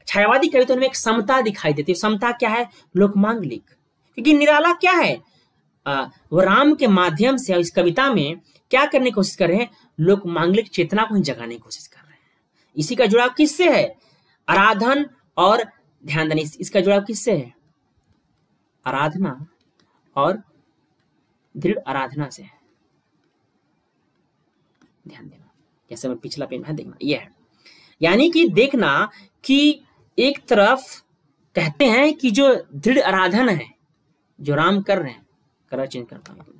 छायावादी कविता में एक समता दिखाई देती है। समता क्या है? लोकमांगलिक। क्योंकि निराला क्या है? वो राम के माध्यम से इस कविता में क्या करने की कोशिश कर रहे हैं? लोकमांगलिक चेतना को जगाने की कोशिश कर रहे हैं। इसी का जुड़ाव किससे है? आराधन और ध्यान देने इसका जुड़ाव किससे है? आराधना और दृढ़ आराधना से है। ध्यान देना। जैसे मैं पिछला पेन है, देखना। यह है। यानी कि देखना कि एक तरफ़ कहते हैं कि जो दृढ़ आराधना है, जो राम कर रहे हैं कलर चेंज करता हूँ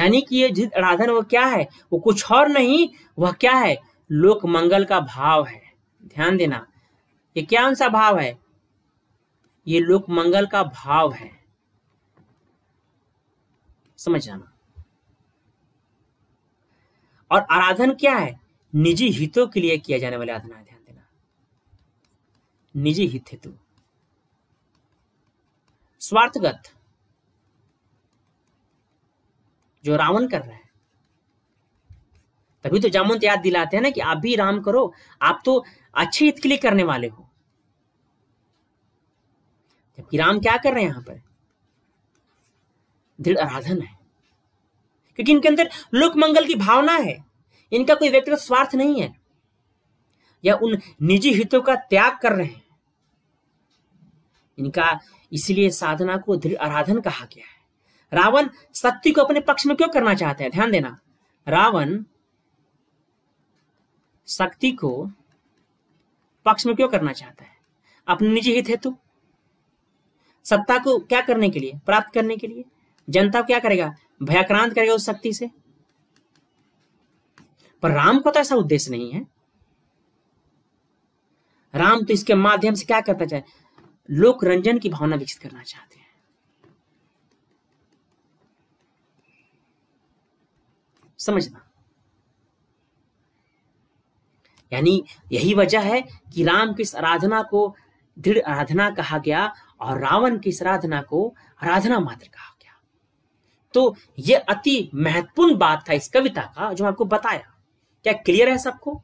यानी कि ये आराधन वो क्या है? वो कुछ और नहीं, वह क्या है? लोक मंगल का भाव है। ध्यान देना, ये क्या सा भाव है? ये लोक मंगल का भाव है। समझ जाना। और आराधन क्या है? निजी हितों के लिए किया जाने वाले आराधना ध्यान देना। निजी हित हेतु। स्वार्थगत। जो रावण कर रहा है। तभी तो जामुन याद दिलाते हैं ना कि आप भी राम करो, आप तो अच्छे हित के लिए करने वाले हो। जबकि राम क्या कर रहे हैं यहाँ पर? दृढ़ आराधन है। क्योंकि इनके अंदर लोक मंगल की भावना है। इनका कोई व्यक्तिगत स्वार्थ नहीं है। या उन निजी हितों का त्याग कर रहे हैं। इनका इसलिए साधना को दृढ़ आराधन कहा गया है। रावण शक्ति को अपने पक्ष में क्यों करना चाहता है? ध्यान देना। रावण शक्ति को पक्ष में क्यों करना चाहता है? अपने निजी हित हेतु। सत्ता को क्या करने के लिए? प्राप्त करने के लिए। जनता को क्या करेगा? भयाक्रांत करेगा उस शक्ति से। पर राम को तो ऐसा उद्देश्य नहीं है। राम तो इसके माध्यम से क्या करता चाहे? लोक रंजन की भावना विकसित करना चाहते हैं। समझना। यानी यही वजह है कि राम की इस आराधना को दृढ़ आराधना कहा गया और रावण की इस आराधना को आराधना मात्र कहा गया। तो यह अति महत्वपूर्ण बात था इस कविता का, जो आपको बताया। क्या क्लियर है सबको?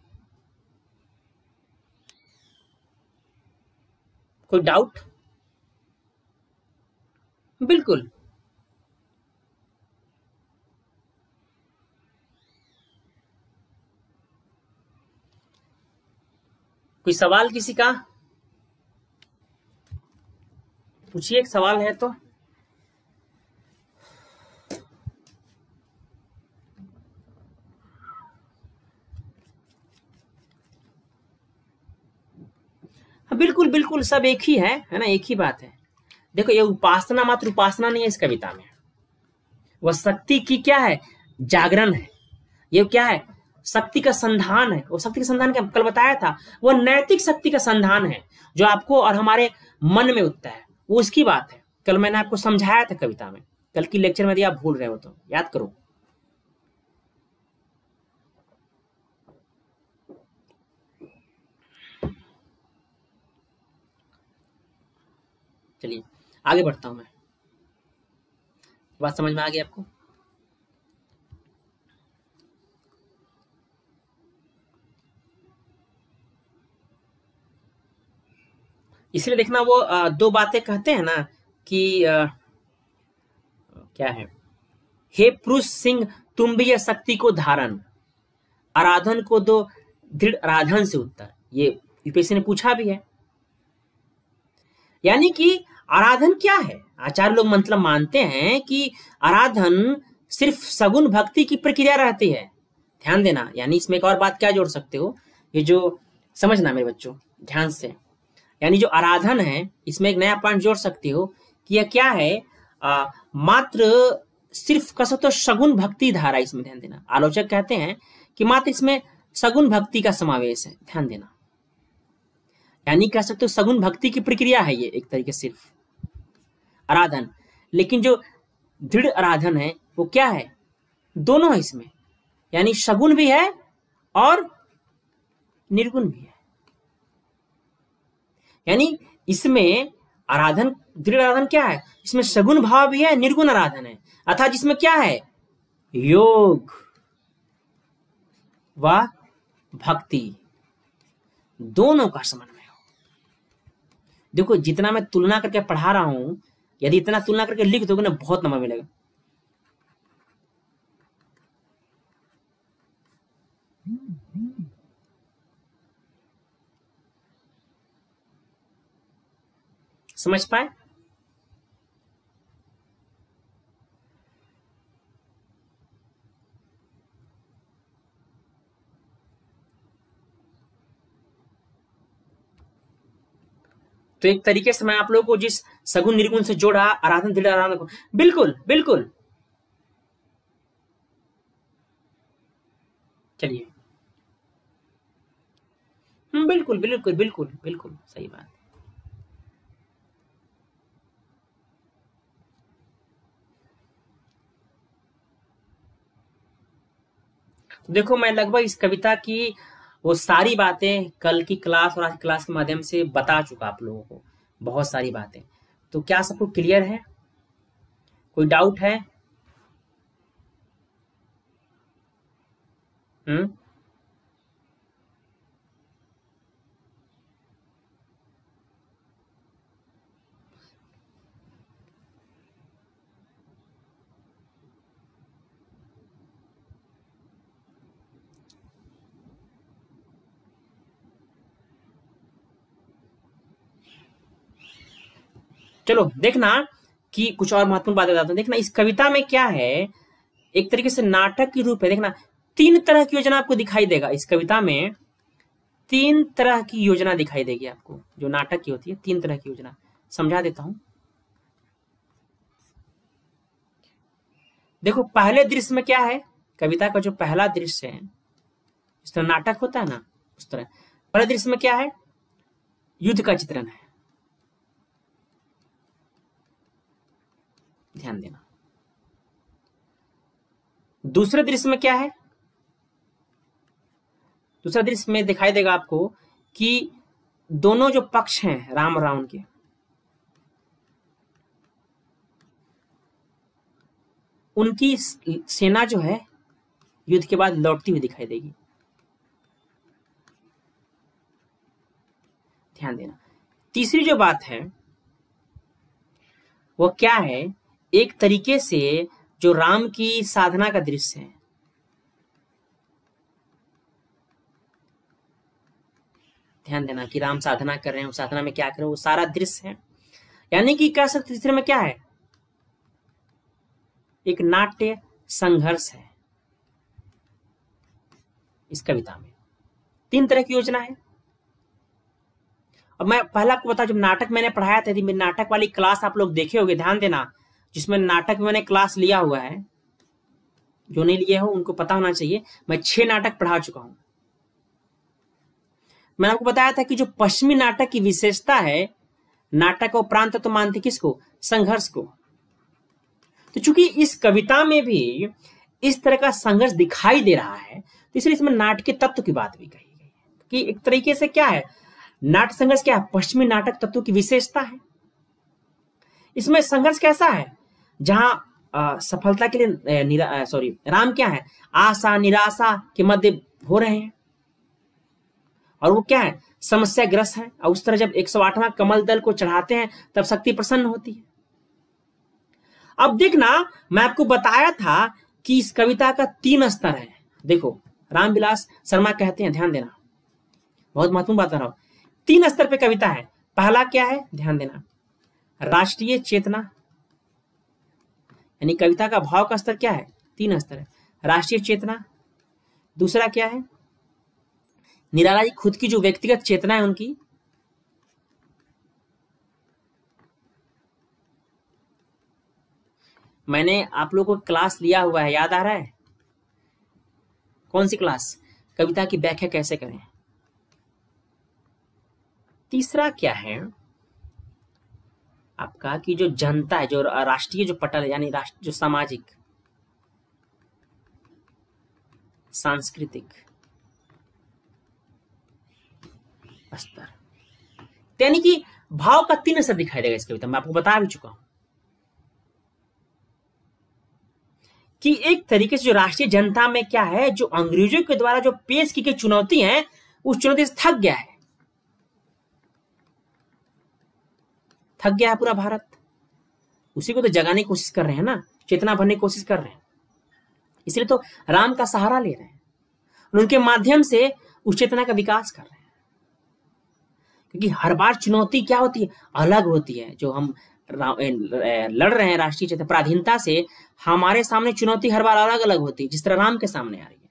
कोई डाउट? बिल्कुल। कोई सवाल किसी का? पूछिए, एक सवाल है तो। हाँ बिल्कुल बिल्कुल, सब एक ही है है ना? एक ही बात है। देखो, ये उपासना मात्र उपासना नहीं है इस कविता में। वह शक्ति की क्या है? जागरण है। ये क्या है? शक्ति का संधान है। वो शक्ति का संधान क्या? कल बताया था। वो नैतिक शक्ति का संधान है, जो आपको और हमारे मन में उठता है। वो उसकी बात है। कल मैंने आपको समझाया था कविता में। कल की लेक्चर में यदि आप भूल रहे हो तो याद करो। चलिए, आगे बढ़ता हूँ मैं। बात समझ में आ गई आपको? इसलिए देखना वो दो बातें कहते हैं ना कि क्या है? हे पुरुष सिंह, तुम भी यह शक्ति को धारण। आराधन को दो दृढ़ आराधन से उत्तर ये यूपीएससी ने पूछा भी है। यानी कि आराधन क्या है? आचार्य लोग मतलब मानते हैं कि आराधन सिर्फ़ सगुन भक्ति की प्रक्रिया रहती है। ध्यान देना, यानी इसमें एक और बात क्या जोड़ सकते हो? ये जो, समझना मेरे बच्चों, ध्यान से। यानी जो आराधन है इसमें एक नया पॉइंट जोड़ सकते हो कि यह क्या है? आ, मात्र सिर्फ़ कह सकते हो भक्ति धारा इसमें ध्यान देना। आलोचक कहते हैं कि मात्र इसमें सगुन भक्ति का समावेश है ध्यान देना। यानी कह सकते हो सगुन भक्ति की प्रक्रिया है ये एक तरीके सिर्फ़ आराधन। लेकिन जो दृढ़ आराधन है वो क्या है? दोनों है इसमें। यानी सगुन भी है और निर्गुण भी है। यानी इसमें आराधन, दृढ़ आराधन क्या है? इसमें सगुण भाव भी है, निर्गुण आराधन है। अर्थात जिसमें क्या है? योग व भक्ति। दोनों का समन्वय हो। देखो, जितना मैं तुलना करके पढ़ा रहा हूँ, यदि इतना तुलना करके लिख दोगे ना, बहुत नंबर मिलेगा। समझ पाए? तो एक तरीके से मैं आप लोगों को जिस सगुन निर्गुण से जोड़ा आराधन दृढ़ आराधन बिल्कुल बिल्कुल। चलिए। हम्म, बिल्कुल बिल्कुल बिल्कुल बिल्कुल सही बात। देखो, मैं लगभग इस कविता की वो सारी बातें कल की क्लास और आज क्लास के माध्यम से बता चुका आप लोगों को। बहुत सारी बातें। तो क्या सबको क्लियर है? कोई डाउट है? हम्म? चलो, देखना कि कुछ और महत्वपूर्ण बात बताता हूँ। देखना, इस कविता में क्या है? एक तरीके से नाटक की रूप है देखना, तीन तरह की योजना आपको दिखाई देगा। इस कविता में तीन तरह की योजना दिखाई देगी आपको, जो नाटक की होती है, तीन तरह की योजना। समझा देता हूँ। देखो, पहले दृश्य में क्या है? कविता का जो पहला दृश्य है इस तरह नाटक होता है ना, उस तरह। पहले दृश्य में क्या है? युद्ध का चित्रण है। ध्यान देना। दूसरे दृश्य में क्या है? दूसरा दृश्य में दिखाई देगा आपको कि दोनों जो पक्ष हैं, राम और रावण के, उनकी सेना जो है, युद्ध के बाद लौटती हुई दिखाई देगी। ध्यान देना। तीसरी जो बात है, वो क्या है? एक तरीके से जो राम की साधना का दृश्य है। ध्यान देना कि राम साधना कर रहे हैं साधना में क्या कर रहे हैं वो सारा दृश्य है। यानी कि कह सकते तीसरे में क्या है? एक नाट्य संघर्ष है। इस कविता में तीन तरह की योजना है। अब मैं पहला आपको बता, जब नाटक मैंने पढ़ाया था, यदि नाटक वाली क्लास आप लोग देखे होंगे, ध्यान देना जिसमें नाटक मैंने क्लास लिया हुआ है, जो नहीं लिए हो, उनको पता होना चाहिए। मैं छह नाटक पढ़ा चुका हूँ। मैंने आपको बताया था कि जो पश्चिमी नाटक की विशेषता है, नाटक और प्रांत तो मानते किसको? संघर्ष को। तो चूँकि इस कविता में भी इस तरह का संघर्ष दिखाई दे रहा है तो इसलिए इसमें नाटकीय तत्व की बात भी कही गई है। कि एक तरीके से क्या है? नाट्य संघर्ष क्या है? पश्चिमी नाटक तत्व की विशेषता है। इसमें संघर्ष कैसा है? जहाँ सफलता के लिए सॉरी राम क्या है? आशा, निराशा के मध्य हो रहे हैं। और वो क्या है? समस्या ग्रस्त है। और उस तरह जब एक कमल दल को चढ़ाते हैं, तब शक्ति प्रसन्न होती है। अब देखना मैं आपको बताया था कि इस कविता का तीन स्तर है। देखो, रामविलास शर्मा कहते हैं, ध्यान देना। बहुत महत्वपूर्ण बात रहा हूँ। तीन स्तर पे कविता है। पहला क्या है? ध्यान देना। राष्ट्रीय चेतना। यानी कविता का भाव का स्तर क्या है? तीन स्तर है। राष्ट्रीय चेतना। दूसरा क्या है? निराला जी खुद की जो व्यक्तिगत चेतना है उनकी। मैंने आप लोगों को क्लास लिया हुआ है, याद आ रहा है? कौन सी क्लास? कविता की व्याख्या कैसे करें? तीसरा क्या है? आपका कि जो जनता है, जो राष्ट्रीय जो पटल है, यानी राष्ट्र, जो सामाजिक, सांस्कृतिक स्तर। यानी कि भाव का तीन असर दिखाई देगा इसके कविता मैं आपको बता भी चुका हूँ। कि एक तरीके से जो राष्ट्रीय जनता में क्या है, जो अंग्रेज़ों के द्वारा जो पेश की गई चुनौती है, उस चुनौती से थक गया है। थक गया है पूरा भारत। उसी को तो जगाने की कोशिश कर रहे हैं ना, चेतना भरने की कोशिश कर रहे हैं। इसलिए तो राम का सहारा ले रहे हैं उनके माध्यम से उस चेतना का विकास कर रहे हैं। क्योंकि हर बार चुनौती क्या होती है? अलग होती है। जो हम लड़ रहे हैं राष्ट्रीय चेतना, पराधीनता से, हमारे सामने चुनौती हर बार अलग अलग होती है, जिस तरह राम के सामने आ रही है।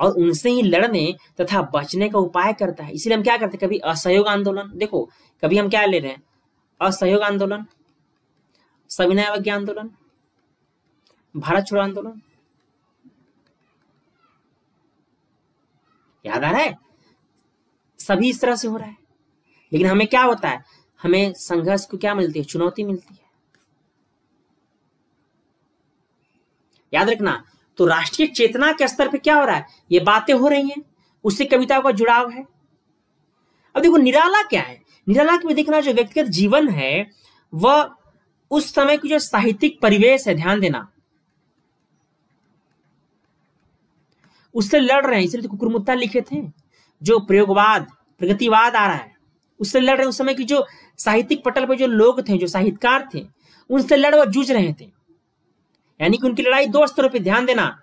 और उनसे ही लड़ने तथा बचने का उपाय करता है। इसीलिए हम क्या करते हैं? कभी असहयोग आंदोलन। देखो, कभी हम क्या ले रहे हैं? असहयोग आंदोलन सविनय अवज्ञा आंदोलन, भारत छोड़ो आंदोलन। याद आ रहा है? सभी इस तरह से हो रहा है। लेकिन हमें क्या होता है? हमें संघर्ष को क्या मिलती है? चुनौती मिलती है। याद रखना तो राष्ट्रीय चेतना के स्तर पे क्या हो रहा है? ये बातें हो रही हैं। उससे कविता का जुड़ाव है। अब देखो, निराला क्या है? निराला में देखना जो व्यक्तिगत जीवन है, वह उस समय की जो साहित्यिक परिवेश है, ध्यान देना। उससे लड़ रहे हैं, इसलिए तो कुकुरमुत्ता लिखे थे। जो प्रयोगवाद, प्रगतिवाद आ रहा है, उससे लड़ रहे हैं। उस समय की जो साहित्यिक पटल पर जो लोग थे, जो साहित्यकार थे, उनसे लड़ वो जूझ रहे थे। यानी कि उनकी लड़ाई दो स्तरों पर ध्यान देना।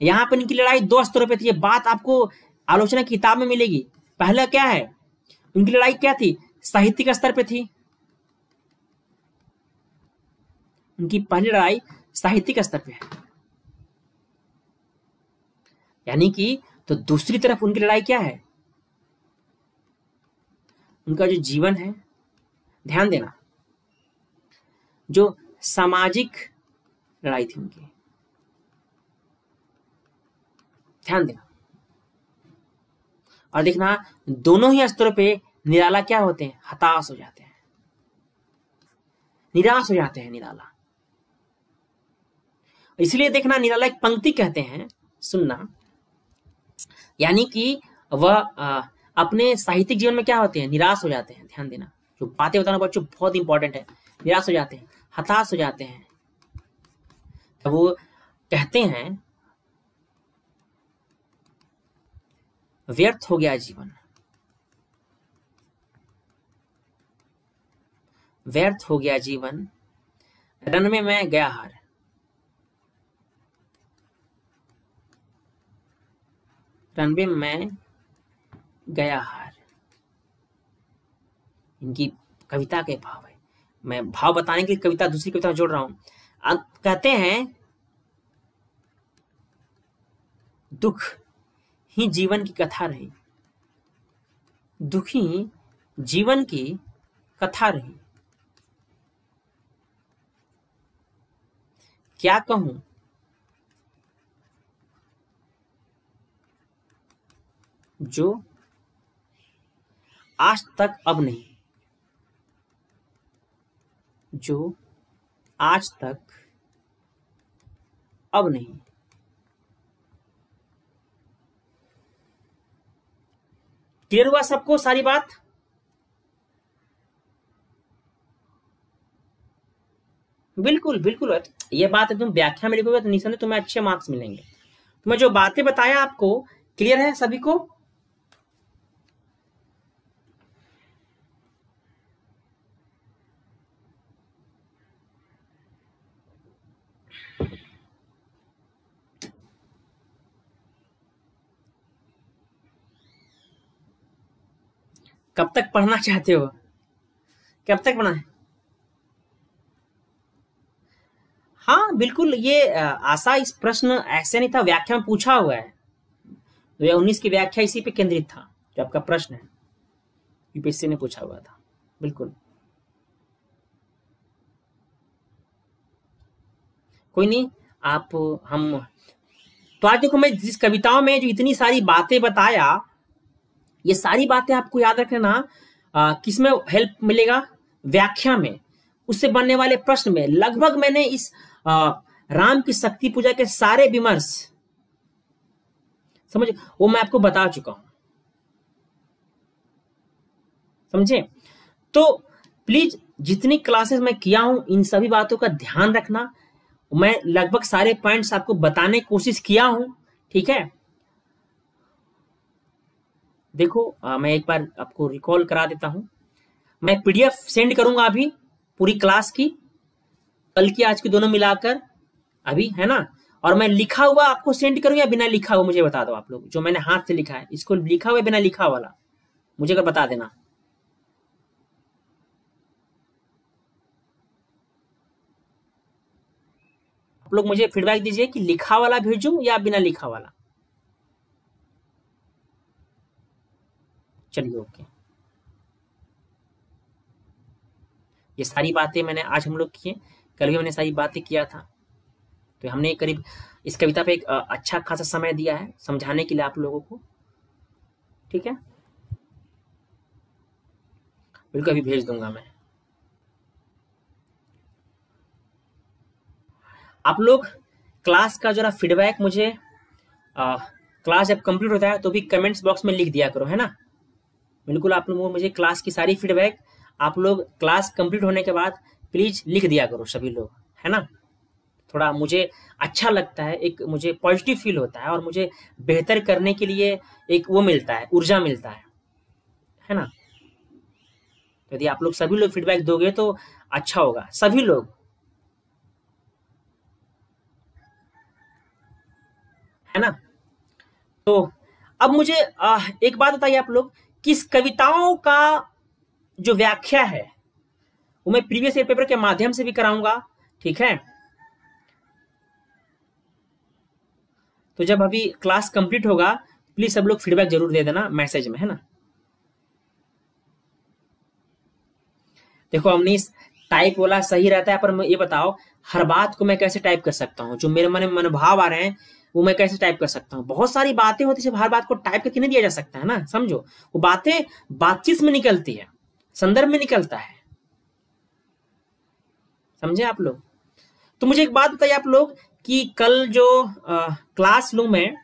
यहाँ पर इनकी लड़ाई दो स्तरों पर थी। ये बात आपको आलोचना किताब में मिलेगी। पहला क्या है? उनकी लड़ाई क्या थी? साहित्यिक स्तर पर थी। उनकी पहली लड़ाई साहित्यिक स्तर पर है। यानी कि तो दूसरी तरफ़ उनकी लड़ाई क्या है? उनका जो जीवन है, ध्यान देना। जो सामाजिक लड़ाई थी उनकी। ध्यान देना। और देखना, दोनों ही स्तरों पे निराला क्या होते हैं? हताश हो जाते हैं। निराश हो जाते हैं निराला। इसलिए देखना, निराला एक पंक्ति कहते हैं, सुनना। यानी कि वह अपने साहित्यिक जीवन में क्या होते हैं? निराश हो जाते हैं। ध्यान देना। जो बातें बताना बच्चों बहुत इंपॉर्टेंट है। निराश हो जाते हैं। हताश हो जाते हैं। वो कहते हैं, व्यर्थ हो गया जीवन। व्यर्थ हो गया जीवन, रन में मैं गया हार। रनवे में मैं गया हार। इनकी कविता के भाव है। मैं भाव बताने के लिए कविता, दूसरी कविता जोड़ रहा हूँ। कहते हैं, दुख ही जीवन की कथा रही। दुखी जीवन की कथा रही। क्या कहूँ? जो आज तक अब नहीं, जो आज तक अब नहीं। क्लियर हुआ सबको सारी बात? बिल्कुल बिल्कुल। ये बात तुम व्याख्या में लिखोगे तो निसंदेह तुम्हें अच्छे मार्क्स मिलेंगे। तो मैं जो बातें बताया आपको क्लियर है सभी को? कब तक पढ़ना चाहते हो? कब तक पढ़ना है? हाँ बिल्कुल, ये आशा इस प्रश्न ऐसे नहीं था, व्याख्या में पूछा हुआ है। दो हज़ार उन्नीस की व्याख्या इसी पे केंद्रित था, जो आपका प्रश्न है। यूपीएससी ने पूछा हुआ था, बिल्कुल। कोई नहीं, आप, हम तो आज देखो, मैं जिस कविताओं में जो इतनी सारी बातें बताया ये सारी बातें आपको याद रखना किसमें हेल्प मिलेगा? व्याख्या में। उससे बनने वाले प्रश्न में। लगभग मैंने इस आ, राम की शक्ति पूजा के सारे विमर्श समझ? वो मैं आपको बता चुका हूँ। समझे? तो प्लीज़ जितनी क्लासेस मैं किया हूँ इन सभी बातों का ध्यान रखना। मैं लगभग सारे पॉइंट्स आपको बताने की कोशिश किया हूँ ठीक है? देखो आ, मैं एक बार आपको रिकॉल करा देता हूँ। मैं पीडीएफ सेंड करूँगा अभी पूरी क्लास की। कल की आज की दोनों मिलाकर अभी है ना? और मैं लिखा हुआ आपको सेंड करूँ या बिना लिखा हुआ मुझे बता दो आप लोग। जो मैंने हाथ से लिखा है इसको लिखा हुआ बिना लिखा वाला? मुझे अगर बता देना। आप लोग मुझे फीडबैक दीजिए कि लिखा वाला भेजूं या बिना लिखा वाला? चलिए ओके ये सारी बातें मैंने आज हम लोग किए कल भी मैंने सारी बातें किया था। तो हमने करीब इस कविता पे एक अच्छा खासा समय दिया है समझाने के लिए आप लोगों को। ठीक है? बिल्कुल अभी भेज दूँगा मैं। आप लोग क्लास का जरा फीडबैक मुझे आ, क्लास जब कंप्लीट होता है तो भी कमेंट्स बॉक्स में लिख दिया करो है ना? बिल्कुल आप लोग मुझे क्लास की सारी फीडबैक आप लोग क्लास कंप्लीट होने के बाद प्लीज़ लिख दिया करो सभी लोग है ना? थोड़ा मुझे अच्छा लगता है एक मुझे पॉजिटिव फील होता है और मुझे बेहतर करने के लिए एक वो मिलता है ऊर्जा मिलता है है ना? यदि आप लोग सभी लोग फीडबैक दोगे तो अच्छा होगा सभी लोग। है ना? तो अब मुझे आ, एक बात बताइए आप लोग किस कविताओं का जो व्याख्या है, वो मैं प्रीवियस ईयर पेपर के माध्यम से भी कराऊँगा, ठीक है? तो जब अभी क्लास कंप्लीट होगा प्लीज़ सब लोग फीडबैक ज़रूर दे देना मैसेज में, है ना? देखो इस टाइप वाला सही रहता है, पर ये बताओ, हर बात को मैं कैसे टाइप कर सकता हूँ? जो मेरे मन में मनोभाव आ रहे हैं वो मैं कैसे टाइप कर सकता हूँ? बहुत सारी बातें होती है हर बात को टाइप करके नहीं दिया जा सकता है ना? समझो? वो बातें बातचीत में निकलती है संदर्भ में निकलता है। समझे आप लोग? तो मुझे एक बात बताइए आप लोग कि कल जो आ, क्लास लू में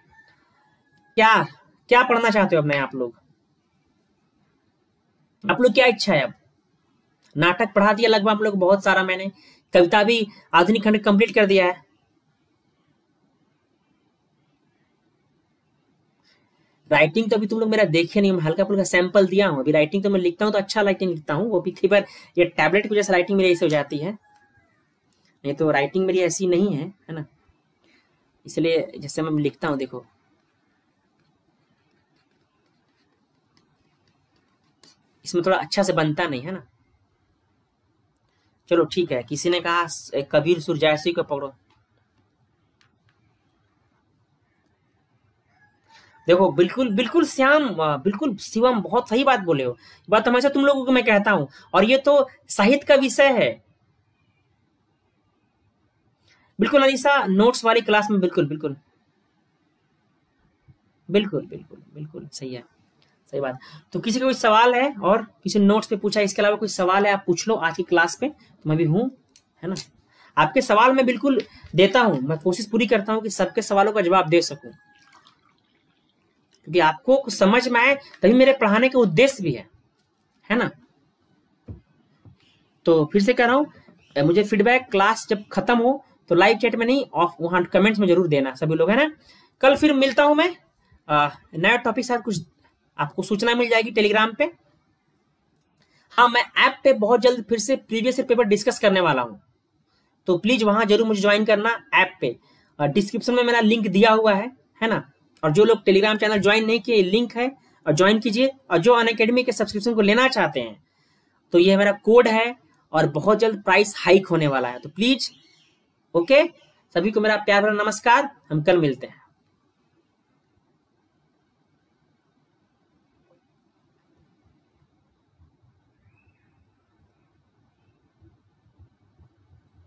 क्या क्या पढ़ना चाहते हो अब मैं आप लोग? आप लोग क्या इच्छा है अब? नाटक पढ़ा दिया लगभग आप लोग बहुत सारा मैंने। कविता भी आधुनिक खंड कंप्लीट कर दिया है। राइटिंग तो अभी तुम लोग मेरा देखे नहीं, हल्का फुल्का सैंपल दिया हूँ। अभी राइटिंग तो मैं लिखता हूँ तो अच्छा राइटिंग लिखता हूँ। वो भी कई बार ये टैबलेट की वजह से राइटिंग मेरी ऐसे हो जाती है। नहीं तो राइटिंग मेरी ऐसी नहीं है है ना? इसलिए जैसे मैं लिखता हूँ, देखो। इसमें थोड़ा अच्छा से बनता नहीं, है ना? चलो ठीक है, किसी ने कहा, कबीर सुरजैसी को पकड़ो। देखो, बिल्कुल बिल्कुल श्याम बिल्कुल शिवम, बहुत सही बात बोले हो। बात हमेशा तुम लोगों को मैं कहता हूँ। और ये तो साहित्य का विषय है। बिल्कुल अनिशा नोट्स वाली क्लास में बिल्कुल बिल्कुल। बिल्कुल बिल्कुल बिल्कुल, सही है। सही बात। तो किसी का कोई सवाल है और किसी नोट्स पे पूछा, इसके अलावा कोई सवाल है, आप पूछ लो आज की क्लास पे तो मैं भी हूँ, है ना? आपके सवाल मैं बिल्कुल देता हूँ। मैं कोशिश पूरी करता हूँ कि सबके सवालों का जवाब दे सकूँ। क्योंकि आपको कुछ समझ में आए, तभी मेरे पढ़ाने का उद्देश्य भी है। है ना? तो फिर से कह रहा हूँ, मुझे फीडबैक क्लास जब खत्म हो तो लाइव चैट में नहीं ऑफ़ वहाँ कमेंट्स में ज़रूर देना, सभी लोग, है ना? कल फिर मिलता हूँ मैं। नया टॉपिक साथ कुछ आपको सूचना मिल जाएगी टेलीग्राम पे। हाँ मैं ऐप पे बहुत जल्द फिर से प्रीवियस पेपर डिस्कस करने वाला हूँ। तो प्लीज़ वहाँ ज़रूर मुझे ज्वाइन करना ऐप पे। डिस्क्रिप्शन में मेरा लिंक दिया हुआ है है ना? और जो लोग टेलीग्राम चैनल ज्वाइन नहीं किए लिंक है, और ज्वाइन कीजिए। और जो अन अकेडमी के सब्सक्रिप्शन को लेना चाहते हैं तो ये मेरा कोड है और बहुत जल्द प्राइस हाइक होने वाला है। तो प्लीज़ ओके सभी को मेरा प्यार भरा नमस्कार। हम कल मिलते हैं।